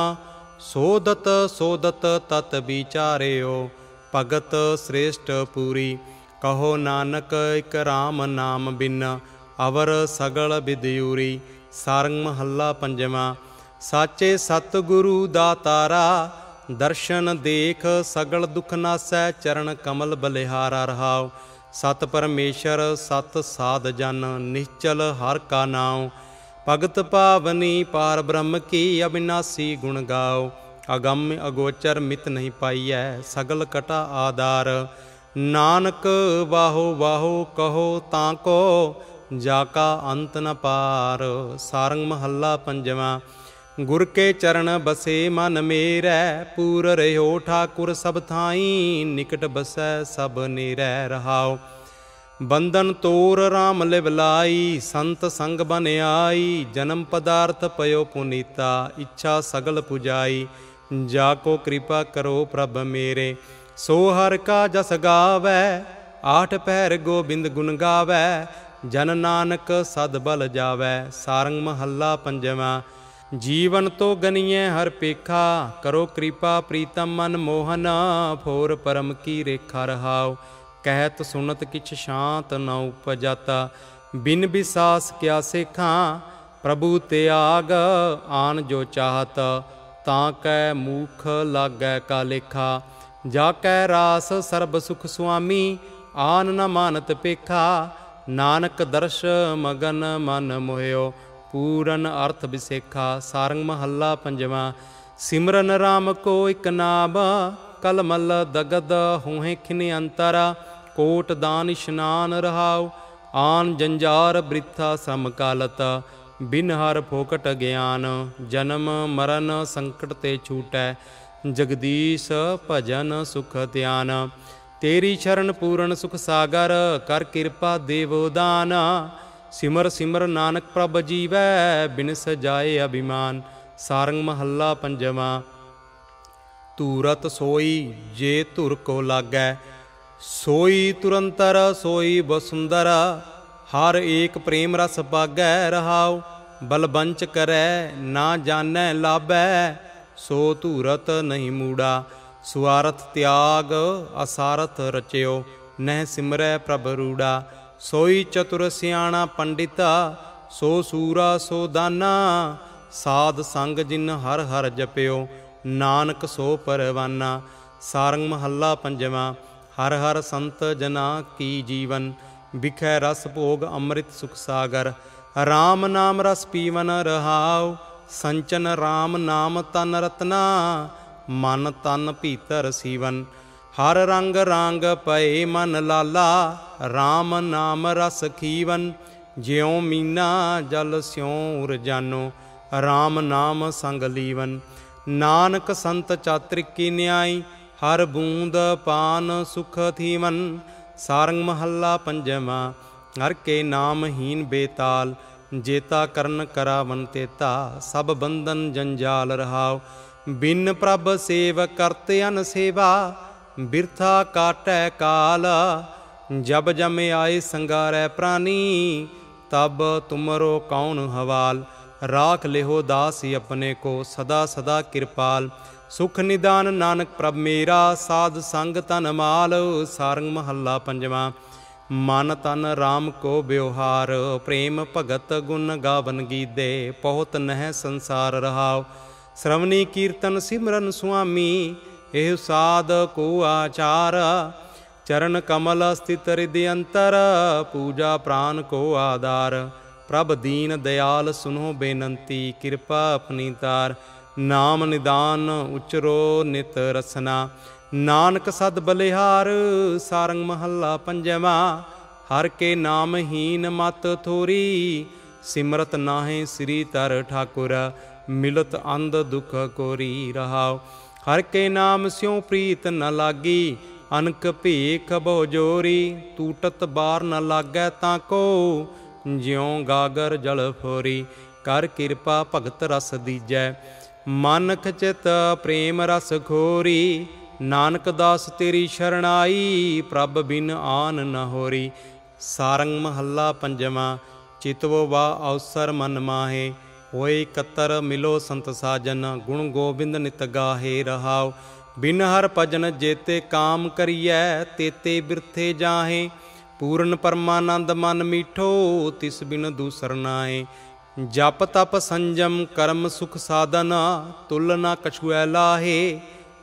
ਸੋਦਤ ਸੋਦਤ ਤਤ ਵਿਚਾਰਿਓ, ਭਗਤ ਸ੍ਰੇਸ਼ਟ ਪੂਰੀ। ਕਹੋ ਨਾਨਕ ਇਕ RAM ਨਾਮ ਬਿਨ, ਅਵਰ ਸਗਲ ਵਿਦਿਉਰੀ ਸਾਰੰਗ ਮਹੱਲਾ ਪੰਜਵਾਂ, ਸਾਚੇ ਸਤਿਗੁਰੂ ਦਾਤਾਰਾ ਦਰਸ਼ਨ ਦੇਖ ਸਗਲ ਦੁਖ ਨਾਸੈ, ਚਰਨ ਕਮਲ ਬਲਿਹਾਰਾ ਰਹਾਉ। ਸਤ ਪਰਮੇਸ਼ਰ, ਸਤ ਸਾਧ ਜਨ, ਨਿਸ਼ਚਲ ਹਰ ਕਾ ਨਾਉ। ਭਗਤ ਭਾਵਨੀ ਪਾਰ ਬ੍ਰਹਮ ਕੀ ਅਬਿਨਾਸੀ ਗੁਣ ਗਾਓ ਅਗੰਮ ਅਗੋਚਰ ਮਿਤ ਨਹੀਂ ਪਾਈਐ, ਸਗਲ ਕਟਾ ਆਧਾਰ। ਨਾਨਕ ਵਾਹੋ ਵਾਹੋ ਕਹੋ ਤਾਂ ਕੋ ਜਾ ਕਾ ਅੰਤ ਨ ਪਾਰ, ਸਾਰੰਗ ਮਹੱਲਾ ਪੰਜਵਾਂ। ਗੁਰ ਕੇ ਚਰਨ ਬਸੇ ਮਨ ਮੇਰੈ, ਪੂਰ ਰਹਿਓ ਠਾਕੁਰ ਸਭ ਥਾਈ, ਨਿਕਟ ਬਸੈ ਸਭ ਨੀਰੈ ਰਹਾਓ ਬੰਧਨ ਤੋਰ RAM ਲਿਵ ਲਾਈ, ਸੰਤ ਸੰਗ ਬਨ ਆਈ, ਜਨਮ ਪਦਾਰਥ ਪਇਓ ਪੁਨੀਤਾ, ਇੱਛਾ ਸਗਲ ਪੁਜਾਈ। ਜਾ ਕੋ ਕਿਰਪਾ ਕਰੋ ਪ੍ਰਭ ਮੇਰੇ, ਸੋ ਹਰ ਕਾ ਜਸ ਗਾਵੈ, ਆਠ ਪਹਿਰ ਗੋਬਿੰਦ ਗੁਣ ਗਾਵੈ ਜਨ ਨਾਨਕ ਸਦ ਬਲ ਜਾਵੈ, ਸਾਰੰਗ ਮਹੱਲਾ ਪੰਜਵਾਂ। ਜੀਵਨ ਤੋ ਗਨੀਐ ਹਰ ਪੇਖਾ, ਕਰੋ ਕਿਰਪਾ ਪ੍ਰੀਤਮ ਮਨ ਮੋਹਨ, ਫੋਰ ਪਰਮ ਕੀ ਰੇਖਾ ਰਹਾਓ ਕਹਿਤ ਸੁਨਤ ਕਿਛ ਸ਼ਾਂਤ ਨ ਉਪਜਤਾ, ਬਿਨ ਵਿਸਾਸ ਕਿਆ ਸੇਖਾਂ, ਪ੍ਰਭੂ ਤਿਆਗ ਆਨ ਜੋ ਚਾਹਤ। ਤਾਂ ਕੈ ਮੂਖ ਲਾਗੈ ਕਾ ਲੇਖਾ, ਜਾ ਕੈ ਰਾਸ ਸਰਬ ਸੁਖ ਸੁਆਮੀ, ਆਨ ਨ ਮਾਨਤ ਪੇਖਾ। ਨਾਨਕ ਦਰਸ਼ ਮਗਨ ਮਨ ਮੋਹਿਓ, ਪੂਰਨ ਅਰਥ ਵਿਸੇਖਾ, ਸਾਰੰਗ ਮਹੱਲਾ ਪੰਜਵਾਂ, ਸਿਮਰਨ RAM ਕੋ ਇਕ ਨਾਮ, ਕਲਮਲ ਦਗਦ ਹੋਏ ਖਿਨ ਅੰਤਰਾ, ਕੋਟ ਦਾਨ ਇਸ਼ਨਾਨ ਰਹਾਉ, ਆਨ ਜੰਜਾਰ ਬ੍ਰਿਥਾ ਸਮਕਾਲਤ ਬਿਨ ਹਰ ਫੋਕਟ ਗਿਆਨ, ਜਨਮ ਮਰਨ ਸੰਕਟ ਤੇ ਛੂਟੈ, ਜਗਦੀਸ਼ ਭਜਨ ਸੁਖ ਧਿਆਨ। ਤੇਰੀ ਸ਼ਰਨ ਪੂਰਨ ਸੁਖ ਸਾਗਰ, ਕਰ ਕਿਰਪਾ ਦੇਵੋ ਦਾਨ। ਸਿਮਰ ਸਿਮਰ ਨਾਨਕ ਪ੍ਰਭ ਜੀਵੈ, ਬਿਨ ਸਜਾਏ ਅਭਿਮਾਨ। ਸਾਰੰਗ ਮਹੱਲਾ ਪੰਜਵਾਂ, ਤੂਰਤ ਸੋਈ ਜੇ ਧੁਰ ਕੋ ਲਾਗੈ। ਸੋਈ ਤੁਰੰਤਰ, ਸੋਈ ਬਸੁੰਦਰ ਹਰ ਏਕ ਪ੍ਰੇਮ ਰਸ ਪਾਗੈ ਰਹਾਉ। ਬਲਬੰਚ ਕਰੈ, ਨਾ ਜਾਣੈ ਲਾਭੈ, ਸੋ ਧੂਰਤ ਨਹੀਂ ਮੂੜਾ। ਸੁਆਰਥ ਤਿਆਗ ਅਸਾਰਥ ਰਚਿਓ, ਨਹਿ ਸਿਮਰੈ ਪ੍ਰਭ ਰੂੜਾ, ਸੋਈ ਚਤੁਰ ਸਿਆਣਾ ਪੰਡਿਤਾ, ਸੋ ਸੂਰਾ ਸੋ ਦਾਨਾ, ਸਾਧ ਸੰਗ ਜਿਨ ਹਰ ਹਰ ਜਪਿਓ, ਨਾਨਕ ਸੋ ਪਰਵਾਨਾ, ਸਾਰੰਗ ਮਹੱਲਾ ਪੰਜਵਾਂ, ਹਰ ਹਰ ਸੰਤ ਜਨਾ ਕੀ ਜੀਵਨ, ਵਿਖੈ ਰਸ ਭੋਗ ਅੰਮ੍ਰਿਤ ਸੁਖ ਸਾਗਰ RAM ਨਾਮ ਰਸ ਪੀਵਨ ਰਹਾਉ, ਸੰਚਨ RAM ਨਾਮ ਤਨ ਰਤਨਾ ਮਨ ਤਨ ਭੀਤਰ ਸੀਵਨ। ਹਰ ਰੰਗ ਰੰਗ ਪਏ ਮਨ ਲਾਲਾ RAM ਨਾਮ ਰਸ ਖੀਵਨ। ਜਿਉ ਮੀਨਾ ਜਲ ਸਿਉ ਰਜਾਨੋ RAM ਨਾਮ ਸੰਗ ਲੀਵਨ। ਨਾਨਕ ਸੰਤ ਚਾਤ੍ਰਿਕੀ ਨਿਆਈ, ਹਰ ਬੂੰਦ ਪਾਨ ਸੁਖ ਥੀਵਨ। ਸਾਰੰਗ ਮਹੱਲਾ ਪੰਜਵਾ, ਹਰ ਕੇ ਨਾਮ ਹੀਨ ਬੇਤਾਲ। ਜੇਤਾ ਕਰਨ ਕਰਾਵਨ ਤੇਤਾ, ਸਭ ਬੰਧਨ ਜੰਜਾਲ ਰਹਾਉ। ਬਿਨ ਪ੍ਰਭ ਸੇਵ ਕਰਤੇ ਅਨ ਸੇਵਾ, ਬਿਰਥਾ ਕਾਟੈ ਕਾਲ। ਜਬ ਜਮ ਆਏ ਸੰਗਾਰੈ ਪ੍ਰਾਨੀ, ਤਬ ਤੁਮਰੋ ਕੌਣ ਹਵਾਲ। ਰਾਖ ਲਿਹੋ ਦਾਸੀ ਆਪਣੇ ਕੋ ਸਦਾ ਸਦਾ ਕਿਰਪਾਲ। ਸੁਖ ਨਿਦਾਨ ਨਾਨਕ ਪ੍ਰਭ ਮੇਰਾ, ਸਾਧ ਸੰਗ ਤਨ ਮਾਲ। ਸਾਰੰਗ ਮਹੱਲਾ ਪੰਜਵਾਂ, ਮਨ ਤਨ RAM ਕੋ ਬਿਵਹਾਰ। ਪ੍ਰੇਮ ਭਗਤ ਗੁਣ ਗਾਵਨ ਗੀਦੇ ਬਹੁਤ ਨਹਿ ਸੰਸਾਰ ਰਹਾਓ ਸ੍ਰਵਣੀ ਕੀਰਤਨ ਸਿਮਰਨ ਸੁਆਮੀ, ਇਹ ਸਾਧ ਕੋ ਆਚਾਰ। ਚਰਨ ਕਮਲ ਸਥਿਤ ਹਿਰਦਿ ਅੰਤਰ ਪੂਜਾ ਪ੍ਰਾਨ ਕੋ ਆਧਾਰ। ਪ੍ਰਭ ਦੀਨ ਦਿਆਲ ਸੁਨੋ ਬੇਨੰਤੀ, ਕਿਰਪਾ ਆਪਣੀ ਤਾਰ। ਨਾਮ ਨਿਦਾਨ ਉਚਰੋ ਨਿਤ ਰਸਨਾ। ਨਾਨਕ ਸਦ ਬਲਿਹਾਰ, ਸਾਰੰਗ ਮਹੱਲਾ ਪੰਜਵਾ। ਹਰ ਕੇ ਨਾਮ ਹੀਨ ਮਤ ਥੋਰੀ, ਸਿਮਰਤ ਨਾਹੇ ਸ੍ਰੀ ਤਰ ਠਾਕੁਰ। ਮਿਲਤ ਅੰਧ ਦੁਖ ਕੋਰੀ ਰਹਾਉ। ਹਰ ਕੇ ਨਾਮ ਸਿਉ ਪ੍ਰੀਤ ਨ ਲਾਗੀ, ਅਨਕ ਭੀਖ ਬਹੁ ਜੋਰੀ। ਟੂਟਤ ਬਾਰ ਨ ਲਾਗੈ ਤਾਂ ਕੋ, ਜਿਉ ਗਾਗਰ ਜਲ ਫੋਰੀ। ਕਰ ਕਿਰਪਾ ਭਗਤ ਰਸ ਦੀਜੈ ਮਨ ਖਚਿਤ ਪ੍ਰੇਮ ਰਸ ਖੋਰੀ। ਨਾਨਕ ਦਾਸ ਤੇਰੀ ਸ਼ਰਣਾਈ, ਪ੍ਰਭ ਬਿਨ ਆਨ ਨ ਹੋਰੀ। ਸਾਰੰਗ ਮਹੱਲਾ ਪੰਜਵਾ, ਚਿਤਵੋ ਵਾ ਅਵਸਰ ਮਨ ਮਾਹੇ। ਹੋਏ ਕਤਰ ਮਿਲੋ ਸੰਤ ਸਾਜਨ, ਗੁਣ ਗੋਬਿੰਦ ਨਿਤ ਗਾਹੇ ਰਹਾਉ। ਬਿਨ ਹਰ ਭਜਨ ਜੇਤੇ ਕਾਮ ਕਰੀਐ, ਤੇਤੇ ਬਿਰਥੇ ਜਾਹੇ। ਪੂਰਨ ਪਰਮਾਨੰਦ ਮਨ ਮੀਠੋ, ਤਿਸ ਬਿਨ ਦੂਸਰ ਨਾਏ ਜਪ ਤਪ ਸੰਜਮ, ਕਰਮ ਸੁਖ ਸਾਧਨ, ਤੁਲ ਨਾ ਕਛੁਐ ਲਾਹੇ।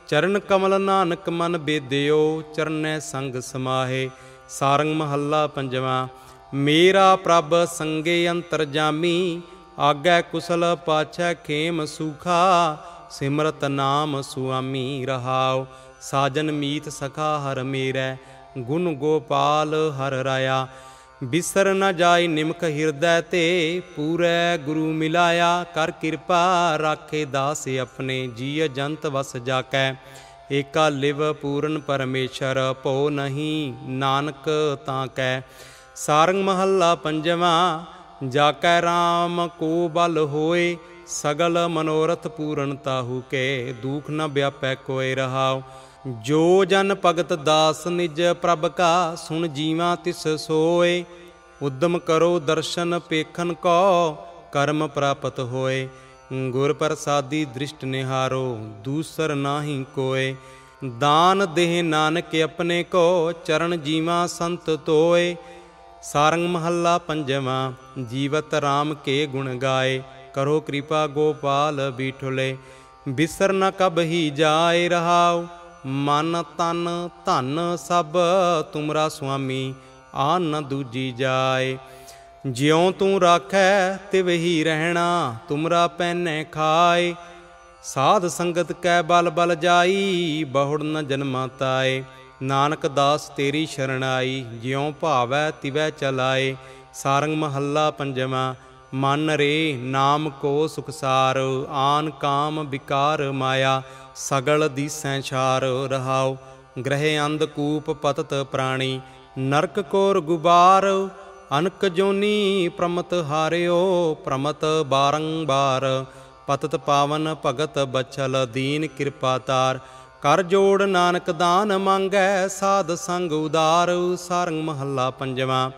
ਚਰਨ ਕਮਲ ਨਾਨਕ ਮਨ ਬੇਦਿਓ, ਚਰਨੈ ਸੰਗ ਸਮਾਹੇ। ਸਾਰੰਗ ਮਹੱਲਾ ਪੰਜਵਾ, ਮੇਰਾ ਪ੍ਰਭ ਸੰਗੇ ਅੰਤਰ ਜਾਮੀ। ਆਗੈ ਕੁਸਲ ਪਾਛੈ ਖੇਮ ਸੁਖਾ ਸਿਮਰਤ ਨਾਮ ਸੁਆਮੀ ਰਹਾਉ ਸਾਜਨ ਮੀਤ ਸਖਾ ਹਰ ਮੇਰੈ ਗੁਣ ਗੋਪਾਲ ਹਰ ਰਾਇਆ ਬਿਸਰ ਨ ਜਾਈ ਨਿਮਕ ਹਿਰਦੈ ਤੇ ਪੂਰੈ ਗੁਰੂ ਮਿਲਾਇਆ ਕਰ ਕਿਰਪਾ ਰਾਖੇ ਦਾਸ ਆਪਣੇ ਜੀਅ ਜੰਤ ਵਸ ਜਾਕੈ ਏਕਾ ਲਿਵ ਪੂਰਨ ਪਰਮੇਸ਼ਰ ਭੋ ਨਹੀਂ ਨਾਨਕ ਤਾਂ ਕੈ ਸਾਰੰਗ ਮਹੱਲਾ ਪੰਜਵਾ ਜਾ ਕੈ RAM ਕੋ ਬਲ ਹੋਏ, ਸਗਲ ਮਨੋਰਥ ਪੂਰਨ ਤਾਹੂ ਕੇ, ਦੁਖ ਨ ਵਿਆਪੈ ਕੋਇ ਰਹਾਉ। ਜੋ ਜਨ ਭਗਤ ਦਾਸ ਨਿਜ ਪ੍ਰਭ ਕਾ, ਸੁਣ ਜੀਵਾ ਤਿਸ ਸੋਏ। ਉਦਮ ਕਰੋ ਦਰਸ਼ਨ ਪੇਖਨ ਕੋ, ਕਰਮ ਪ੍ਰਾਪਤ ਹੋਏ। ਗੁਰ ਪ੍ਰਸਾਦੀ ਦ੍ਰਿਸ਼ਟ ਨਿਹਾਰੋ, ਦੂਸਰ ਨਾਹੀ ਕੋਏ। ਦਾਨ ਦੇਹ ਨਾਨਕ ਆਪਣੇ ਕੋ, ਚਰਨ ਜੀਵਾ ਸੰਤ ਤੋਏ। ਸਾਰੰਗ ਮਹੱਲਾ ਪੰਜਵਾਂ, ਜੀਵਤ RAM ਕੇ ਗੁਣ ਗਾਏ, ਕਰੋ ਕਿਰਪਾ ਗੋਪਾਲ ਬੀਠੁਲੇ। ਬਿਸਰ ਨ ਕਬ ਹੀ ਜਾਏ ਰਹਾਉ, ਮਨ ਤਨ ਧਨ ਸਭ ਤੁਮਰਾ ਸੁਆਮੀ, ਆਨ ਨ ਦੂਜੀ ਜਾਏ। ਜਿਉ ਤੂੰ ਰਾਖੈ ਤਿਵਹੀ ਰਹਿਣਾ, ਤੁਮਰਾ ਪੈਨੈ ਖਾਏ। ਸਾਧ ਸੰਗਤ ਕੈ ਬਲ ਬਲ ਜਾਈ, ਬਹੁੜ ਨ ਜਨਮਾ ਤਾਏ। ਨਾਨਕ ਦਾਸ ਤੇਰੀ ਸ਼ਰਣਾਈ ਜਿਉ ਭਾਵੈ ਤਿਵੈ ਚਲਾਏ। ਸਾਰੰਗ ਮਹੱਲਾ ਪੰਜਵਾਂ, ਮਨ ਰੇ ਨਾਮ ਕੋ ਸੁਖਸਾਰ ਆਨ ਕਾਮ ਵਿਕਾਰ ਮਾਇਆ, ਸਗਲ ਦੀਸੈ ਛਾਰ ਰਹਾਉ। ਗ੍ਰਹਿ ਅੰਧ ਕੂਪ ਪਤਤ ਪ੍ਰਾਣੀ, ਨਰਕ ਕੋਰ ਗੁਬਾਰ, ਅਨਕ ਜੋਨੀ ਪ੍ਰਮਤ ਹਾਰਿਓ, ਪ੍ਰਮਤ ਬਾਰੰਬਾਰ। ਪਤਤ ਪਾਵਨ ਭਗਤ ਬਚਲ, ਦੀਨ ਕਿਰਪਾ ਤਾਰ। ਕਰ ਜੋੜ ਨਾਨਕ ਦਾਨ ਮੰਗੈ, ਸਾਧ ਸੰਗ ਉਦਾਰ, ਸਾਰੰਗ ਮਹੱਲਾ ਪੰਜਵਾਂ।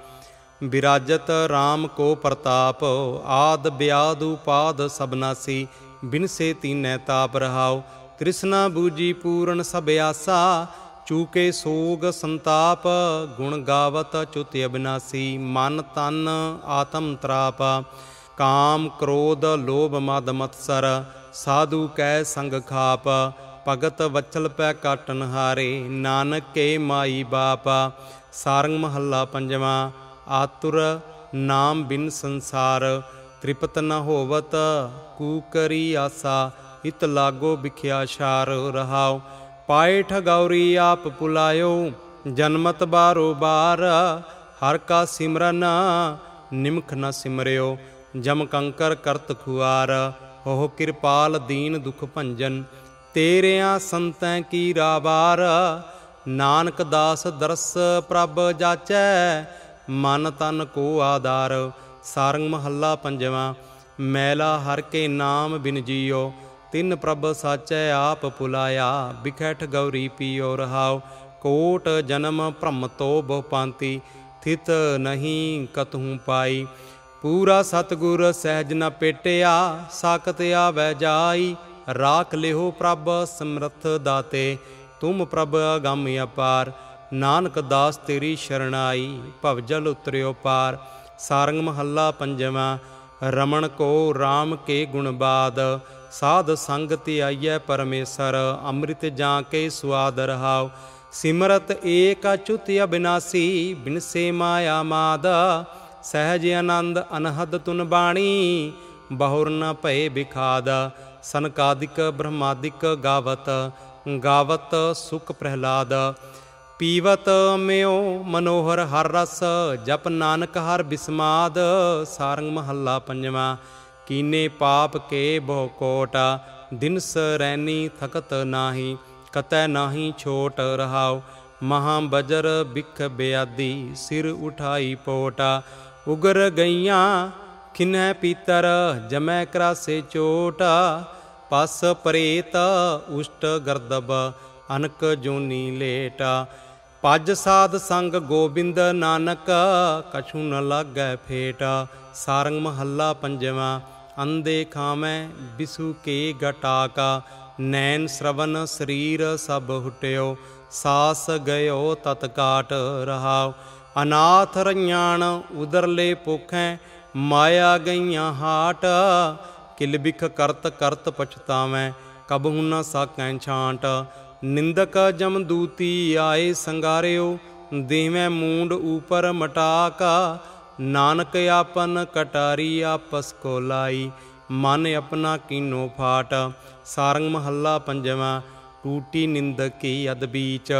ਬਿਰਾਜਤ RAM ਕੋ ਪ੍ਰਤਾਪ, ਆਦ ਬਿਆਦ ਉਪਾਦ ਸਬਨਾਸੀ ਬਿਨਸੇ ਤੀਨੈ ਤਾਪ ਰਹਾਉ। ਤ੍ਰਿਸ਼ਨਾ ਬੂਜੀ ਪੂਰਨ ਸਭ ਆਸਾ, ਚੂਕੇ ਸੋਗ ਸੰਤਾਪ, ਗੁਣ ਗਾਵਤ ਚੁਤ ਅਬਨਾਸੀ, ਮਨ ਤਨ ਆਤਮ ਤਰਾਪ। ਕਾਮ ਕ੍ਰੋਧ ਲੋਭ ਮਦ ਮਤਸਰ, ਸਾਧੂ ਕੈ ਸੰਗ ਖਾਪ। ਭਗਤ ਵਚਲ ਪੈ ਕਾਟਨ ਹਾਰੇ, ਨਾਨਕ ਕੇ ਮਾਈ ਬਾਪ। ਸਾਰੰਗ ਮਹੱਲਾ ਪੰਜਵਾਂ, ਆਤੁਰ ਨਾਮ ਬਿਨ ਸੰਸਾਰ। ਤ੍ਰਿਪਤ ਨ ਹੋਵਤ ਕੂਕਰੀ ਆਸਾ ਇਤ ਲਾਗੋ ਵਿਖਿਆ ਸ਼ਾਰ ਰਹਾਉ। ਪਾਇਠ ਗੌਰੀ ਆਪ ਪੁਲਾਇਓ, ਜਨਮਤ ਬਾਰੋ ਬਾਰ। ਹਰ ਕਾ ਸਿਮਰਨ ਨਿਮਖ ਨ ਸਿਮਰਿਓ, ਜਮ ਕੰਕਰ ਕਰਤ ਖੁਆਰ। ਹੋ ਕਿਰਪਾਲ ਦੀਨ ਦੁਖ ਭੰਜਨ ਤੇਰਿਆਂ ਸੰਤੈ ਕੀ ਰਾਵਾਰ ਨਾਨਕ ਦਾਸ ਦਰਸ ਪ੍ਰਭ ਜਾਚੈ, ਮਨ ਤਨ ਕੋ ਆਧਾਰ। ਸਾਰੰਗ ਮਹੱਲਾ ਪੰਜਵਾਂ, ਮੈਲਾ ਹਰ ਕੇ ਨਾਮ ਬਿਨ ਜੀਓ, ਤਿੰਨ ਪ੍ਰਭ ਸਾਚੈ ਆਪ ਪੁਲਾਇਆ। ਬਿਖੈਠ ਗੌਰੀ ਪੀਓ ਰਹਾਉ, ਕੋਟ ਜਨਮ ਭ੍ਰਮ ਤੋ ਬਹੁਪਾਂਤੀ ਥਿਤ ਨਹੀਂ ਕਤਹੂ ਪਾਈ। ਪੂਰਾ ਸਤਗੁਰ ਸਹਿਜ ਨ ਪੇਟਿਆ, ਸਾਖਤ ਆਵੈ ਜਾਈ। ਰਾਖ ਲਿਹੋ ਪ੍ਰਭ ਸਮਰਥ ਦਾਤੇ, ਤੁਮ ਪ੍ਰਭ ਅਗੰਮ ਅਪਾਰ, ਨਾਨਕ ਦਾਸ ਤੇਰੀ ਸ਼ਰਣਾਈ ਭਵਜਲ ਉਤਰਿਓ ਪਾਰ। ਸਾਰੰਗ ਮਹੱਲਾ ਪੰਜਵਾਂ, ਰਮਣ ਕੋ RAM ਕੇ ਗੁਣਬਾਦ ਸਾਧ ਸੰਗ ਤੇ ਆਈਐ ਪਰਮੇਸ਼ਰ, ਅੰਮ੍ਰਿਤ ਜਾਂ ਕੇ ਸੁਆਦ ਰਹਾਉ। ਸਿਮਰਤ ਏਕ ਅਚੁਤ ਅਬਿਨਾਸੀ ਬਿਨਸੇ ਮਾਇਆ ਮਾਦ, ਸਹਿਜ ਆਨੰਦ ਅਨਹਦ ਤੁਨ ਬਾਣੀ, ਬਹੁਰ ਨ ਭਏ ਬਿਖਾਦ। ਸਨਕਾਦਿਕ, ਬ੍ਰਹਮਾਦਿਕ ਗਾਵਤ ਗਾਵਤ ਸੁਖ ਪ੍ਰਹਿਲਾਦ, ਪੀਵਤ ਮਿਓ ਮਨੋਹਰ ਹਰ ਰਸ, ਜਪ ਨਾਨਕ ਹਰ ਬਿਸਮਾਦ, ਸਾਰੰਗ ਮਹੱਲਾ ਪੰਜਵਾਂ, ਕੀਨੇ ਪਾਪ ਕੇ ਬਹੁ ਕੋਟ, ਦਿਨਸ ਰੈਨੀ ਥਕਤ ਨਾਹੀ, ਕਤੈ ਨਾਹੀ ਛੋਟ ਰਹਾਉ, ਮਹਾ ਬਜਰ ਬਿਖ ਬਿਆਦੀ, ਸਿਰ ਉਠਾਈ ਪੋਟਾ, ਉਗਰ ਗਈਆਂ ਖਿਨੈ ਪੀਤਰ, ਜਮੈ ਕਰਾਸੇ ਚੋਟ, ਪਸ ਪ੍ਰੇਤ ਉਸ਼ਟ ਗਰਦਬ, ਅਨਕ ਜੋਨੀ ਲੇਟਾ। ਪਜ ਸਾਧ ਸੰਗ ਗੋਬਿੰਦ ਨਾਨਕ, ਕਛੂ ਨ ਲਾਗੈ ਫੇਟ। ਸਾਰੰਗ ਮਹੱਲਾ ਪੰਜਵਾਂ ਅੰਦੇ ਖਾਮੈ ਬਿਸੂ ਕੇ ਗਟਾਕਾ। ਨੈਣ ਸ਼ਰਵਨ ਸਰੀਰ ਸਭ ਹੁਟਿਓ, ਸਾਸ ਗਇਓ ਤਤਕਾਟ ਰਹਾਉ। ਅਨਾਥ ਰਣਾਣ ਉਦਰਲੇ ਭੁਖੈ ਮਾਇਆ ਗਈਆਂ ਹਾਟ ਕਿਲਬਿਖ ਕਰਤ ਕਰਤ ਪਛਤਾਵੈ ਕਬਹੁ ਨ ਸਾਕੈ ਛਾਂਟ। ਨਿੰਦਕ ਜਮਦੂਤੀ ਆਏ ਸੰਗਾਰਿਓ, ਦੇਵੇਂ ਮੂੰਡ ਉਪਰ ਮਟਾਕਾ। ਨਾਨਕ ਆਪਨ ਕਟਾਰੀ ਆਪਸ ਕੋ ਲਾਈ, ਮਨ ਆਪਣਾ ਕੀਨੋ ਫਾਟ। ਸਾਰੰਗ ਮਹੱਲਾ ਪੰਜਵਾਂ, ਟੂਟੀ ਨਿੰਦਕ ਕੀ ਅਦ ਬੀਚ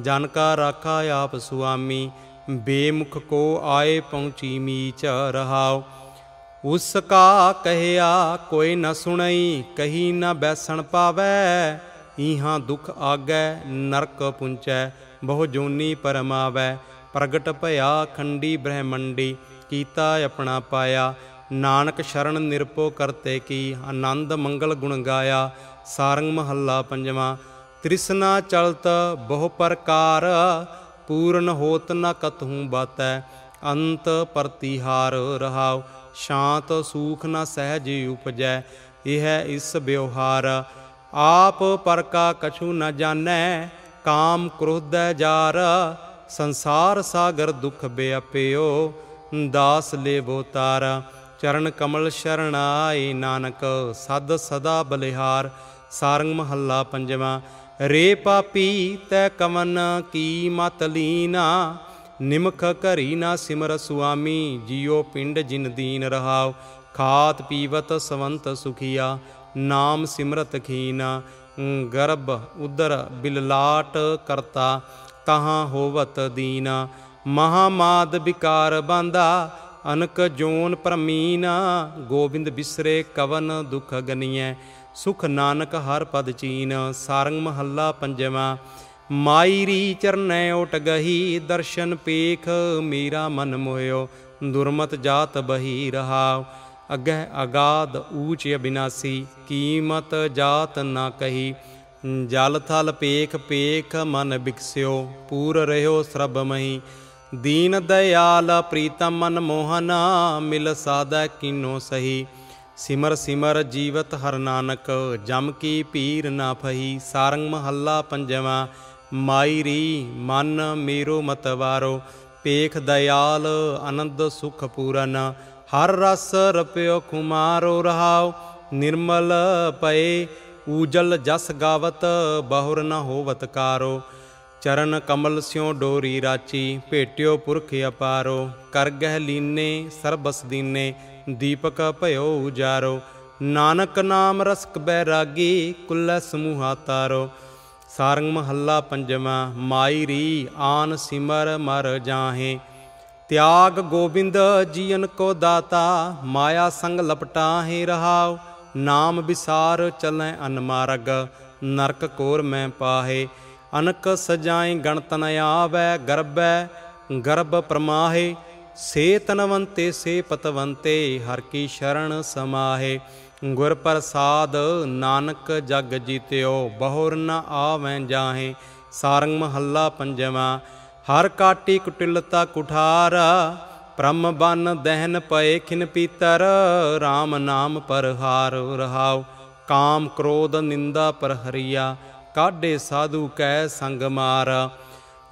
ਜਨ ਕਾ ਰਾਖਾ ਆਪ ਸੁਆਮੀ ਬੇਮੁਖ ਕੋ ਆਏ ਪਹੁੰਚੀ ਮੀਚ ਰਹਾਉ। ਉਸ ਕਾ ਕਹਿਆ, ਕੋਈ ਨ ਸੁਣਈ, ਕਹੀ ਨ ਬੈਸਣ ਪਾਵੈ। ਈਹਾਂ ਦੁਖ ਆਗੈ, ਨਰਕ ਪੁੰਚੈ, ਬਹੁ ਜੋਨੀ ਪਰਮਾਵੈ। ਪ੍ਰਗਟ ਭਇਆ ਖੰਡੀ ਬ੍ਰਹਮੰਡੀ, ਕੀਤਾ ਆਪਣਾ ਪਾਇਆ। ਨਾਨਕ ਸ਼ਰਨ ਨਿਰਪੋ ਕਰਤੇ ਕੀ, ਆਨੰਦ ਮੰਗਲ ਗੁਣ ਗਾਇਆ। ਸਾਰੰਗ ਮਹੱਲਾ ਪੰਜਵਾਂ, ਤ੍ਰਿਸ਼ਨਾ ਚਲਤ ਬਹੁ ਪ੍ਰਕਾਰ ਪੂਰਨ ਹੋਤ ਨ ਕਤਹੂ ਬਾਤੈ, ਅੰਤ ਪ੍ਰਤੀਹਾਰ ਰਹਾਉ, ਸ਼ਾਂਤ ਸੂਖ ਨ ਸਹਿਜ ਉਪਜੈ, ਇਹ ਇਸ ਵਿਵਹਾਰ। ਆਪ ਪਰ ਕਾ ਕਛੂ ਨ ਜਾਣੈ, ਕਾਮ ਕ੍ਰੋਧੈ ਜਾਰ, ਸੰਸਾਰ ਸਾਗਰ ਦੁਖ ਬਿਆਪਿਓ, ਦਾਸ ਲੇਵੋ ਬੋਤਾਰ ਚਰਨ ਕਮਲ ਸ਼ਰਣਾਈ ਨਾਨਕ, ਸਦ ਸਦਾ ਬਲਿਹਾਰ। ਸਾਰੰਗ ਮਹੱਲਾ ਪੰਜਵਾਂ। ਰੇ ਪਾਪੀ ਤੈ ਕਵਨ ਕੀ ਮਤ ਲੀਨਾ, ਨਿਮਖ ਘਰੀ ਨਾ ਸਿਮਰ ਸੁਆਮੀ, ਜਿਉ ਪਿੰਡ ਜਿਨ ਦੀਨ ਰਹਾਉ, ਖਾਤ ਪੀਵਤ ਸਵੰਤ ਸੁਖੀਆ, ਨਾਮ ਸਿਮਰਤ ਖੀਨਾ, ਗਰਭ ਉਦਰ ਬਿਲਲਾਟ ਕਰਤਾ, ਤਹਾਂ ਹੋਵਤ ਦੀਨਾ ਮਹਾਮਾਦ ਵਿਕਾਰ ਬਾਂਦਾ, ਅਨਕ ਜੋਨ ਪਰਮੀਨਾ, ਗੋਬਿੰਦ ਬਿਸਰੇ ਕਵਨ ਦੁਖ ਗਨੀਐ ਸੁਖ ਨਾਨਕ ਹਰ ਪਦ ਚੀਨ, ਸਾਰੰਗ ਮਹੱਲਾ ਪੰਜਵਾਂ। ਮਾਈ ਰੀ ਚਰਨੈ ਓਟ ਗਹੀ, ਦਰਸ਼ਨ ਪੇਖ ਮੇਰਾ ਮਨ ਮੋਇਓ ਦੁਰਮਤ ਜਾਤ ਬਹੀ ਰਹਾਉ ਅਗਹਿ ਅਗਾਦ ਊਚ ਅਬਿਨਾਸੀ, ਕੀਮਤ ਜਾਤ ਨਾ ਕਹੀ। ਜਲ ਥਲ ਪੇਖ ਪੇਖ ਮਨ ਬਿਕਸਿਓ, ਪੂਰ ਰਹਿਓ ਸਰਬ ਮਹੀ। ਦੀਨ ਦਇਆਲ ਪ੍ਰੀਤਮ ਮਨ ਮੋਹਨਾ, ਮਿਲ ਸਾਦਾ ਕਿਨੋ ਸਹੀ। ਸਿਮਰ ਸਿਮਰ ਜੀਵਤ ਹਰ ਨਾਨਕ, ਜਮ ਕੀ ਪੀਰ ਨਾ ਫਹੀ ਸਾਰੰਗ ਮਹੱਲਾ ਪੰਜਵਾਂ, ਮਾਈ ਰੀ ਮਨ ਮੇਰੋ ਮਤਵਾਰੋ ਪੇਖ ਦਇਆਲ ਆਨੰਦ ਸੁਖ ਪੂਰਨ, ਹਰ ਰਸ ਰਪਿਓ ਕੁਮਾਰੋ ਰਹਾਓ ਨਿਰਮਲ ਪਏ, ਊਜਲ ਜਸ ਗਾਵਤ, ਬਹੁਰ ਨ ਹੋਵਤ ਕਾਰੋ, ਚਰਨ ਕਮਲ ਸਿਉ ਡੋਰੀ ਰਾਚੀ, ਭੇਟਿਓ ਪੁਰਖ ਅਪਾਰੋ, ਕਰ ਗਹਿ ਲੀਨੇ ਸਰਬਸ ਦੀਨੇ ਦੀਪਕ ਭਇਓ ਉਜਾਰੋ। ਨਾਨਕ ਨਾਮ ਰਸਕ ਬੈਰਾਗੀ ਕੁੱਲ ਸਮੂਹਾ ਤਾਰੋ। ਸਾਰੰਗ ਮਹੱਲਾ ਪੰਜਵਾਂ, ਮਾਈ ਰੀ ਆਨ ਸਿਮਰ ਮਰ ਜਾਹੇ। ਤਿਆਗ ਗੋਬਿੰਦ ਜੀਨ ਕੋ ਦਾਤਾ, ਮਾਇਆ ਸੰਗ ਲਪਟਾਹੇ ਰਹਾਓ ਨਾਮ ਵਿਸਾਰ ਚਲੈ ਅਨਮਾਰਗ ਨਰਕ ਕੋਰ ਮੈਂ ਪਾਹੇ। ਅਨਕ ਸਜਾਏ ਗਣਤ ਨ ਆਵੈ, ਗਰਬੈ ਗਰਭ ਪ੍ਰਮਾਹੇ। ਸੇ ਤਨਵੰਤੇ ਸੇ ਪਤਵੰਤੇ ਹਰ ਕੀ ਸ਼ਰਨ ਸਮਾਹੇ। ਗੁਰ ਪ੍ਰਸਾਦ ਨਾਨਕ ਜਗ ਜੀਤਿਓ, ਬਹੁਰ ਨ ਆਵੈ ਜਾਹੇ। ਸਾਰੰਗ ਮਹੱਲਾ ਪੰਜਵਾਂ, ਹਰ ਕਾਟੀ ਕੁਟਿਲਤਾ ਕੁਠਾਰ। ਪ੍ਰਮ ਬਨ ਦਹਿਨ ਪਏ ਖਿਨ ਪੀਤਰ। RAM ਨਾਮ ਪਰ ਹਾਰ ਰਹਾਉ। ਕਾਮ ਕ੍ਰੋਧ ਨਿੰਦਾ ਪਰਹਰੀਆ। ਕਾਢੇ ਸਾਧੂ ਕੈ ਸੰਗ ਮਾਰ।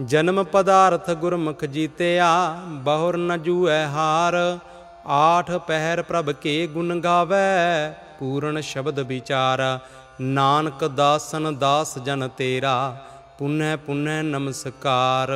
ਜਨਮ ਪਦਾਰਥ ਗੁਰਮੁਖ ਜੀਤਿਆ, ਬਹੁਰ ਨ ਜੂਐ ਹਾਰ। ਆਠ ਪਹਿਰ ਪ੍ਰਭ ਕੇ ਗੁਣ ਗਾਵੇ, ਪੂਰਨ ਸ਼ਬਦ ਵਿਚਾਰ। ਨਾਨਕ ਦਾਸਨ ਦਾਸ ਜਨ ਤੇਰਾ ਪੁਨਹ ਪੁਨਹ ਨਮਸਕਾਰ।